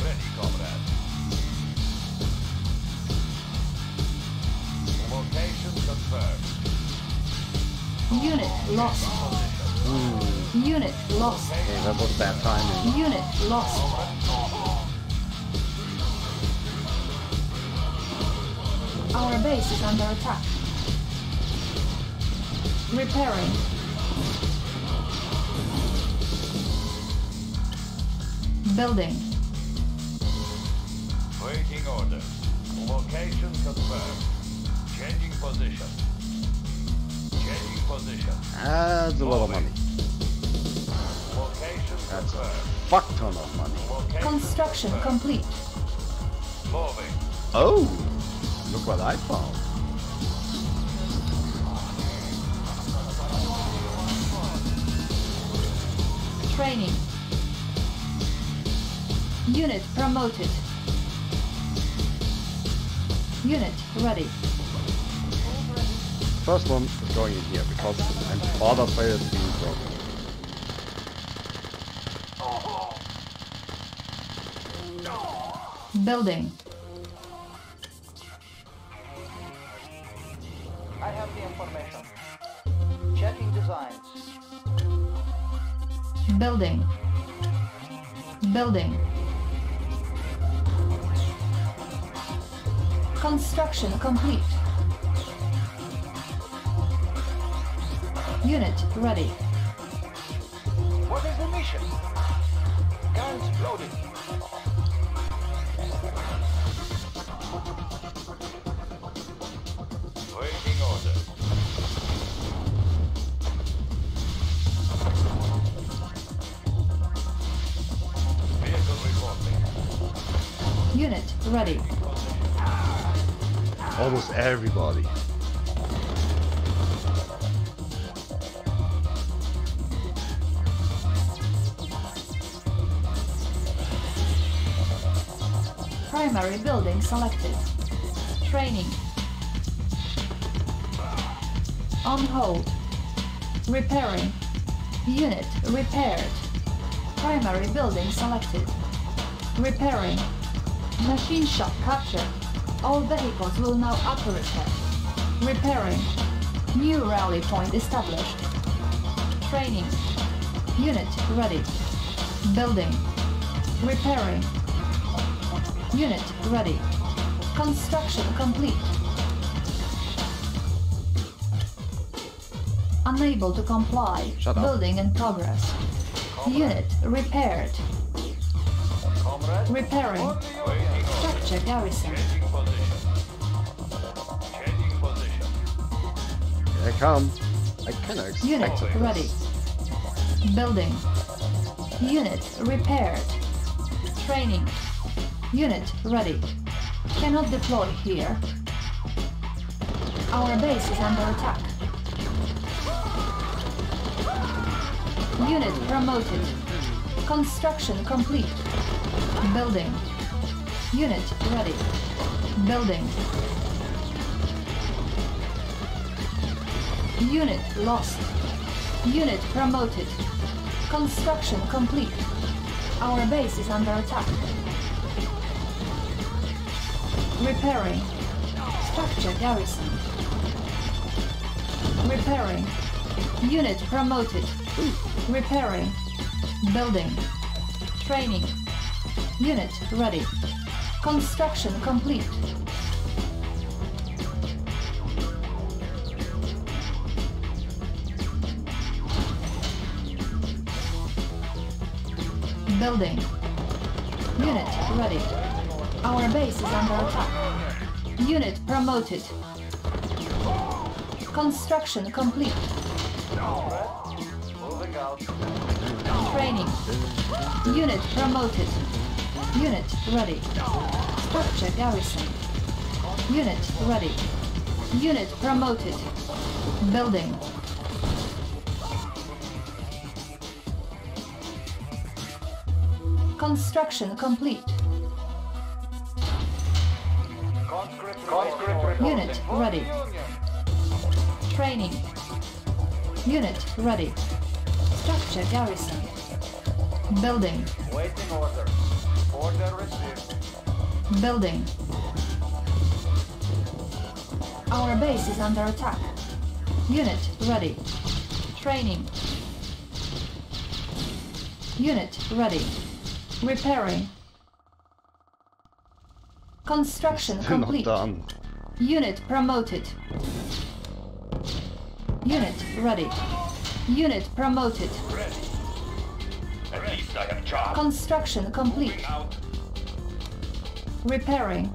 I: Ready, comrade. Location confirmed.
K: Unit lost. Unit lost.
A: Okay, that was bad timing.
K: Unit lost. Our base is under attack. Repairing. Building.
I: Waiting orders. Location confirmed. Changing position. Changing position.
A: That's a lot of money.
I: Location
A: That's a
I: confirmed.
A: fuck ton of money.
I: Location
K: Construction
I: confirmed.
K: complete.
I: Moving.
A: Oh, look what I found.
K: Training. Unit promoted. Unit ready.
A: First one is going in here because I'm bothered by it being broken.
K: Building.
H: I have the information. Checking designs.
K: Building. Building. Construction complete. Unit ready.
I: What is the mission? Guns loaded. Waiting order. Vehicle reporting.
K: Unit ready.
A: Almost everybody.
K: Building selected. Training. On hold. Repairing. Unit repaired. Primary building selected. Repairing. Machine shop captured. All vehicles will now operate. Repairing. New rally point established. Training. Unit ready. Building. Repairing. Unit ready. Construction complete. Unable to comply.
A: Shut up.
K: Building in progress. Unit repaired.
I: Comrade.
K: Repairing. Structure garrison.
I: Changing position. Changing position.
A: Here I come. I kinda expected
K: Unit
A: this.
K: ready. Building. Unit repaired. Training. Unit ready. Cannot deploy here. Our base is under attack. Unit promoted. Construction complete. Building. Unit ready. Building. Unit lost. Unit promoted. Construction complete. Our base is under attack. Repairing. Structure garrison. Repairing. Unit promoted. Repairing. Building. Training. Unit ready. Construction complete. Building. Unit ready. Our base is under attack. Unit promoted. Construction complete. Training. Unit promoted. Unit ready. Structure garrison. Unit ready. Unit promoted. Building. Construction complete. Ready. Training. Unit ready. Structure garrison. Building.
F: Waiting order. Order received.
K: Building. Our base is under attack. Unit ready. Training. Unit ready. Repairing. Construction
A: Still not
K: complete.
A: done.
K: Unit promoted. Unit ready. Unit promoted.
G: At least I have job.
K: Construction complete. Repairing.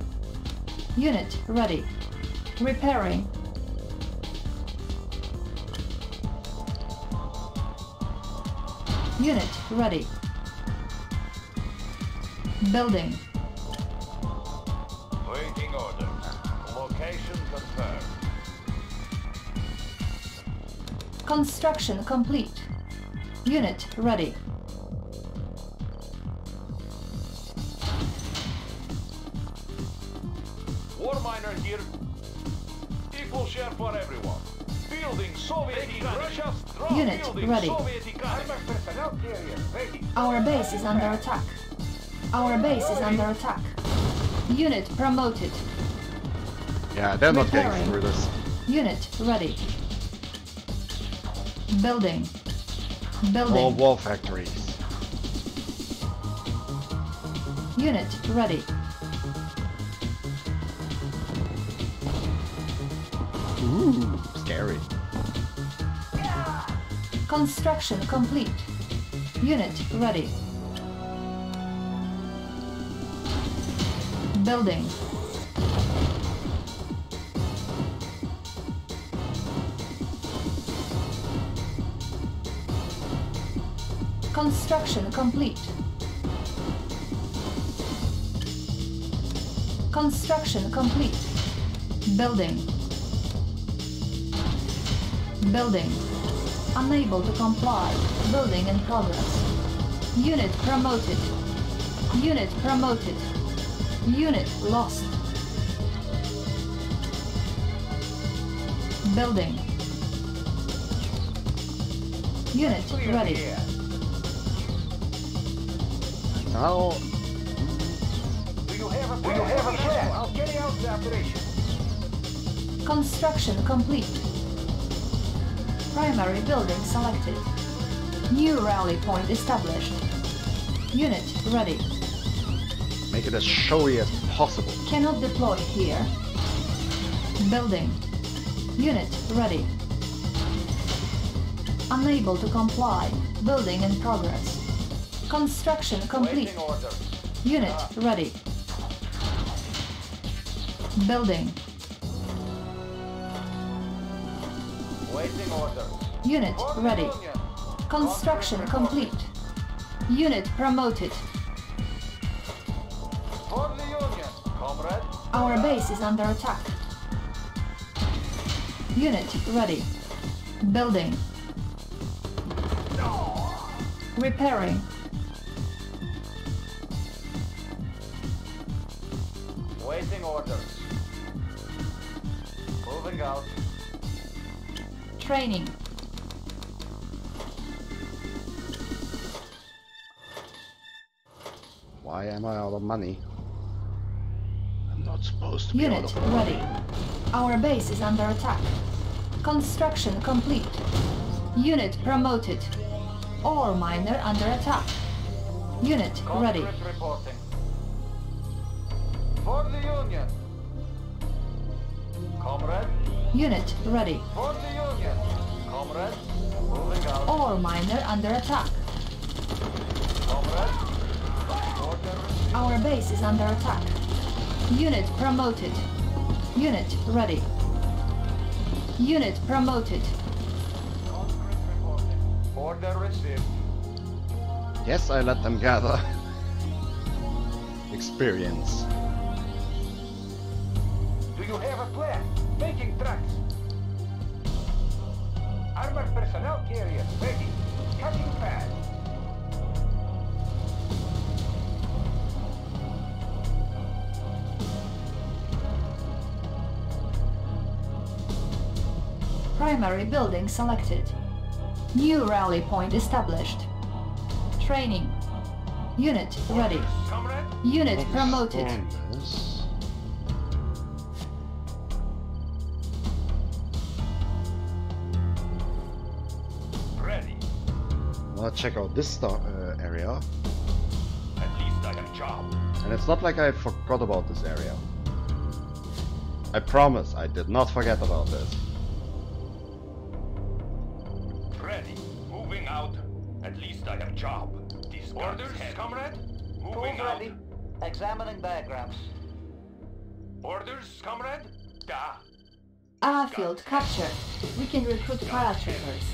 K: Unit ready. Repairing. Unit ready. Building. Construction complete. Unit ready.
F: War miner here. Equal share for everyone. Building Soviet Russia. Strong
K: Unit
F: building
K: ready.
F: Soviet economy. personnel carrier ready.
K: Our base is under attack. Our base is under attack. Unit promoted.
A: Yeah, they're not getting
K: Repairing.
A: through this.
K: Unit ready. Building. Building.
A: All wall factories.
K: Unit ready.
A: Ooh, scary.
K: Construction complete. Unit ready. Building. Construction complete. Construction complete. Building. Building. Unable to comply. Building in progress. Unit promoted. Unit promoted. Unit lost. Building. Unit ready.
A: Now,
F: Do you have a Do you have a plan? I'll carry out the operation.
K: Construction complete. Primary building selected. New rally point established. Unit ready.
A: make it as showy as possible.
K: Cannot deploy here. Building. Unit ready. Unable to comply. Building in progress. Construction complete. Unit ah. ready. Building.
F: Waiting order.
K: Unit ready. Construction complete. Unit promoted.
F: For the Union, comrade.
K: Our base is under attack. Unit ready. Building. Repairing. Training.
A: Why am I out of money? I'm not Supposed to be
K: Unit
A: out of
K: ready. Our base is under attack. Construction complete. Unit promoted. Ore miner under attack. Unit ready.
F: Reporting. For the Union. Comrade,
K: Unit ready.
F: for the Union. Comrade, moving out.
K: Ore miner under attack.
F: Comrade.
K: Our base is under attack. Unit promoted. Unit ready. Unit promoted.
F: Order received.
A: Yes, I let them gather. Experience.
F: Do you have a plan? Making tracks. Armored personnel carrier ready. Cutting path.
K: Primary building selected. New rally point established. Training. Unit ready. Unit promoted.
A: Now check out this star, uh, area.
F: At least I have job.
A: And it's not like I forgot about this area. I promise I did not forget about this.
F: Ready. Moving out. At least I have a job. These orders, comrade.
H: Tools
F: Moving out.
H: ready. Examining diagrams.
F: Orders, comrade. Da.
K: Airfield captured. We can recruit paratroopers.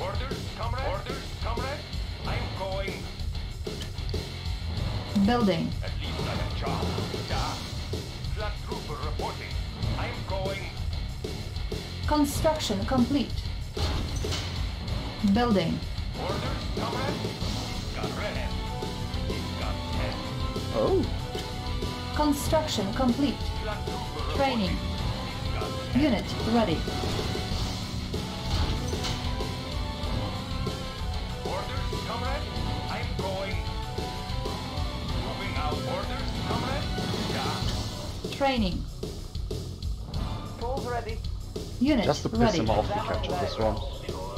F: Orders, comrade. Orders, comrade. I'm going.
K: Building.
F: At least I have job. Da. Flak trooper reporting. I'm going.
K: Construction complete. Building.
F: Orders, comrade. Got ready. Got head.
A: Oh,
K: Construction complete. Training.
F: reporting. Got head.
K: Unit ready. Training.
H: Tools ready.
K: Unit
A: just to piss
K: ready.
A: him off, we captured this one.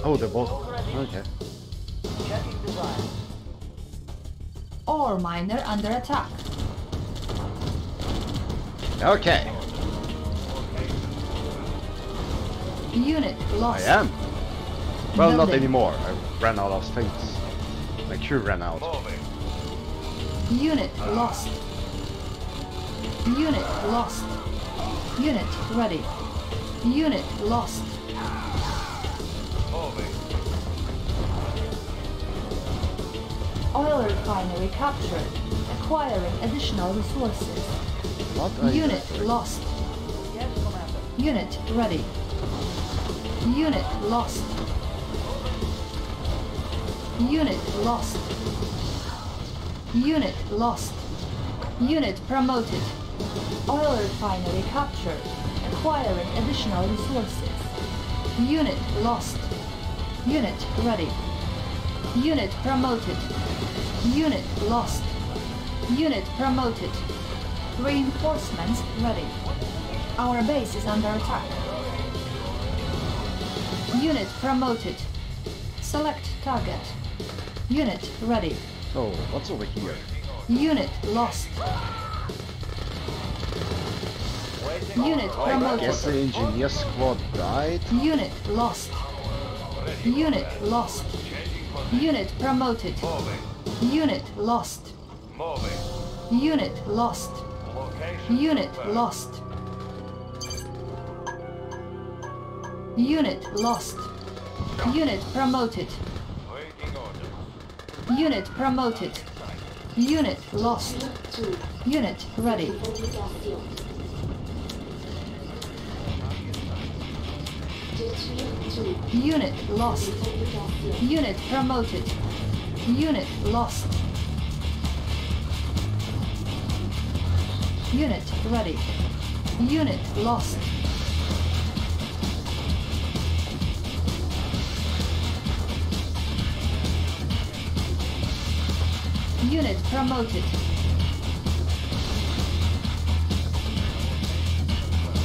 A: Oh, they're both. Okay.
H: Checking design.
K: Ore miner under attack.
A: Okay,
K: Unit lost.
A: I am. Well, not anymore. I ran out of things. My crew ran out.
K: Unit ah. lost. Unit lost. Unit ready. Unit lost. Oil refinery captured. Acquiring additional resources. Unit lost.
H: Yes,
K: Unit ready. Unit lost. Unit lost. Unit lost. Unit promoted. Oil refinery captured. Acquiring additional resources. Unit lost. Unit ready. Unit promoted. Unit lost. Unit promoted. Reinforcements ready. Our base is under attack. Unit promoted. Select target. Unit ready.
A: So, what's over here?
K: Unit lost. Unit promoted.
A: guess the engineer squad died.
K: Unit lost. Unit lost. Unit promoted. Unit lost.
F: Moving.
K: Unit lost. Unit lost. Unit lost. Unit promoted. Unit promoted. Unit lost. Unit ready. Unit lost. Unit promoted. Unit lost. Unit ready. Unit lost. Unit promoted.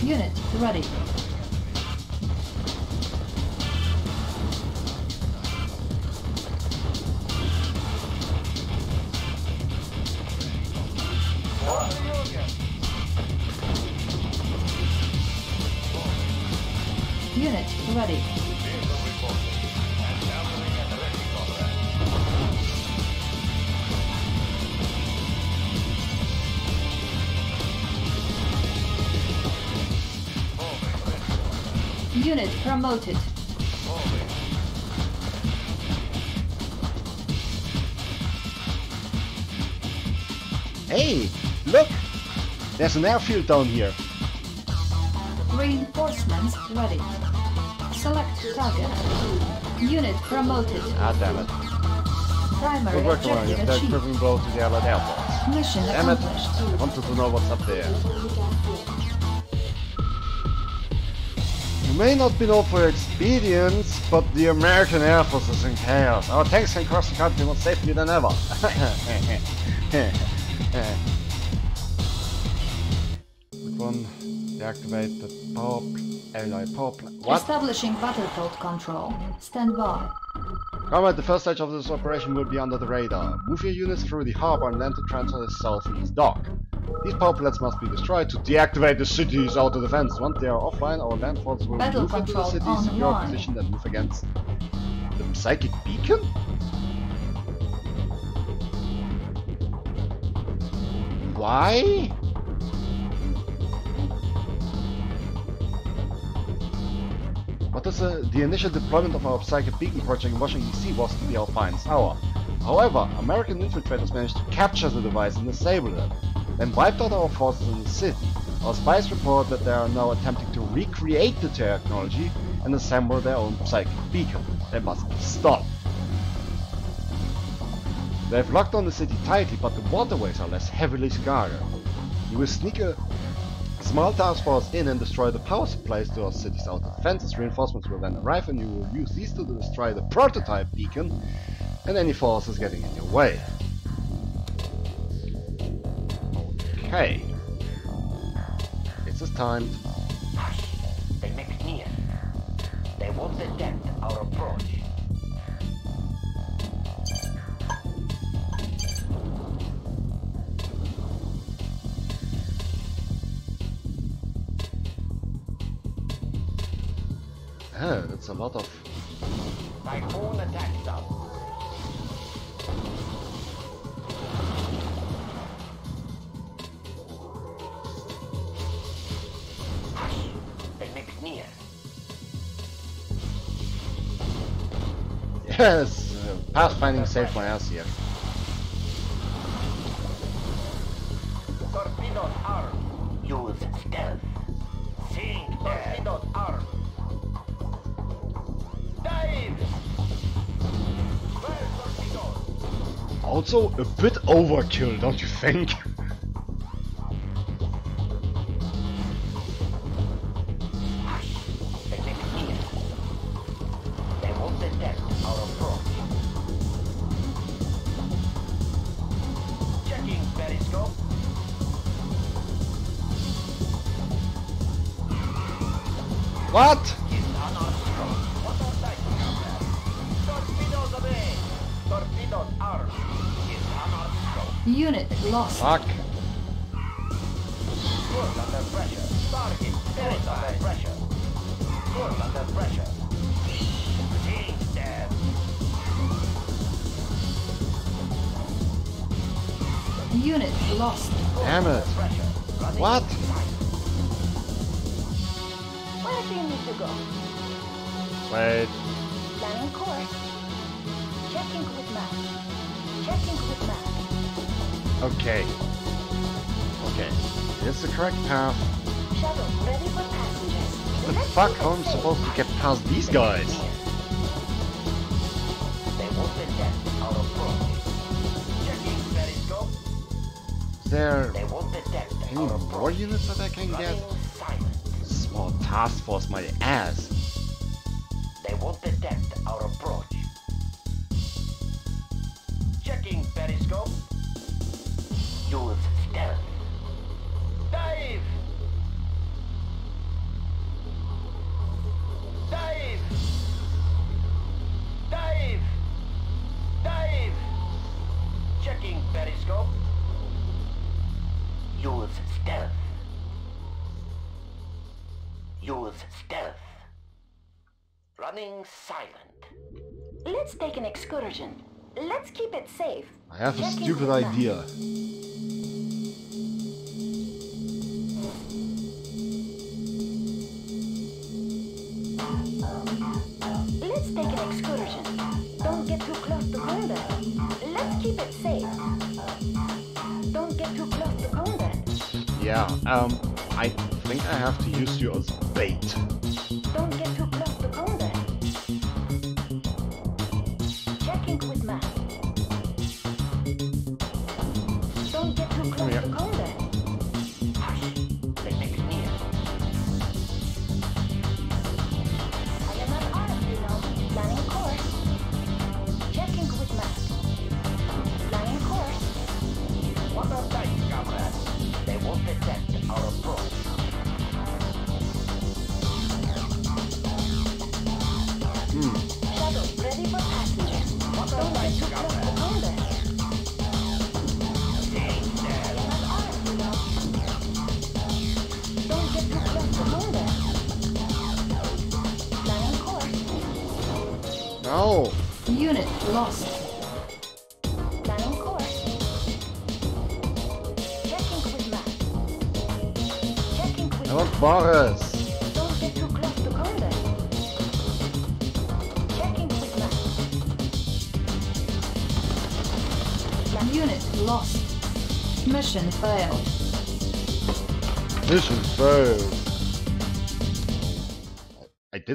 K: Unit ready. Unit ready. Unit promoted.
A: Hey, look! There's an airfield down here.
K: Reinforcements ready. Select target. Unit promoted.
A: Ah, damn it.
K: Primary
A: Good work, Ryan.
K: objective
A: That
K: achieved.
A: equipping blow to the Allied Air Force.
K: Mission
A: Damn it.
K: accomplished.
A: I wanted to know what's up there. You may not be known for your expedience, but the American Air Force is in chaos. Our tanks can cross the country more safely than ever. Which one? Deactivate the power power plant. What?
K: Establishing battlefield control. Stand by.
A: Comrade, the first stage of this operation will be under the radar. Move your units through the harbor and land to transfer the southeast dock. These power plants must be destroyed to deactivate the city's outer defense. Once they are offline, our land forces will
K: Battle
A: move into the city, secure position, and move against the psychic beacon? Why? What is the, uh, the initial deployment of our Psychic Beacon project in Washington DC was to be our finest hour. However, American infiltrators managed to capture the device and disable it, then wiped out our forces in the city. Our spies report that they are now attempting to recreate the technology and assemble their own Psychic Beacon. They must be stopped. They've locked down the city tightly, but the waterways are less heavily guarded. You will sneak a small task force in and destroy the power supplies to our city's outer defenses. Reinforcements will then arrive and you will use these to destroy the prototype beacon and any forces getting in your way. Okay. It's this time.
G: Hush! They make near. They won't detect our approach.
A: Ah, that's a lot of.
G: Attack zone. Hush! They near.
A: Yes! Uh, pathfinding saved my ass here.
G: Torpedoes armed. Use stealth. Sink torpedoes armed.
A: Also a bit overkill, don't you think?
G: Hush!
K: Lost.
A: Fuck.
G: Good under pressure. Very under pressure. Good under pressure.
K: Unit lost.
A: Damn it. What? Okay. Okay. It's the correct path.
M: Shuttle ready for passengers.
A: The
M: Let's
A: fuck?
M: keep it
A: How am I
M: safe.
A: supposed to get past these guys?
G: They won't detect our approach. Checking periscope.
A: Is there
G: They won't
A: any more units that I can get? Small task force, my ass.
H: Running silent.
M: Let's take an excursion. Let's keep it safe.
A: I have a stupid idea.
M: Let's take an excursion. Don't get too close to combat. Let's keep it safe. Don't get too close to combat.
A: Yeah, um, I think I have to use you as bait.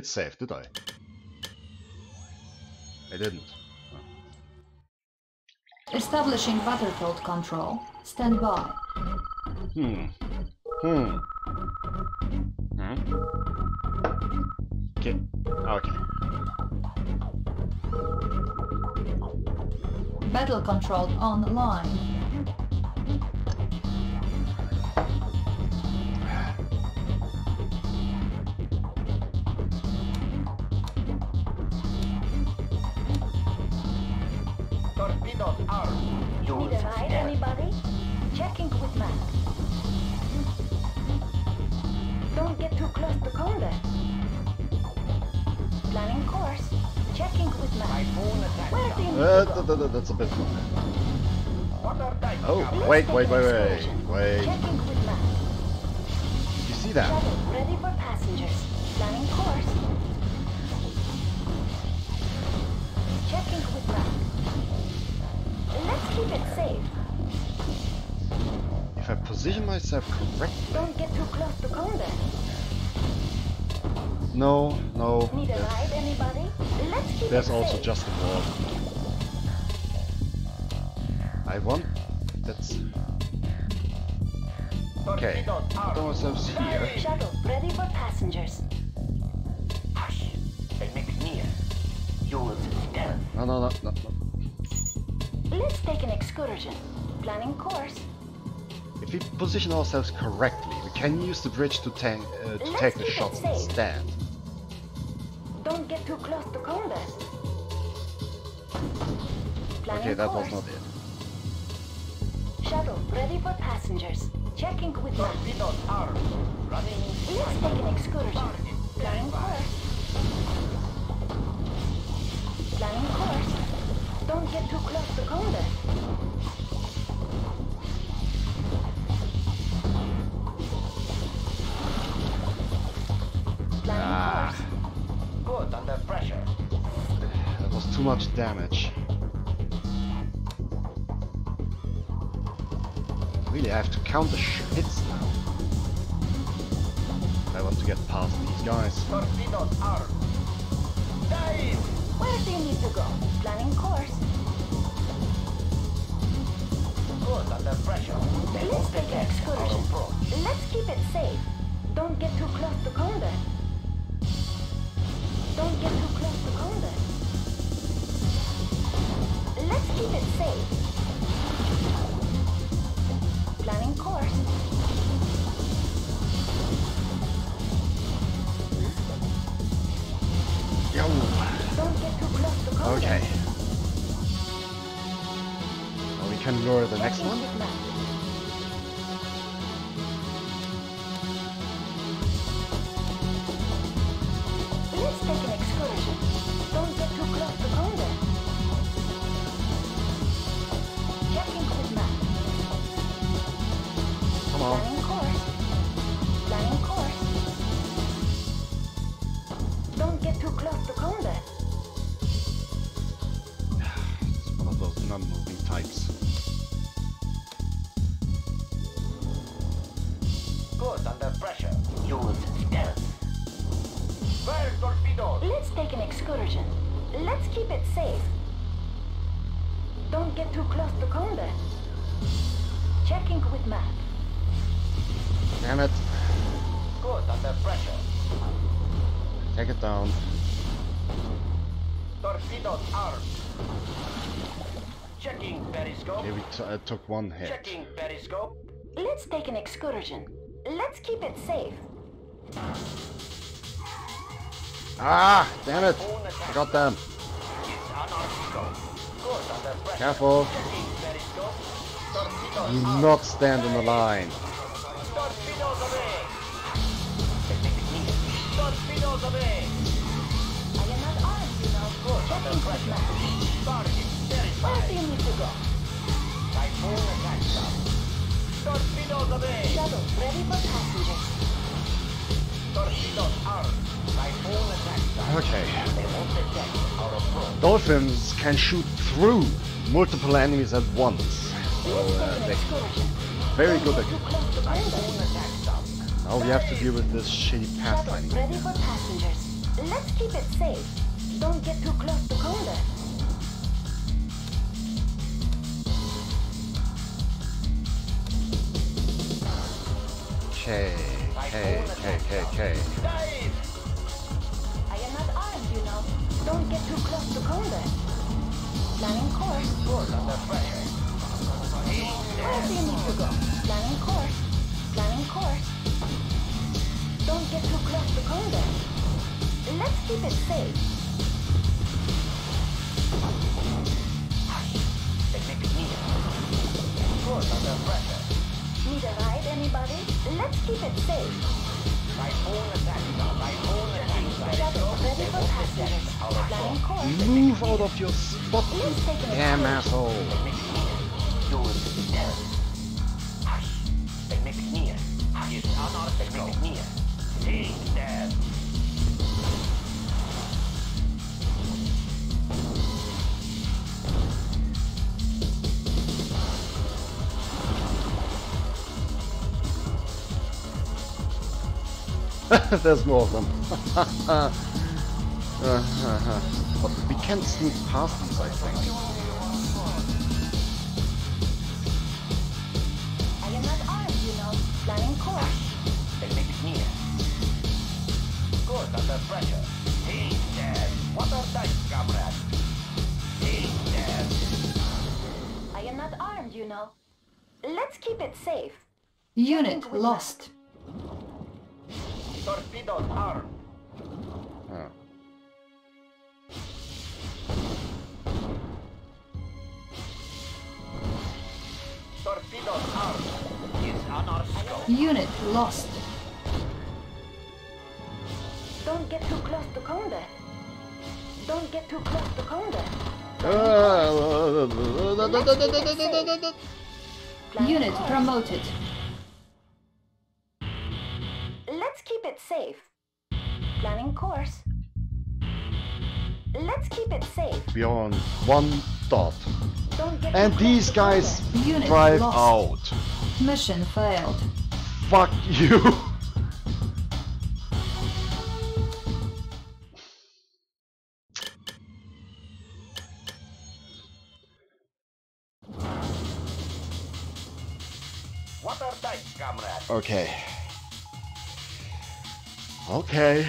A: Did save, did I? I didn't.
K: Establishing battlefield control. Stand by.
A: Hmm. Hmm. Hmm. Okay. Okay.
K: Battle control online.
M: A
A: bit long.
H: What are dice,
A: Oh, wait, wait, wait, wait, wait.
M: Checking with.
A: You see that?
M: Ready for passengers. Planning course. Checking with map. Let's keep it safe.
A: If I position myself correctly.
M: Don't get too close to combat.
A: No, no.
M: Need a
A: there's-
M: ride, anybody? Let's keep
A: There's
M: it
A: also
M: safe.
A: just a wall. Ourselves here.
M: Shuttle ready for passengers.
H: Hush. They make near. Use stealth.
A: No, no, no, no, no.
M: Let's take an excursion. Planning course.
A: If we position ourselves correctly, we can use the bridge to, tank, uh, to take the
M: keep it
A: shots instead.
M: Don't get too close to combat. Planning
A: Okay, that was
M: course.
A: not I took one hit.
G: Checking periscope.
M: Let's take an excursion. Let's keep it safe.
A: Ah, damn it. I got them.
G: It's anarchico. Good, under pressure.
A: Careful.
G: Checking periscope. Torpedoes
A: Do not stand in the line.
G: Torpedoes away. Torpedoes away.
M: I am not armed, you know.
G: Good, under
M: Checking with
G: pressure.
M: map. Where do you need to go?
A: Dolphins can shoot through multiple enemies at once. So uh, they very good at. Now we have to deal with this shitty pathfinding.
M: ready for passengers. Let's keep it safe. Don't get too close to combat.
A: Okay, okay, okay, okay, okay.
M: I am not armed, you know. Don't get too close to combat. Planning course.
G: Good under pressure.
M: Where do you need to go? Planning course. Planning course. Don't get too close to combat. Let's keep it safe.
G: Technique Good under pressure.
M: Need a ride, anybody? Let's keep it safe.
G: Typhoon attack sub. Typhoon attack sub.
M: Shuttle ready for passengers. Planning course.
A: Move out of your spot, you
M: Let's take an
A: damn
M: excursion.
A: asshole.
G: Use stealth. Hush. Technique near. Is anarchico. Technique near.
A: There's more of them. Uh-huh. but we can't sneak past these, I think.
M: I am not armed, you know. Planning course.
G: Technique near. Good under pressure. Take that. What are dice, comrade? Take that.
M: I am not armed, you know. Let's keep it safe.
K: Unit lost.
G: Torpedoes armed.
A: Oh.
G: Torpedoes armed. Is anarchico.
K: Unit lost.
M: Don't get too close to combat. Don't get too close to combat. Planning
K: Unit
M: course.
K: promoted.
M: Let's keep it safe.
A: Beyond one dot.
M: Don't get too
A: And these guys
M: combat.
K: Unit
A: drive
K: lost.
A: out.
K: Mission failed.
A: Fuck you.
G: What are dice, comrade?
A: Okay. Okay.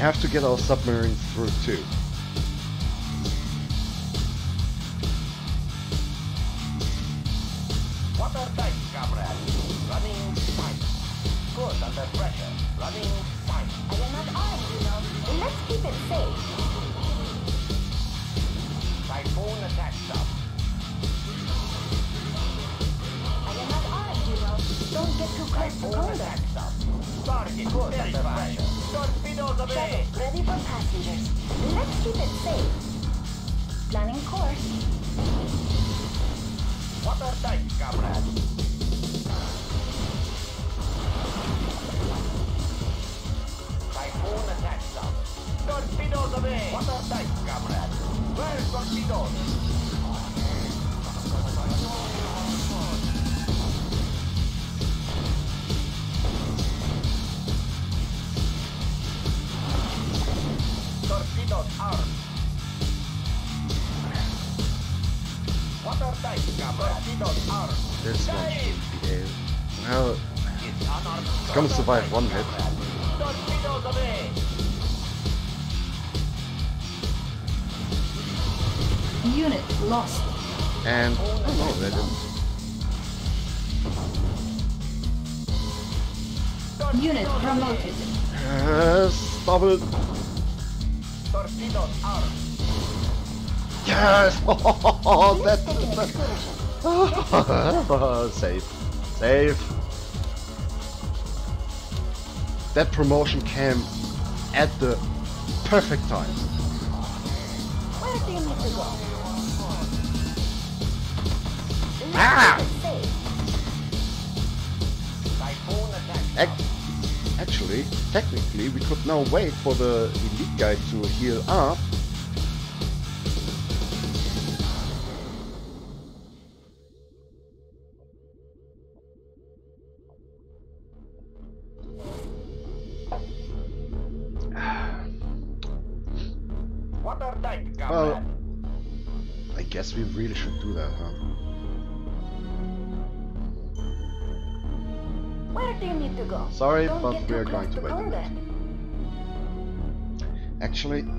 A: Have to get our submarine through too.
G: What are dice, comrade? Running fine. Good under pressure. Running fine.
M: I am not armed, you know. Let's keep it safe.
G: Typhoon attack sub.
M: I am not armed, you know. Don't get too close to
G: Typhoon
M: combat.
G: attack stop. Target good under pressure. Torpedoes away.
M: Shuttle ready for passengers. Let's keep it safe. Planning course.
G: What are dice, comrade? Typhoon attack sub. Torpedoes away. What are dice, comrade? Where's torpedoes?
A: This one should be able. Well,
G: It's
A: gonna survive one hit.
K: Unit lost.
A: And oh no, they didn't.
K: Unit promoted.
A: Yes, stop it.
G: Torpedoes armed.
A: Yes. Oh,
M: Let's
A: that,
M: take an
A: that
M: excursion.
A: save, save. That promotion came at the perfect time.
M: Where do you need to go?
A: Ah!
M: keep it safe.
G: Typhoon attack.
A: Ac- actually, technically, we could now wait for the elite guy to heal up. Well- I guess we really should do that, huh?
M: Where do you need to go?
A: Sorry,
M: Don't
A: but
M: we're
A: going to
M: to
A: wait a
M: combat.
A: Actually, no,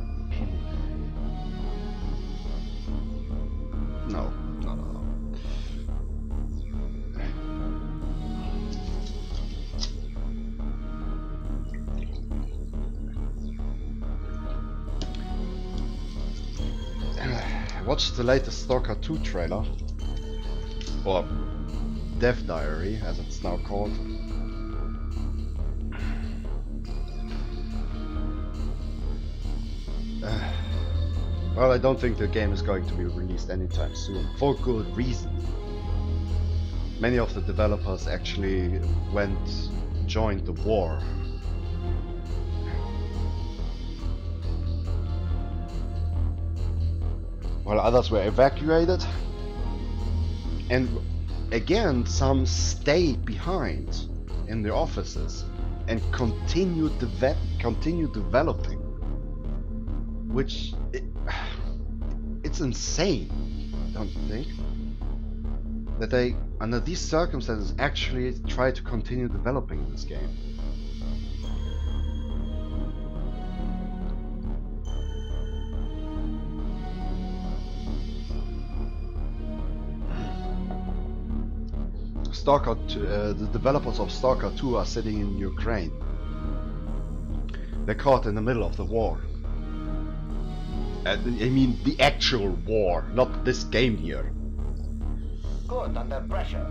A: no, no, no. Watch the latest Stalker 2 trailer, or Death Diary, as it's now called. Well, I don't think the game is going to be released anytime soon, for good reason. Many of the developers actually went, joined the war. While others were evacuated. And again, some stayed behind in the offices and continued, deve- continued developing which it, it's insane, don't you think? That they, under these circumstances, actually try to continue developing this game. Stalker, uh, the developers of Stalker 2 are sitting in Ukraine. They're caught in the middle of the war. Uh, I mean the actual war, not this game here.
G: Good, under pressure.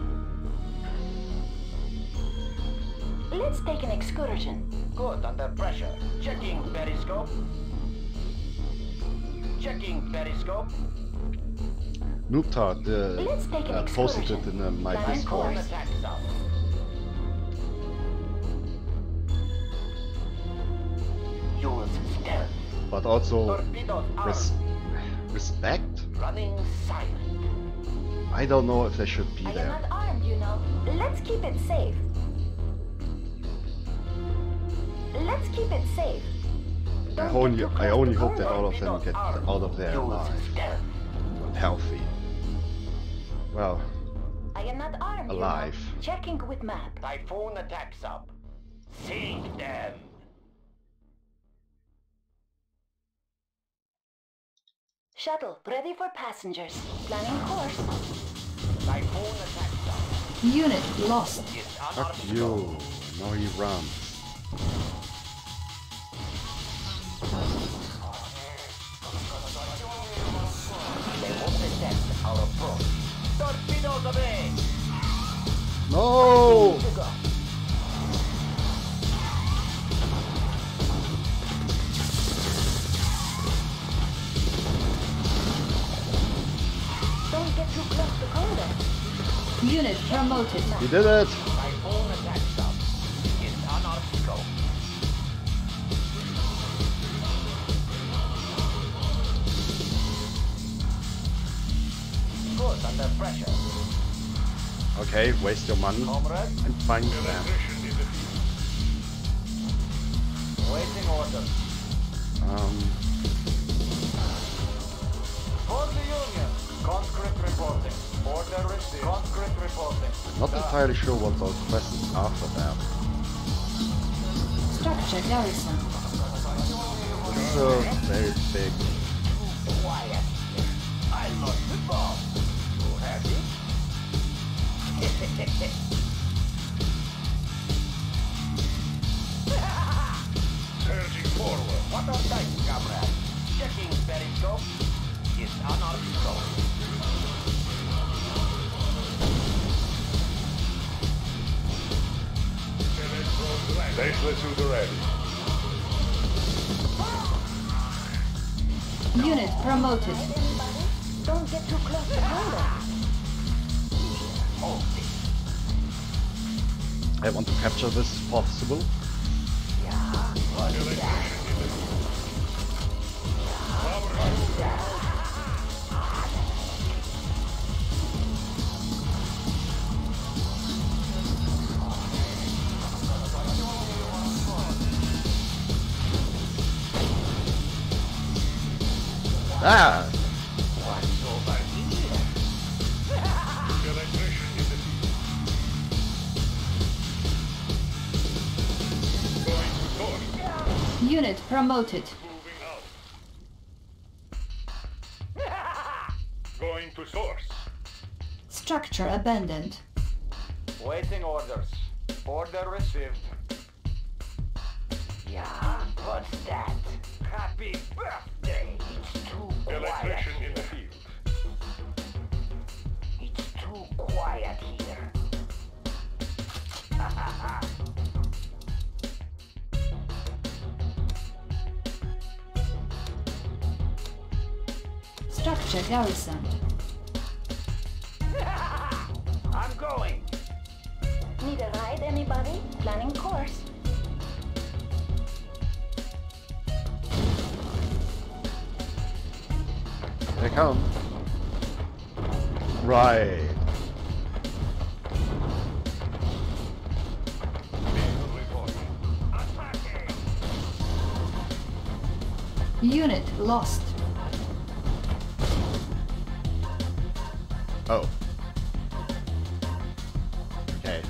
M: Let's take an excursion.
G: Good, under pressure. Checking periscope. Checking periscope.
A: Noobtard uh,
M: Let's take an
A: uh, posted it
M: excursion.
A: in uh, my
M: Plan
A: Discord.
M: course.
G: Attack south. Use stealth.
A: But also res- respect?
G: Running silent.
A: I don't know if they should be
M: I am
A: there.
M: not armed, you know. Let's keep it safe. Let's keep it safe.
A: I
M: Don't
A: only, I only hope that all of them get out of there alive and healthy. Well,
M: I am not armed,
A: Alive.
M: you know. Checking with map.
G: Typhoon attack sub. Sink them.
M: Shuttle, ready for passengers. Planning course.
G: Typhoon attack sub.
K: Unit lost.
G: It's
A: fuck
G: unarmed.
A: you. Now he runs.
G: They won't detect our approach. Torpedoes away.
A: No!
M: To go. Don't get too close to combat.
K: Unit promoted.
A: He did it!
G: Typhoon attack sub. It's unarmed scope. under pressure.
A: Okay, waste your money
G: Comrade,
A: and find them.
I: Electrician in
G: waiting orders.
A: Um,
G: For the Union, conscript reporting. Order received. Conscript reporting.
A: not entirely sure what those questions are for that.
K: Structure garrison.
A: It's a very big.
G: Quiet. I lost the ball. You happy?
I: Surging forward.
G: What on deck, comrade? Checking periscope. It's anarchical.
I: Electrodes ready. Ready.
K: Unit promoted.
M: Don't get too close to Holder.
A: I want to capture this if possible.
I: Electrician source.
K: Unit promoted.
I: Going to source.
K: Structure abandoned.
G: Waiting orders. Order received. Yeah, what's that? Happy birthday! It's too quiet.
I: Electrician in the field.
G: It's too quiet here.
K: Structure garrisoned.
A: Right.
I: Vehicle reporting. Attacking.
K: Unit lost.
A: Oh. Okay.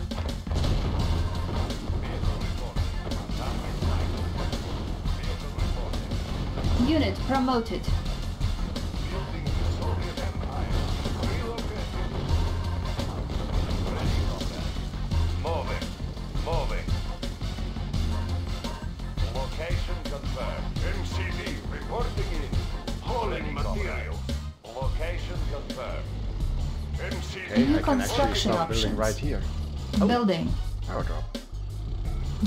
I: Vehicle reporting. Vehicle reporting.
K: Unit promoted. Construction
A: start building right here. Oh.
K: Building.
A: Power drop.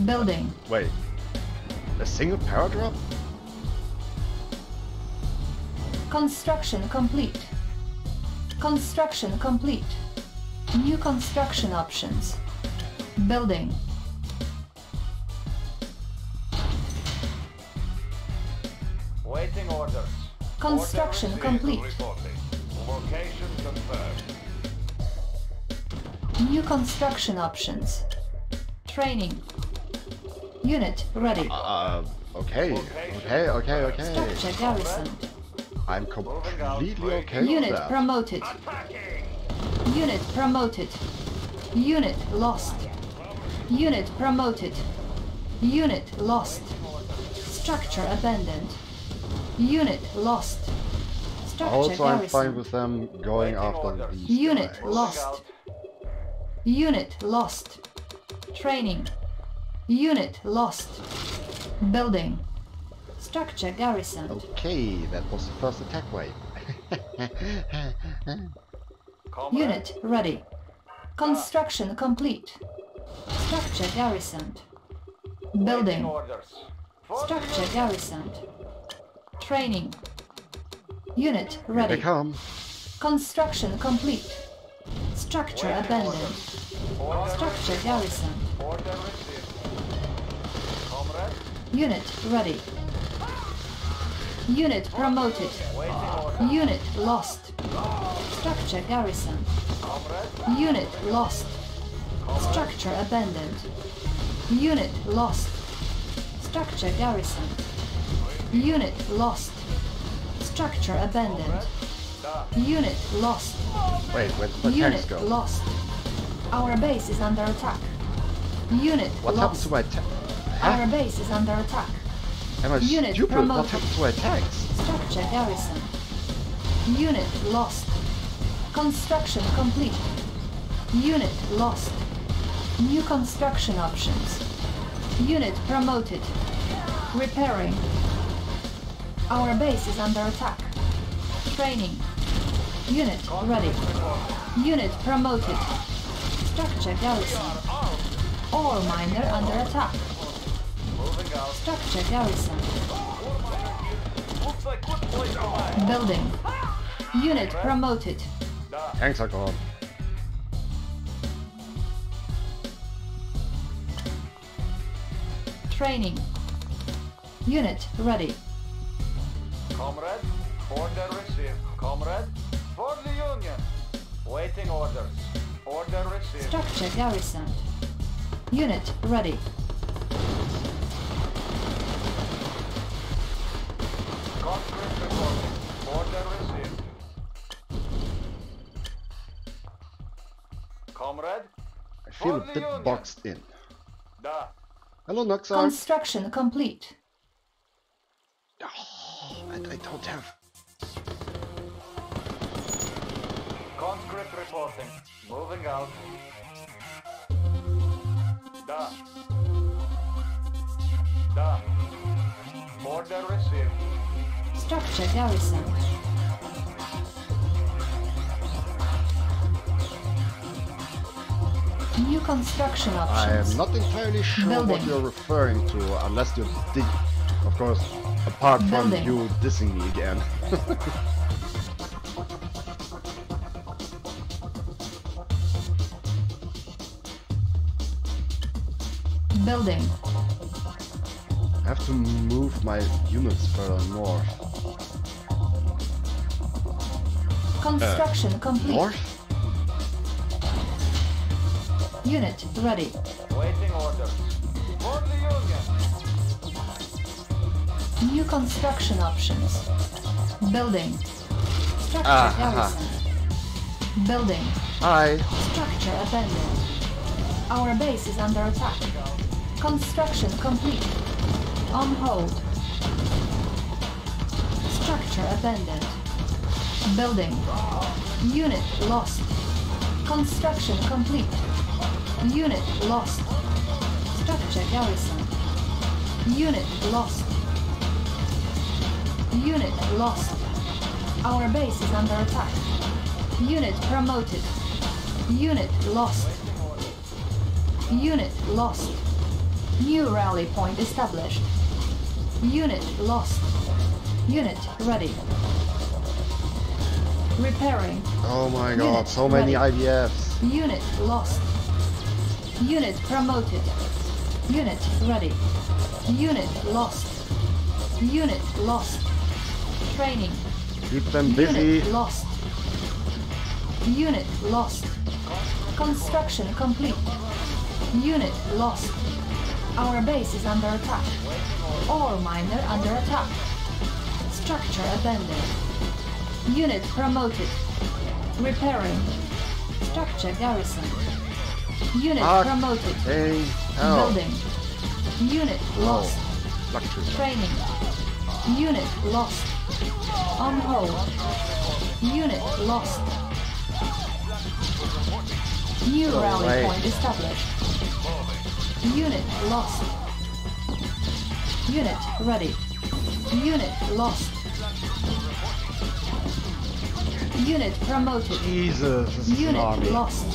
K: Building.
A: Wait. A single power drop?
K: Construction complete. Construction complete. New construction options. Building.
G: Waiting orders.
K: Construction
G: Order
K: complete. Construction options. Training. Unit ready.
A: Uh, okay. Okay, okay, okay.
K: Structure garrisoned.
A: I'm completely okay with
K: Unit
A: that.
K: promoted. Unit promoted. Unit lost. Unit promoted. Unit lost. Structure abandoned. Unit lost. Structure
A: Also, I'm fine with them going after these
K: Unit
A: guys.
K: Lost. Unit lost. Training. Unit lost. Building. Structure garrisoned.
A: Okay, that was the first attack wave.
K: Unit ready. Construction complete. Structure garrisoned. Building.
G: orders. For the
K: Structure garrisoned. Training. Unit ready.
A: come.
K: Construction complete. Structure abandoned. Structure.
G: Comrade,
K: Unit ready. Unit promoted. Unit lost. Structure garrison. Unit lost. Structure abandoned. Unit lost. Structure garrison. Unit lost. Structure abandoned. Unit lost.
A: Wait, where did my tanks
K: Unit
A: go?
K: lost. Our base is under attack. Unit
A: What happened to my?
K: Our base is under attack.
A: Am I
K: Unit
A: stupid? What
K: promoted.
A: happened to my tanks?
K: Structure garrison. Unit lost. Construction complete. Unit lost. New construction options. Unit promoted. Repairing. Our base is under attack. Training. Unit ready. Unit promoted. Structure garrison. Ore miner under attack.
F: Moving out.
K: Structure garrison.
F: Looks like good place to hide.
K: Building. Unit promoted.
A: Tanks are gone.
K: Training. Unit ready.
F: Comrade, order received. Comrade, for the Union. Waiting orders. Order received.
K: Structure garrison. Unit ready.
F: Conscript reporting. Order received. Comrade,
A: I feel a
F: For the
A: bit
F: Union.
A: boxed in.
F: da.
A: Hello, Noxar.
K: Construction complete.
A: Ah, and I don't have.
F: Reporting. Moving out. Da. Da. Order received.
K: Structure garrison. New construction options.
A: I am not entirely sure what you're referring to, unless you're dig. Of course, apart from you dissing me again.
K: Building.
A: I have to move my units further north.
K: Construction complete.
A: North?
K: Unit ready.
F: Waiting orders. For the Union.
K: New construction options. Building. Structure
A: Ah,
K: garrison. Building.
A: Hi.
K: Structure abandoned. Our base is under attack. Construction complete. On hold. Structure abandoned. Building. Unit lost. Construction complete. Unit lost. Structure garrison. Unit lost. Unit lost. Our base is under attack. Unit promoted. Unit lost. Unit lost. New rally point established. Unit lost. Unit ready. Repairing.
A: Oh my god,
K: Unit
A: so many
K: ready.
A: IFVs.
K: Unit lost. Unit promoted. Unit ready. Unit lost. Unit lost. Training.
A: Keep them busy.
K: Unit lost. Unit lost. Construction complete. Unit lost. Our base is under attack. Ore miner under attack. Structure abandoned. Unit promoted. Repairing. Structure garrison. Unit promoted.
A: Hey.
K: Building. Unit lost.
A: Luxury.
K: Training. Unit lost. On hold. Unit lost. New rally point established. Unit lost. Unit ready. Unit lost. Unit promoted.
A: Jesus, this is an
K: Unit
A: army.
K: lost.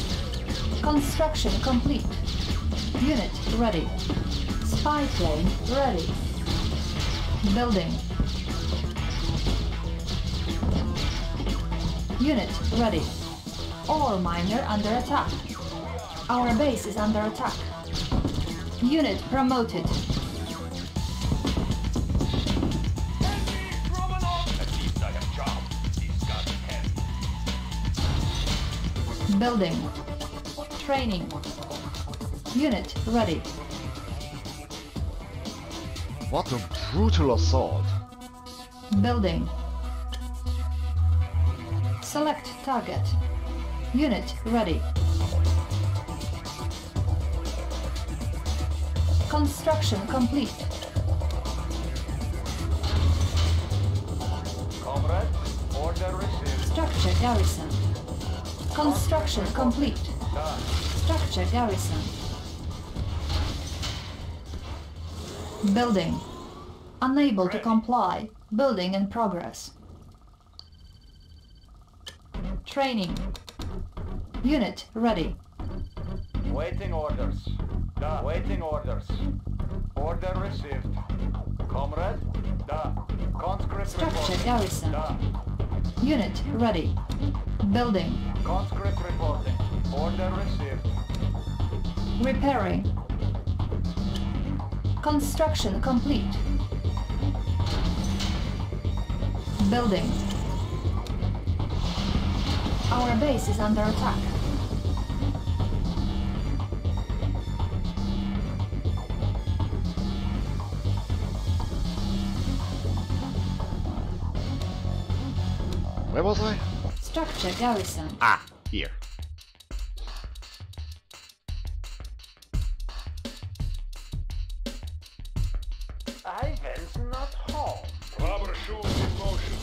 K: Construction complete. Unit ready. Spy plane ready. Building. Unit ready. Ore miner under attack. Our base is under attack. Unit promoted. Building. Training. Unit ready.
A: What a brutal assault.
K: Building. Select target. Unit ready. Construction complete.
F: Comrade, order received.
K: Structure garrison. Construction complete. Structure garrison. Building. Unable to comply. Building in progress. Training. Unit ready.
F: Waiting orders. Da. Waiting orders. Order received. Comrade? Da. Conscript
K: Structure garrison.
F: Da.
K: Unit ready. Building.
F: Conscript reporting. Order received.
K: Repairing. Construction complete. Building. Our base is under attack.
A: Where was I?
K: Structure garrison.
A: Ah, here.
G: Ivan's not home.
I: Rubber shoes in motion.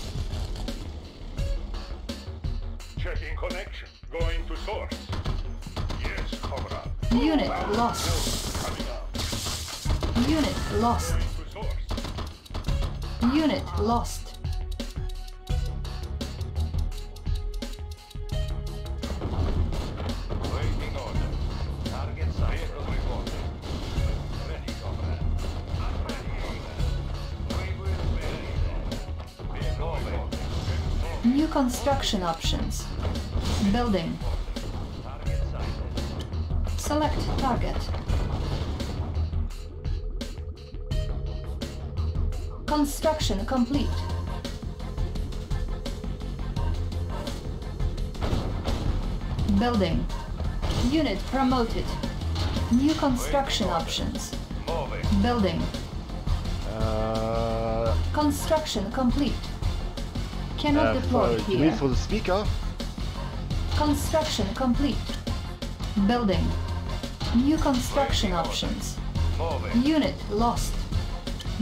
I: Checking connection. Going to source. Yes, comrade.
K: Unit lost. Unit lost. Unit lost. Construction options. Building. Select target. Construction complete. Building. Unit promoted. New construction options. Building.
A: Uh,
K: Construction complete. Cannot
A: uh,
K: deploy
A: for, you mean for the speaker?
K: Construction complete. Building. New construction options.
F: Moving.
K: Unit lost.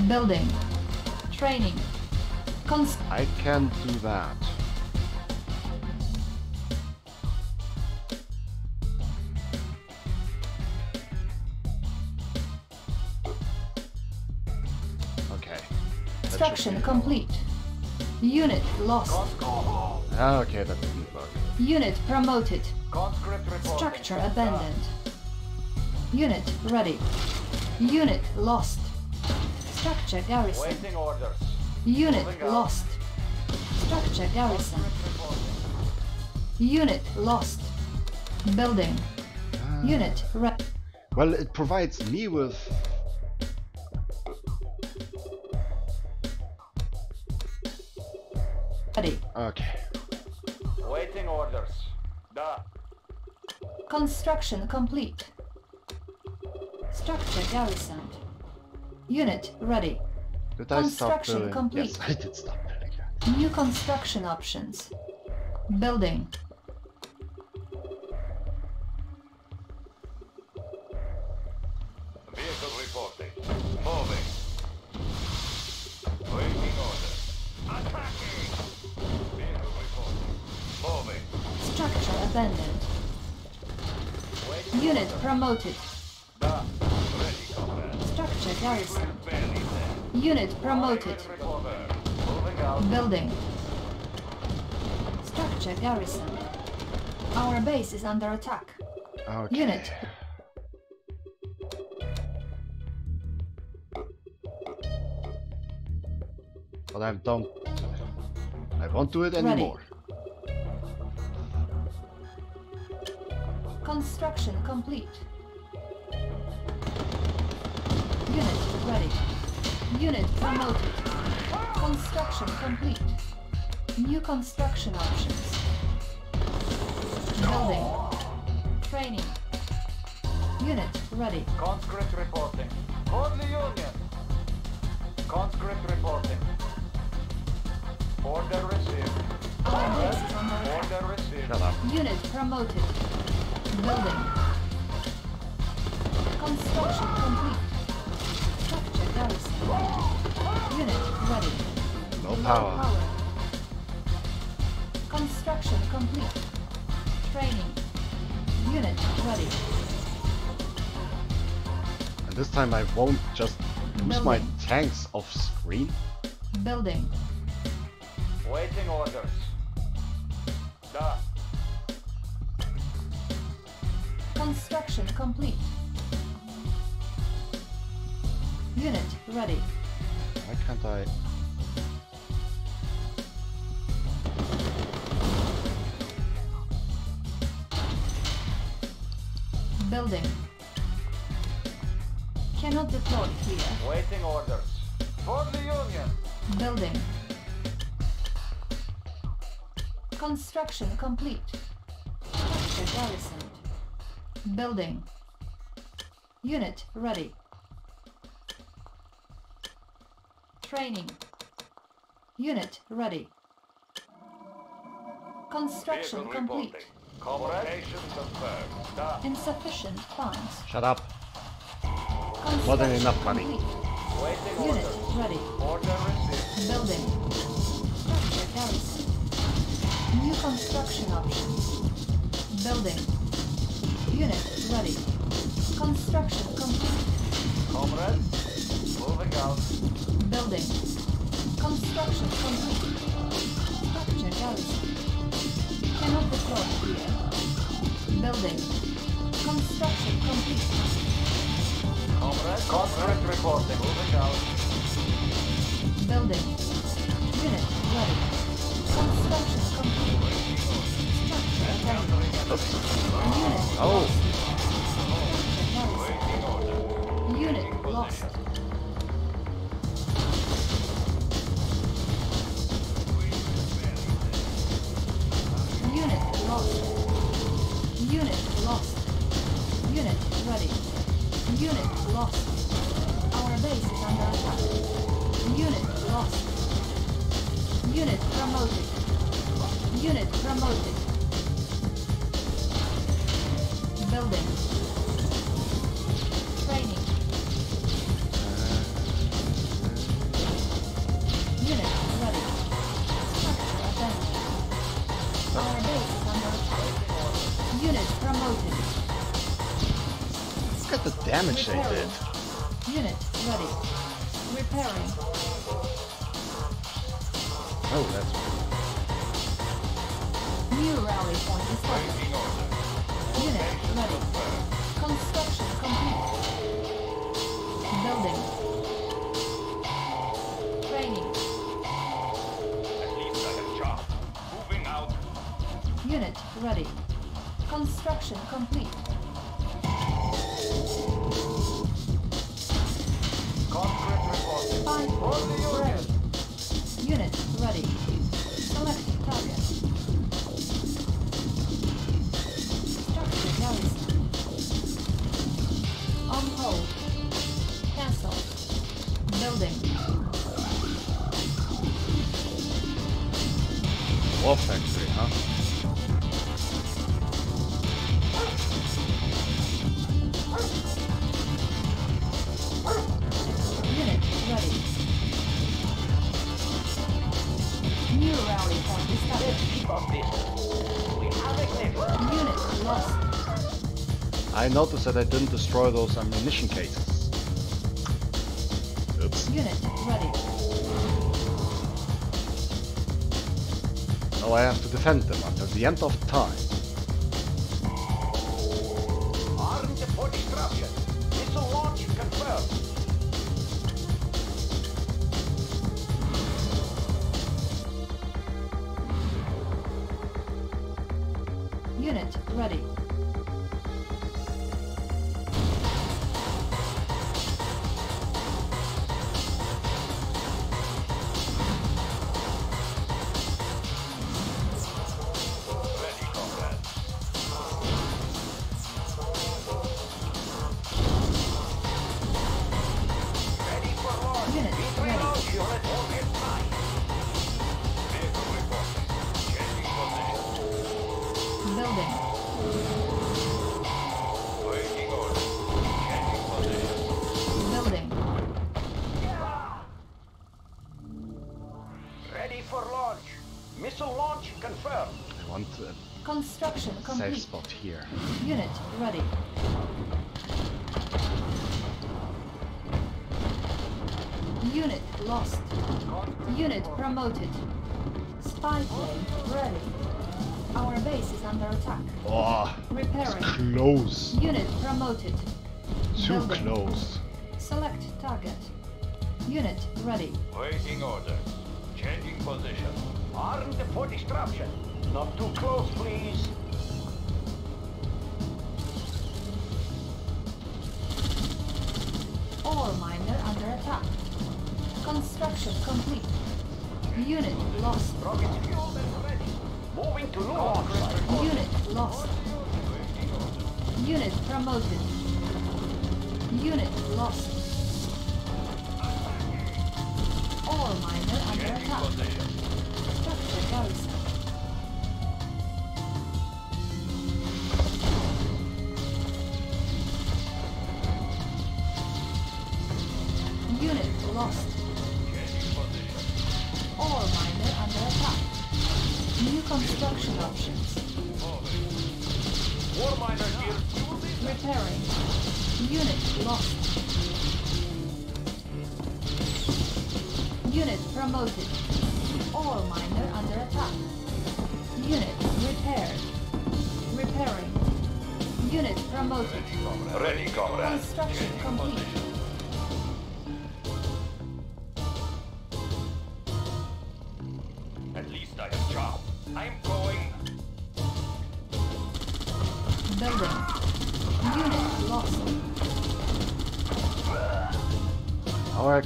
K: Building. Training. Const
A: I can't do that. Okay.
K: Construction complete. Unit lost.
A: Ah, Okay, that didn't work.
K: Unit promoted.
F: Conscript reporting.
K: Structure abandoned. Unit ready. Unit lost. Structure garrison. Unit lost. Structure garrison. Unit lost. Building. Unit ready.
A: Well, it provides me with... Okay.
F: Waiting orders. Da.
K: Construction complete. Structure garrisoned. Unit ready.
A: Did I stop
K: Construction complete.
A: Yes, I did stop building.
K: New construction options. Building. Abandoned. Unit promoted.
F: Da. Ready, comrade.
K: Structure
F: garrison.
K: Unit promoted.
F: Waiting reporter. Moving out.
K: Building. Structure garrison. Our base is under attack.
A: Okay.
K: Unit.
A: But I've done... I won't do it
K: Ready. Construction complete. Unit ready. Unit promoted. Construction complete. New construction options. Building. Training. Unit ready.
F: Conscript reporting. For the Union. Conscript reporting. Order received.
K: Our base is under attack.
F: Order received.
A: Shut up.
K: Unit promoted. Building. Construction complete. Structure garrison. Unit ready.
A: No
K: Low
A: power.
K: Construction complete. Training. Unit ready.
A: And this time I won't just use my tanks off screen.
K: Building.
F: Waiting orders. Da.
K: Construction complete. Unit ready.
A: Why can't I?
K: Building. Cannot deploy here.
F: Waiting orders. For the Union.
K: Building. Construction complete. Structure garrisoned. Building. Unit ready. Training. Unit ready. Construction complete.
F: Location confirmed.
K: Insufficient funds.
A: Shut up. More than enough money.
K: complete. Unit ready. Building. Structure garrison. New construction options. Building. Unit ready. Construction complete.
F: Comrade. Moving out.
K: Building. Construction complete. Structure garrison. Cannot deploy here. Building. Construction complete.
F: Comrade. Conscript reporting. Moving out.
K: Building. Unit ready. Construction complete.
A: Oh,
K: Unit lost. Unit lost. Unit promoted. Unit promoted. Building.
I: I
A: noticed that I didn't destroy those ammunition cases. Oops.
K: Unit ready.
A: Now I have to defend them until the end of time.
G: Armed for destruction. Missile launch confirmed.
K: Unit ready. wanted.
I: Too close.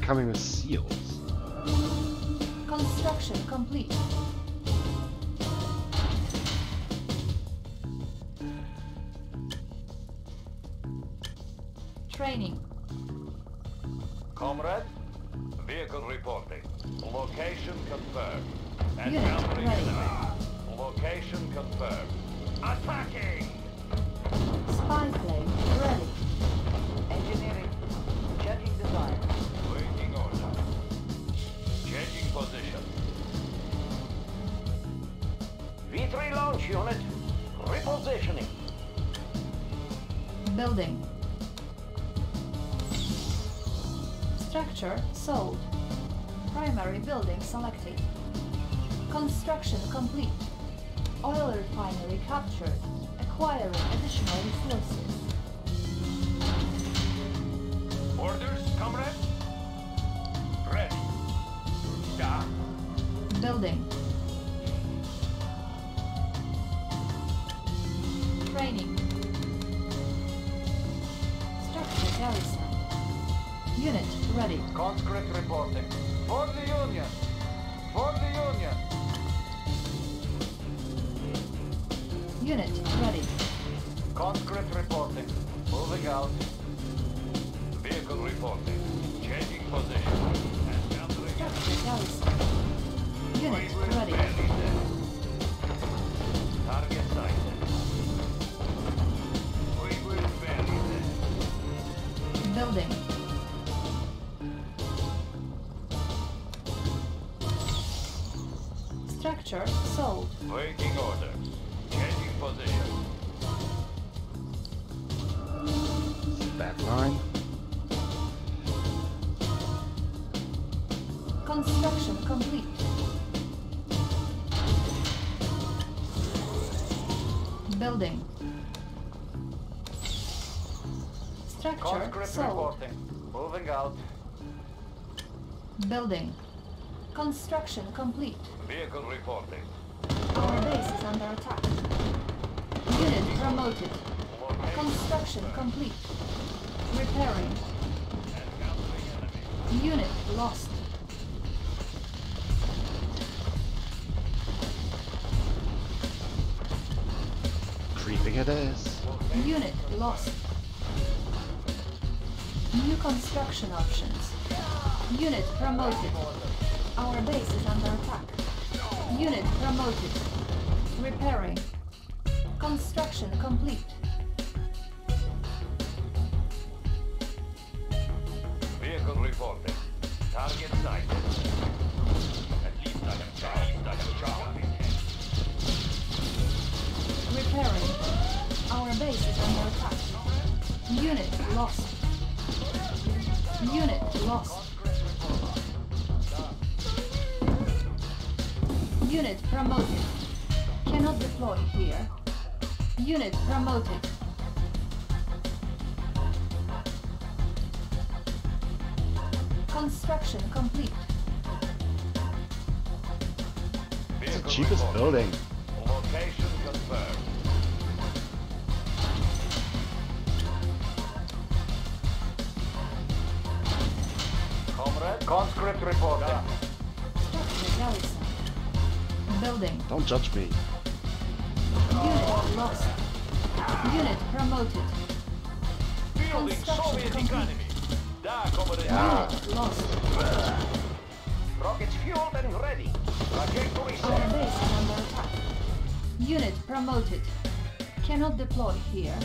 I: coming with
K: So Capture sold.
H: Order. Changing position.
I: Back line.
K: Construction complete. Building. Structure
H: Conscript
K: sold.
H: reporting. Moving out.
K: Building. Construction complete.
I: promotion.
A: Cheapest
I: reporting.
A: building.
I: Location confirmed.
F: Comrade, conscript reporting.
K: Structure garrison. Building.
A: Don't judge me.
K: Deploy here.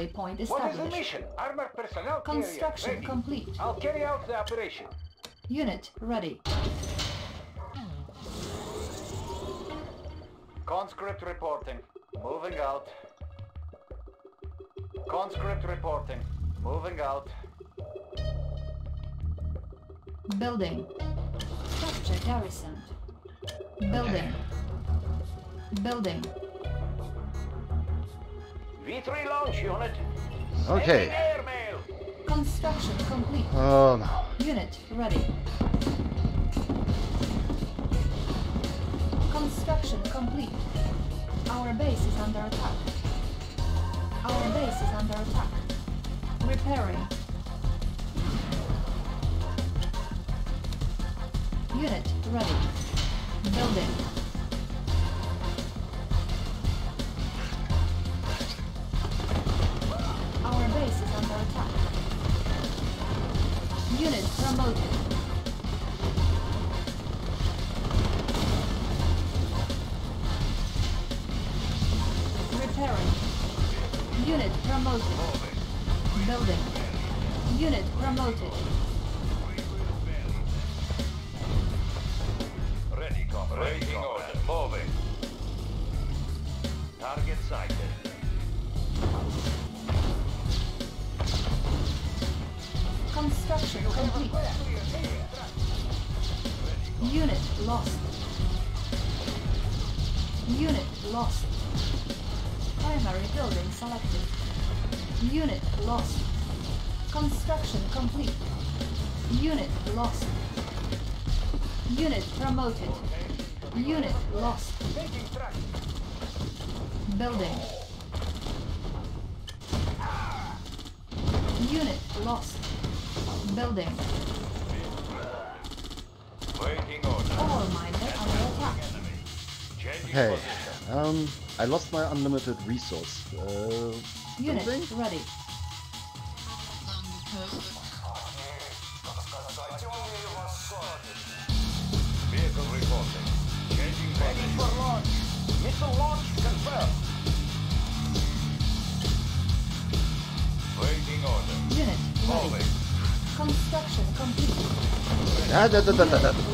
K: Rally point
F: What is the mission? Armored personnel
K: Construction
F: ready.
K: complete.
F: I'll carry out the operation.
K: Unit ready.
F: Conscript reporting. Moving out. Conscript reporting. Moving out.
K: Building. Structure garrisoned. Building. Building.
G: V3 launch unit.
A: Okay.
G: Airmail.
K: Construction complete.
A: Oh no.
K: Unit ready. Construction complete. Our base is under attack. Our base is under attack. Repairing. Unit ready. Building.
A: I lost my unlimited resource. Uh,
K: Unit
A: building?
K: ready.
I: Vehicle reporting. Changing
G: Ready for launch. Missile launch confirmed.
I: Waiting order.
K: Unit ready.
I: Moving.
K: Construction complete.
A: da, da, da, da, da,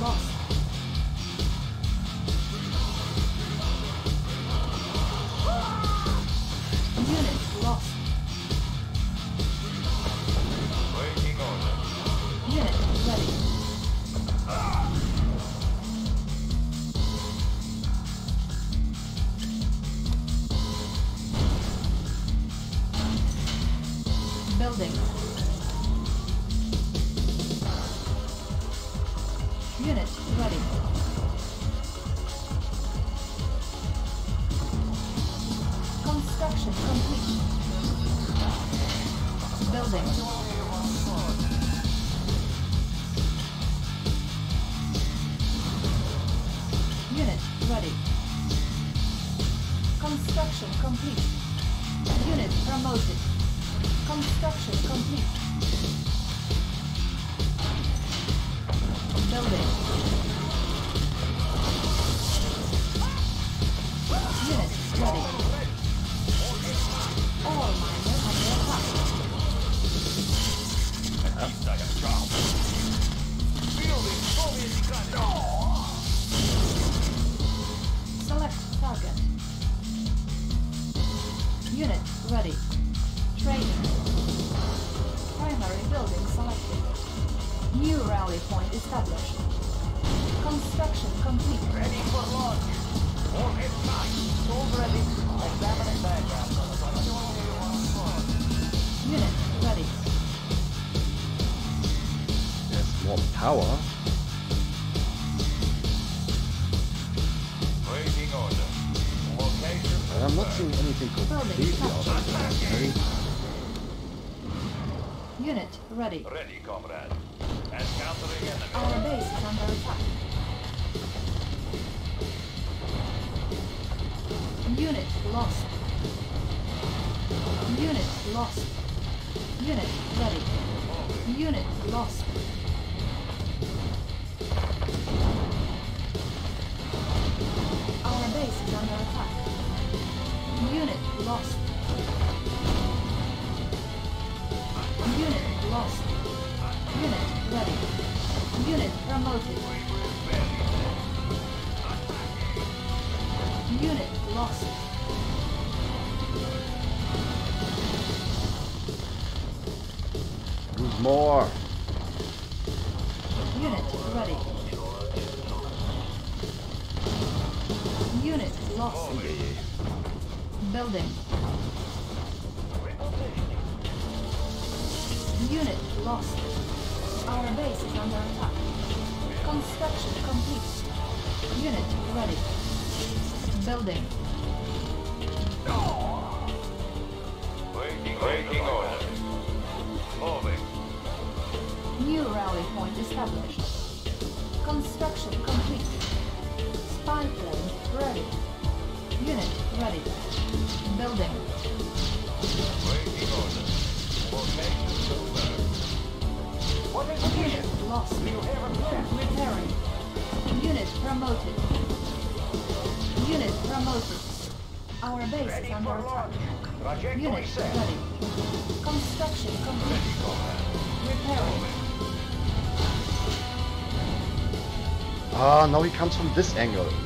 I: now he comes from this angle.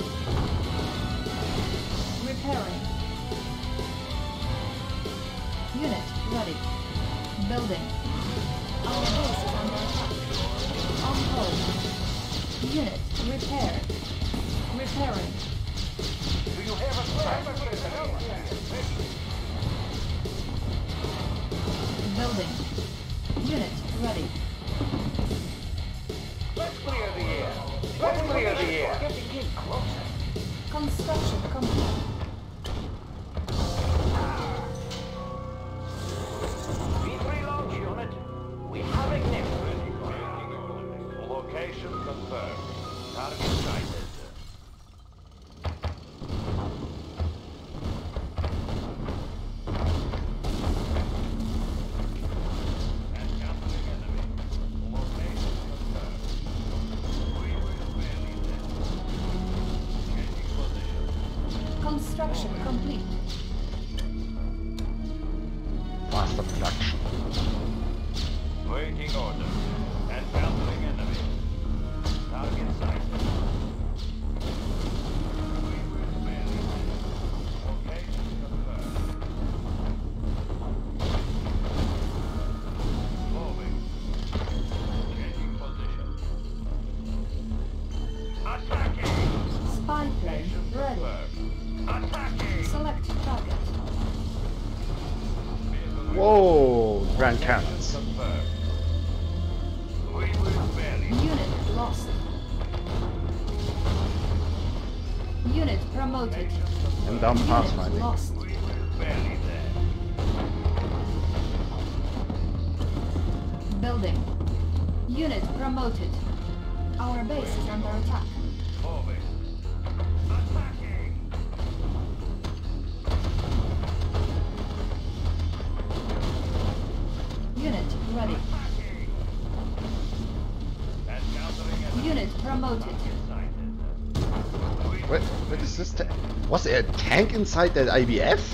A: downtown. tank inside that IFV?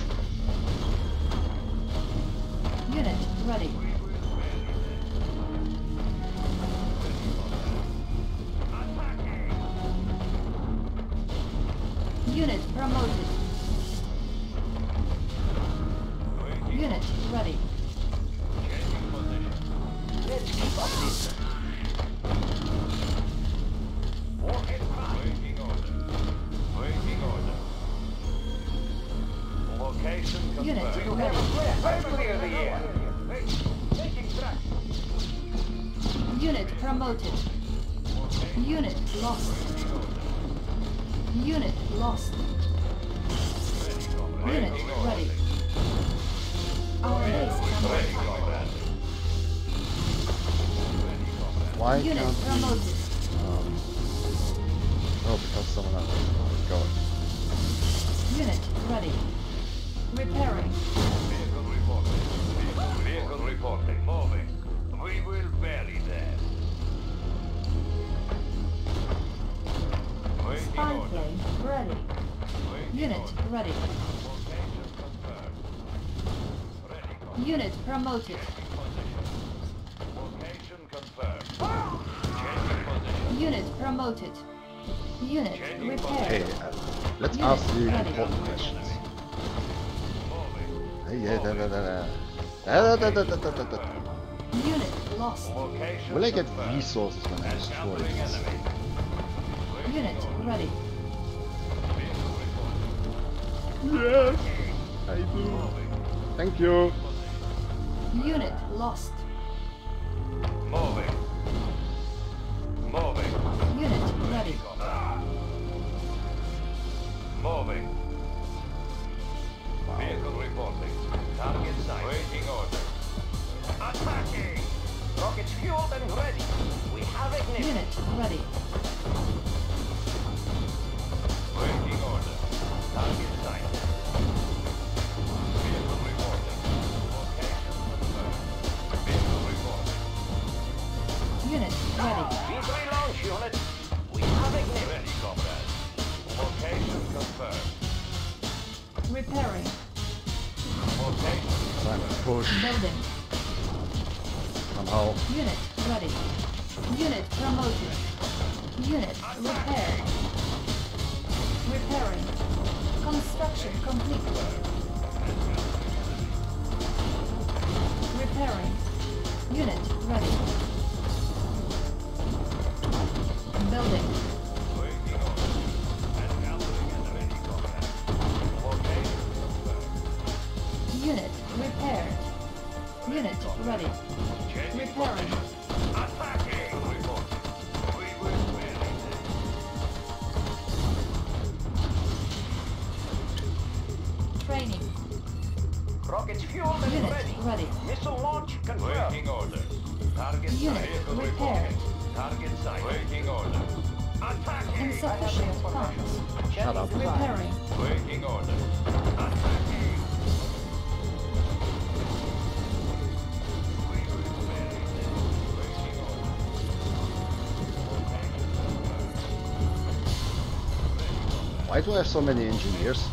K: Unit ready. Unit promoted. Unit promoted. Unit repaired.
A: Okay, uh, let's
K: Unit
A: ask the important questions. Hey, da, da, da, da. Da, da, da, da, da, da, da.
K: Unit lost.
A: Will I get resources when I destroy this?
K: Unit ready.
A: Yes, I do. Thank you.
K: Unit lost.
I: Moving.
A: why I have so many engineers?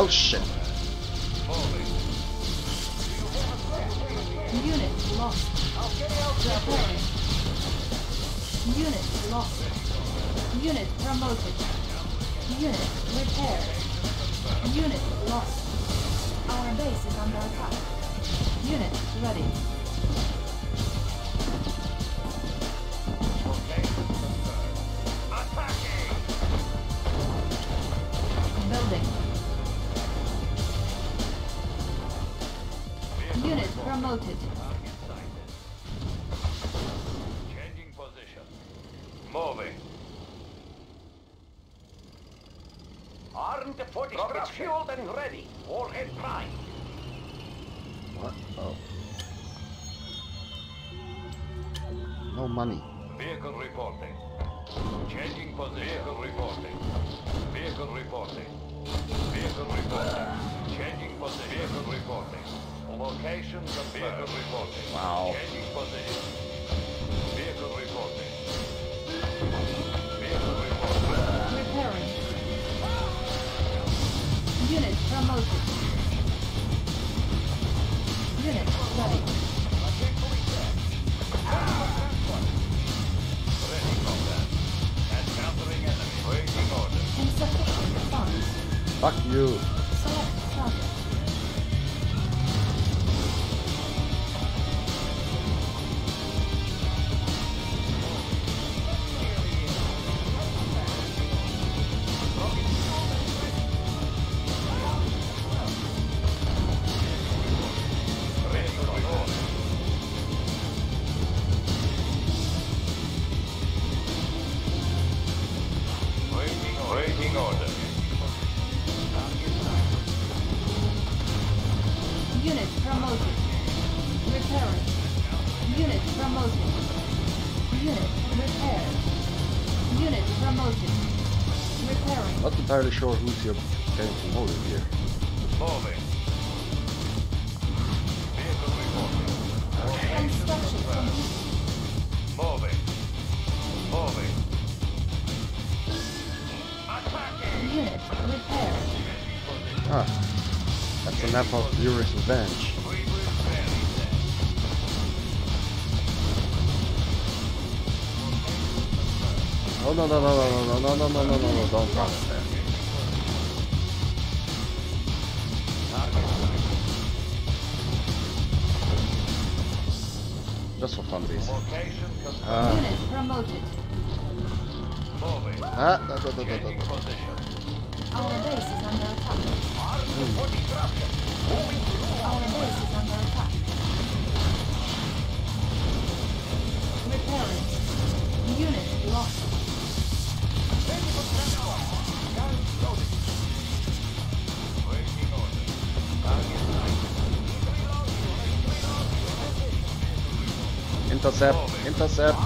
I: Oh shit. entirely sure who's your getting promoted here.
K: Moving. Moving. Moving. Attacking.
I: Ah, that's a map of Yuri's Revenge. Oh no no no no no no no no no no no don't Intercept, Intercept.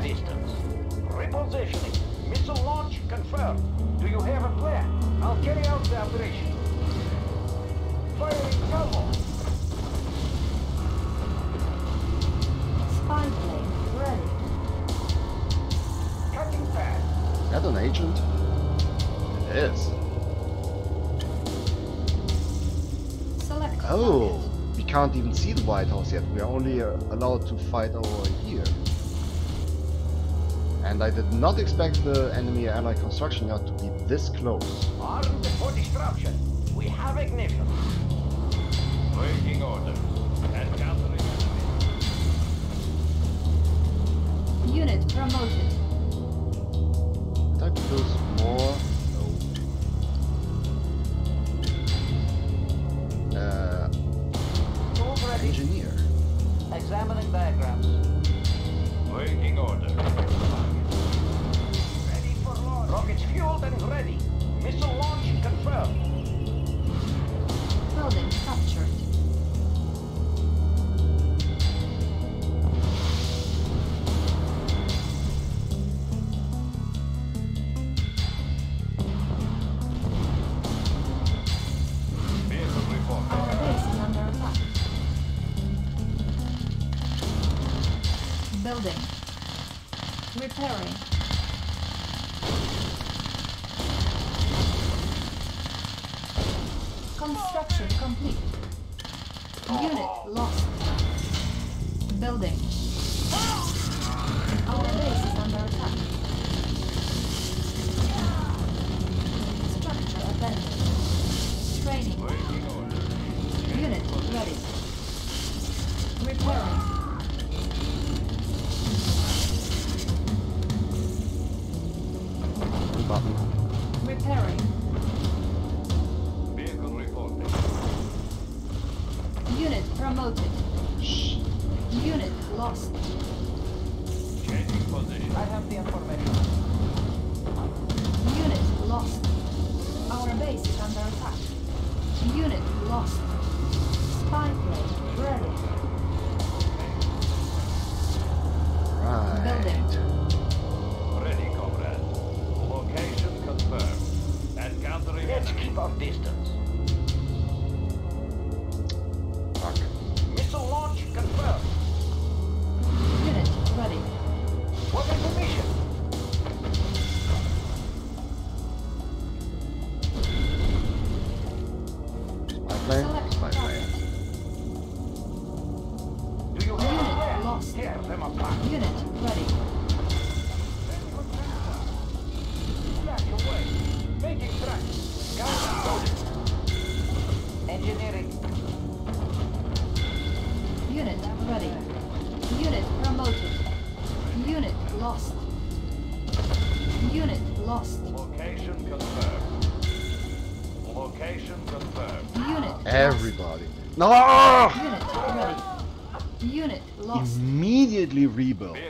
K: Let's keep our
G: repaired.
K: distance. Repositioning. Missile launch confirmed. Do you have a plan? I'll carry out the operation. Firing salvo.
G: Spy plane ready.
K: Cutting fast.
A: Is that an agent? It is.
G: Select.
A: Oh, we can't even see the White House yet. We are only uh, allowed to fight over here. And I did not expect the enemy allied construction yard to be this close.
K: Armed for disruption. We have ignition.
I: Waiting orders. Encountering enemy.
G: Unit promoted.
A: Did I produce more? No. Uh, engineer.
K: Examining diagrams.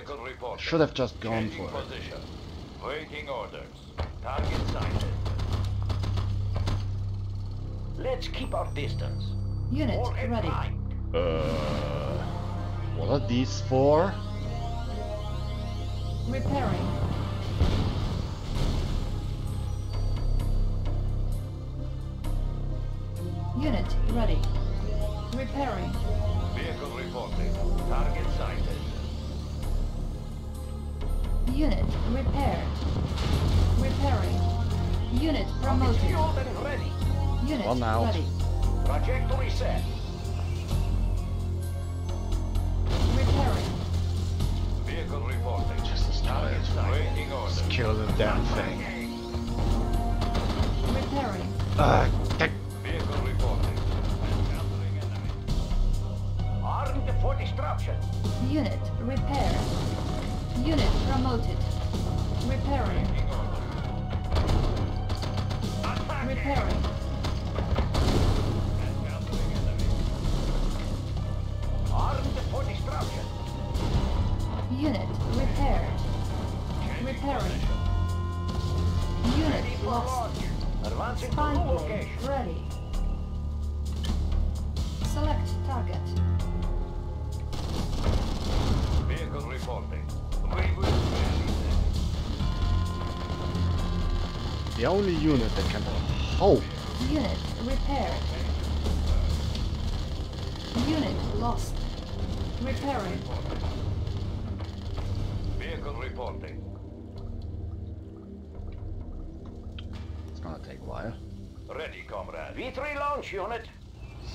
I: Vehicle reporting.
A: Should have just gone
I: Changing
A: for it.
I: position. Waiting orders. Target sighted.
K: Let's keep our distance.
G: Unit ready.
A: Uh, what are these for?
G: Promoted.
K: Fueled and ready.
G: Unit
A: One out.
G: ready.
K: Trajectory set.
A: Only unit that can hope. Oh.
K: Unit repaired. Unit lost. Repairing.
I: Vehicle reporting.
A: It's gonna take a while.
I: Ready, comrade.
F: V3 launch unit.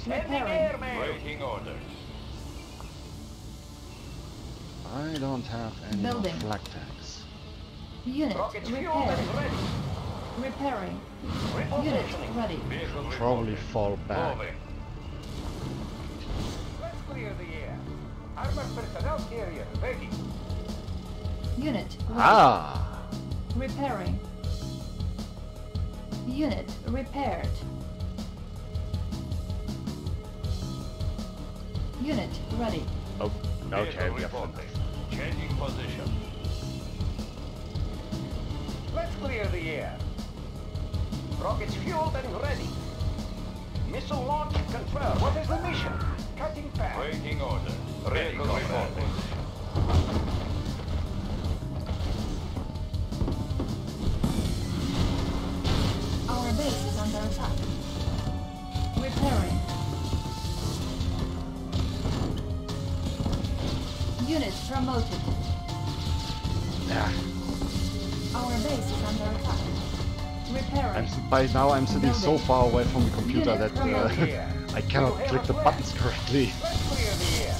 F: Sending
K: Repairing.
F: airmail.
I: Waiting orders.
A: I don't have any more
K: Building.
A: flak tanks.
K: Unit
F: Rockets fueled
K: repaired.
F: And ready.
K: Repairing. Unit ready.
A: Probably fall back.
F: Let's clear the air. Armored personnel carrier ready.
K: Unit ready.
A: Ah!
K: Repairing. Unit repaired. Unit ready.
A: Oh, okay,
I: Vehicle
A: we have
I: reporting. Changing position.
F: Let's clear the air. Rockets fueled and ready. Missile launch confirmed. What is the mission? Cutting path.
I: Waiting orders. Vehicle reporting.
K: Our base is under attack. Repairing. Unit promoted.
A: Yeah.
K: Our base is under attack.
A: I'm,
K: Repairing.
A: by now I'm sitting so far away from the computer that uh, I cannot click the buttons correctly.
F: Let's clear the air.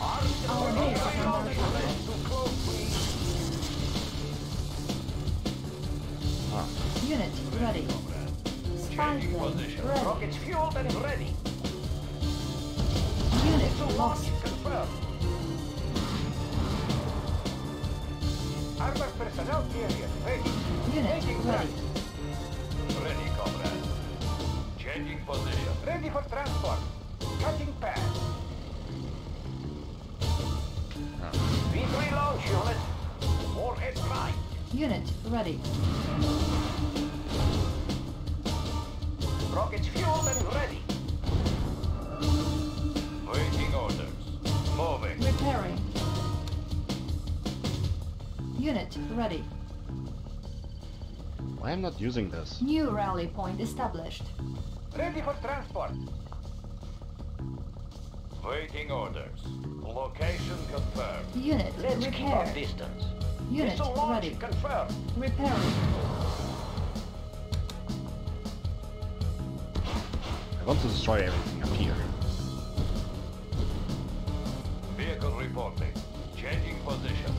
F: Armed
K: Our base is under attack.
F: Too close, please.
A: Ah,
K: Unit ready. Spy
I: Changing
K: plane
I: position.
K: ready.
F: Rockets fueled and ready.
K: Unit lost.
F: launch confirmed. Armored personnel carrier ready.
K: Unit
F: Taking
K: ready.
F: Track.
I: Ready. Changing position.
F: Ready for transport. Cutting path. V3 launch unit. All head right.
K: Unit ready.
F: Rockets fueled and ready.
I: Waiting orders. Moving.
K: Repairing. Unit ready.
A: Why I'm not using this?
K: New rally point established.
F: Ready for transport.
I: Waiting orders. Location confirmed.
K: Unit
F: Let's keep our distance.
K: Unit
F: Missile launch
K: ready.
F: confirmed.
K: Repairing.
A: I want to destroy everything up here.
I: Vehicle reporting. Changing position.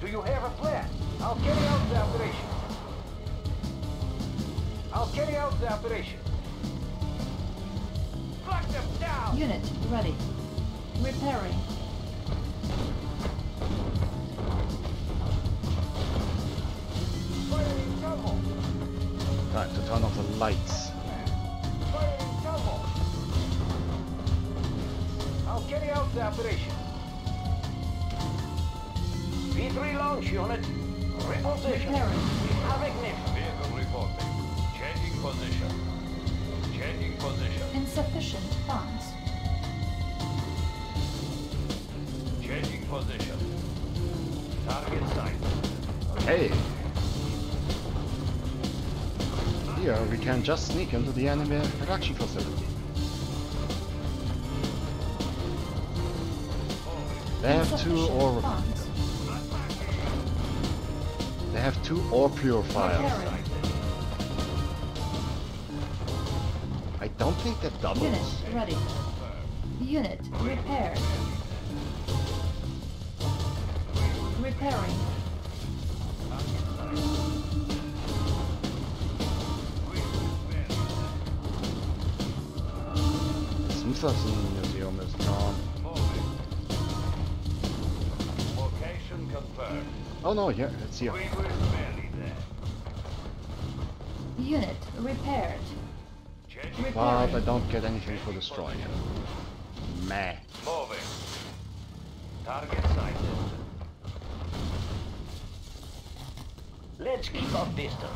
F: Do you have a plan? I'll carry out the operation. I'll carry out the operation. Lock them down!
K: Unit ready. Repairing.
F: Fire in salvo!
A: Time to turn off the lights.
F: Fire in salvo! I'll carry out the operation. V3 launch unit. Reposition.
K: Repairing.
F: Have ignition.
I: Vehicle reporting. Changing position. Changing position.
K: Insufficient funds.
I: Changing position. Target sight.
A: Okay. Here we can just sneak into the enemy production facility. They have two
K: Insufficient
A: ore.
K: funds.
A: They have two ore purifiers.
K: Repairing.
A: I don't think that
K: Unit
A: doubles.
K: ready. Unit repaired. Repairing.
A: Smithson Museum is gone.
I: Location confirmed.
A: Oh no, yeah, it's here.
I: Unit repaired.
G: But I don't get anything for destroying it. Meh.
H: Moving. Target sighted.
K: Let's keep up distance.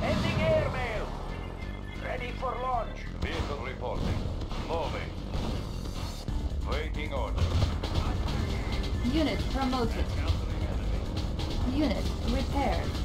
K: Sending airmail. Ready for launch.
H: Vehicle reporting. Moving. Waiting orders.
I: Unit promoted. Unit repaired.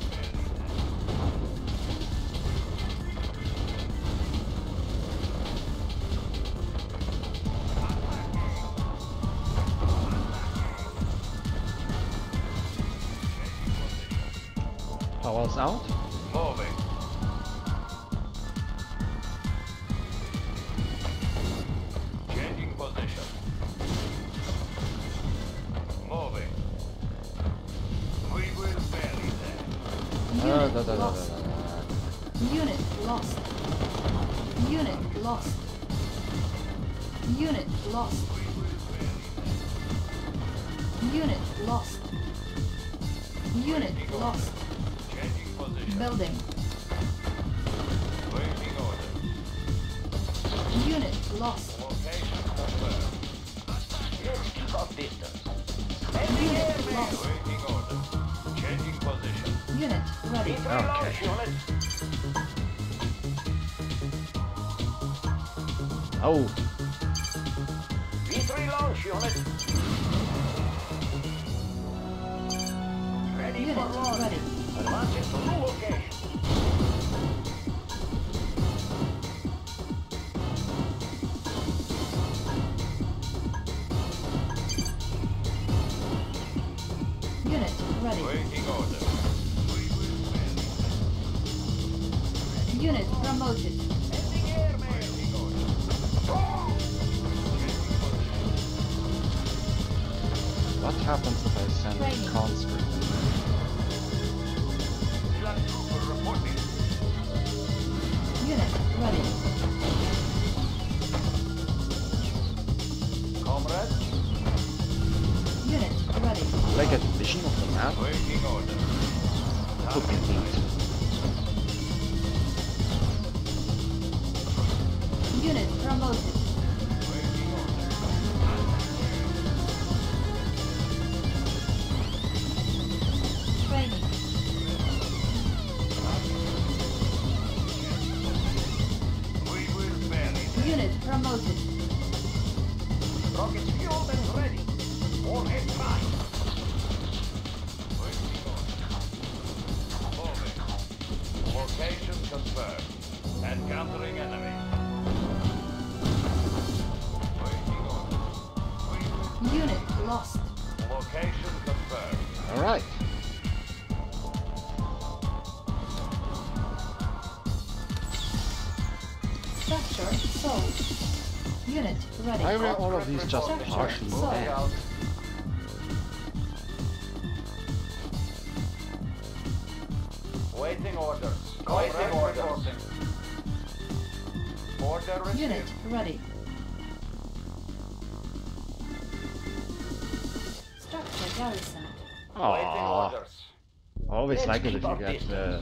G: Why were all of these just partially?
K: Waiting orders.
H: Waiting orders.
K: Order received.
I: Unit ready. Structure
K: garrison.
G: Aww. Always
K: Let's
G: like it if you get uh,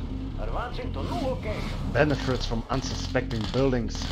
G: benefits from unsuspecting buildings.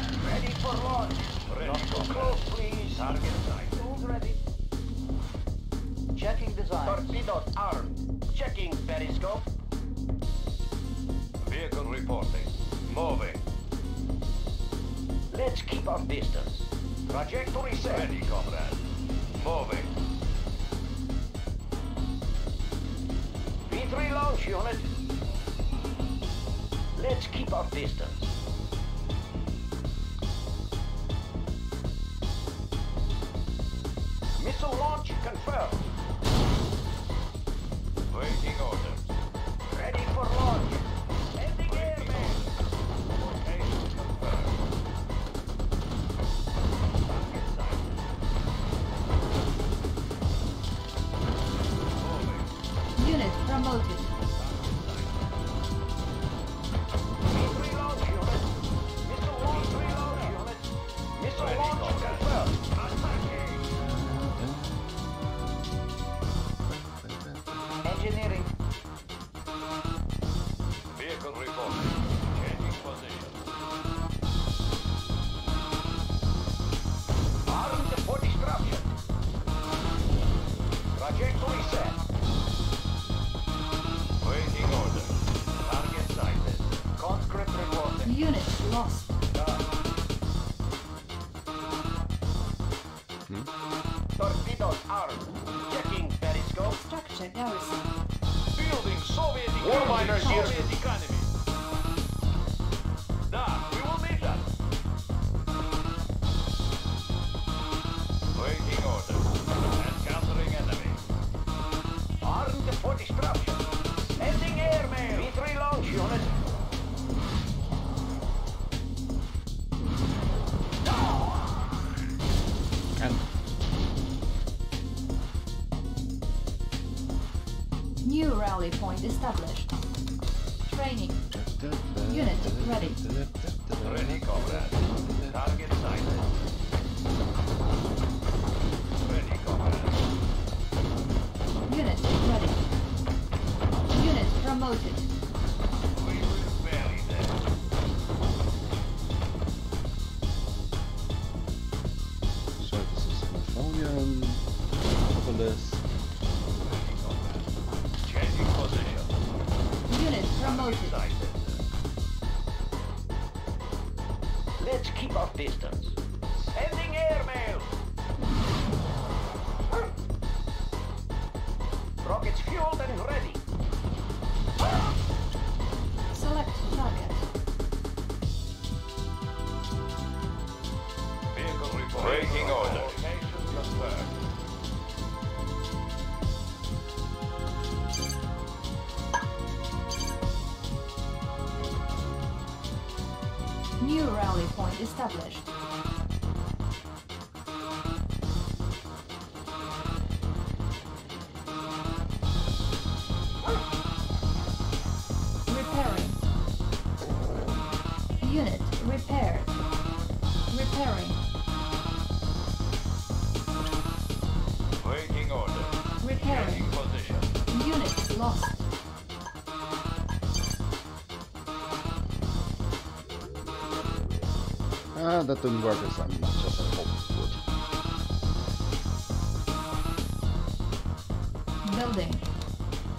I: Building.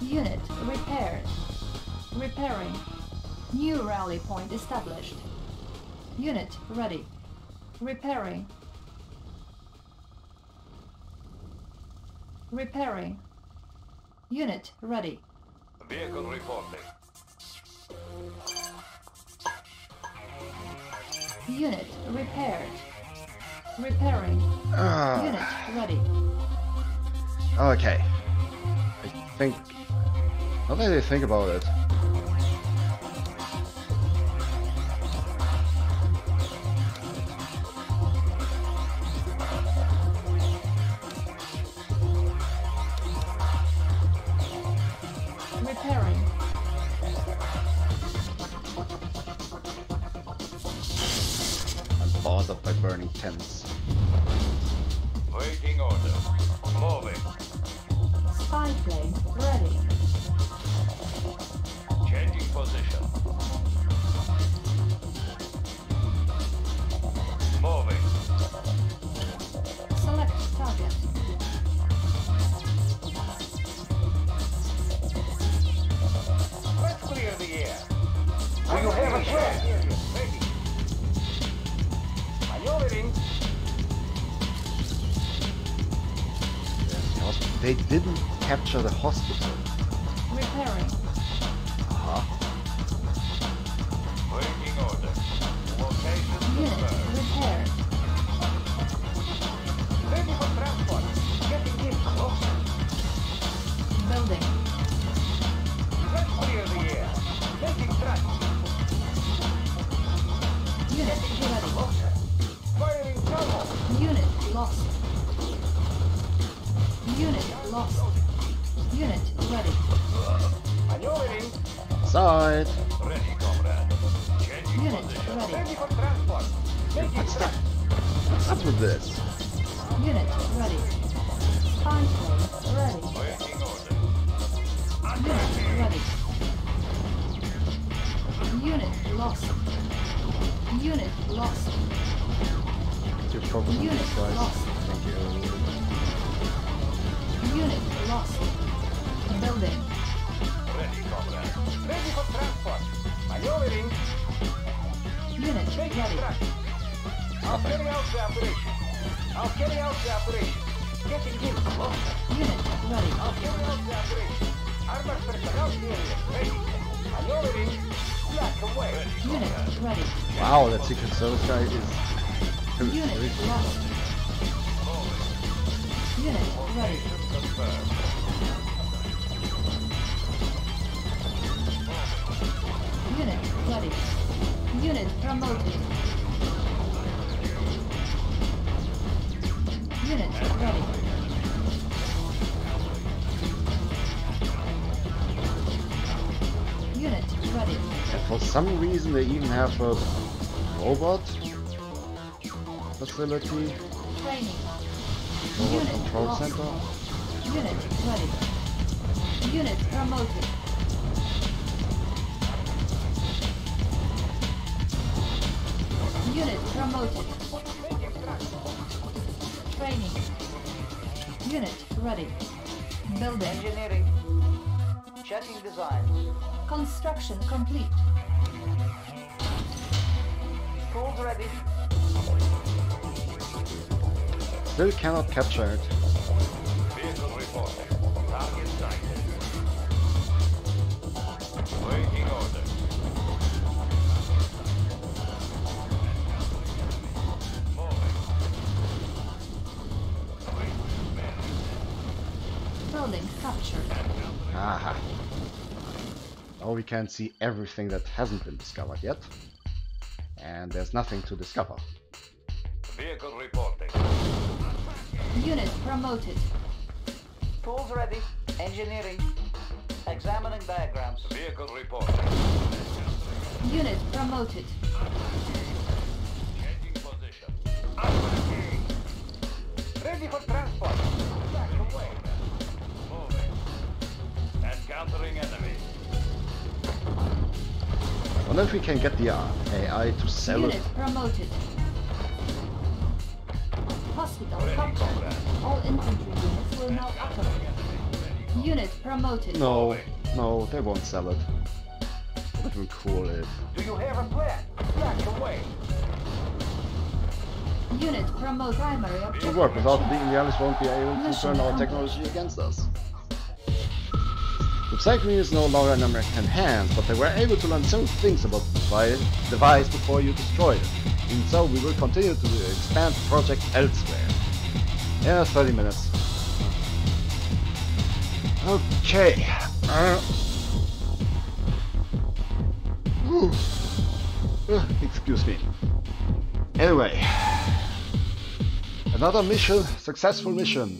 N: Unit
K: repaired. Repairing. New rally point established. Unit ready. Repairing. Repairing. Unit ready.
I: Vehicle reporting.
K: Repairing.
F: Uh, ah.
K: Unit ready.
F: Okay. I think... Now that I think about it...
K: Repairing.
F: I'm burning tents.
A: Some reason they even have a robot facility, Still cannot capture it.
F: Vehicle reporting. Target sighted. Waiting order. Moving.
K: Building captured.
A: Aha. Now we can see everything that hasn't been discovered yet. And there's nothing to discover.
K: Promoted.
H: Tools ready. Engineering. Examining diagrams.
F: Vehicle reporting.
K: Unit promoted.
F: Changing position.
G: Ready for transport. Black away.
F: Moving. Encountering enemy.
A: I wonder if we can get the uh, AI to sell it.
K: Unit promoted.
A: No, they won't sell it. Would have been cool if...
G: Do you have a plan? Black away.
K: Unit promote primary
A: It
K: objective.
A: would work. Without the Imperialists won't be able to
K: Mission
A: turn our technology against us. The Psychomean is no longer in American hands, but they were able to learn some things about the device, device before you destroyed it. And so we will continue to expand the project elsewhere. Yeah, 30 minutes. Okay. Uh, another mission, successful mission,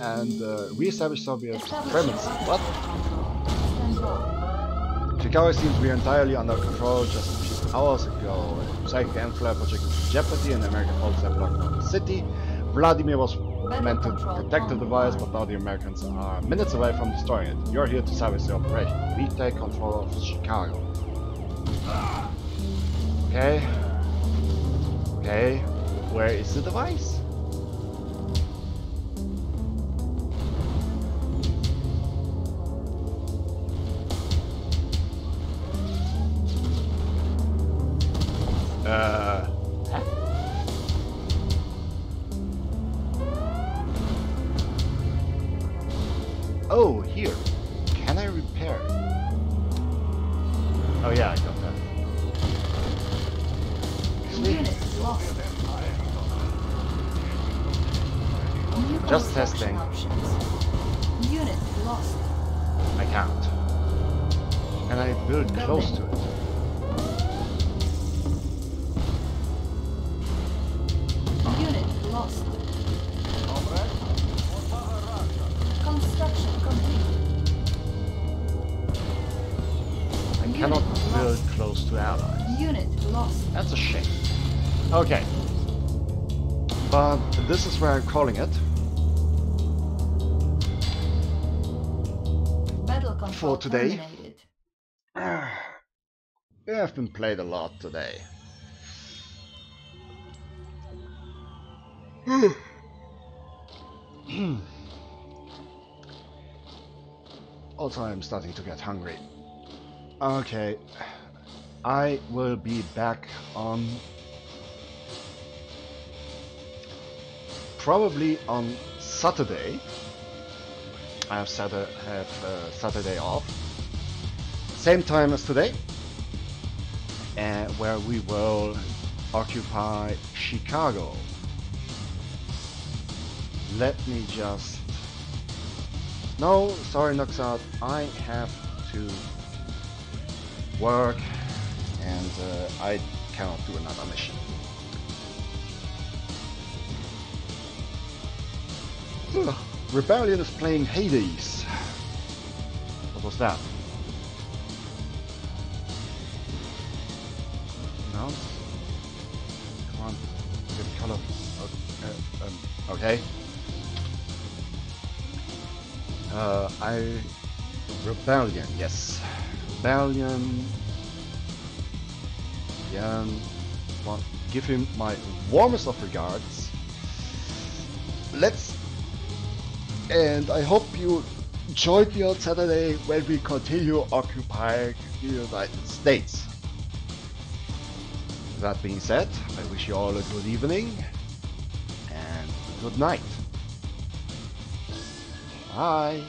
A: and uh, re-establish Soviet supremacy. What? Chicago seems to be entirely under control just a few hours ago. The Psychic Enclave project is in jeopardy and American forces have locked down the city. Vladimir was meant to protect the device, but now the Americans are minutes away from destroying it. You're here to salvage the operation. We take control of Chicago. Okay. Okay. Where is the device? Uh. Calling it.
K: Battle
A: For today. We have been played a lot today. also, I'm starting to get hungry. Okay, I will be back on probably on Saturday. I have, Saturday, have uh, Saturday off. Same time as today. And where we will occupy Chicago. Let me just... No, sorry Noxat, I have to work and uh, I cannot do another mission. Rebellion is playing Hades. What was that? No? Come on, get color. Okay. Um, okay. Uh, I Rebellion, yes. Rebellion. Yeah, want give him my warmest of regards. Let's and I hope you enjoyed on Saturday when we continue occupying the United States. That being said, I wish you all a good evening and good night. Bye.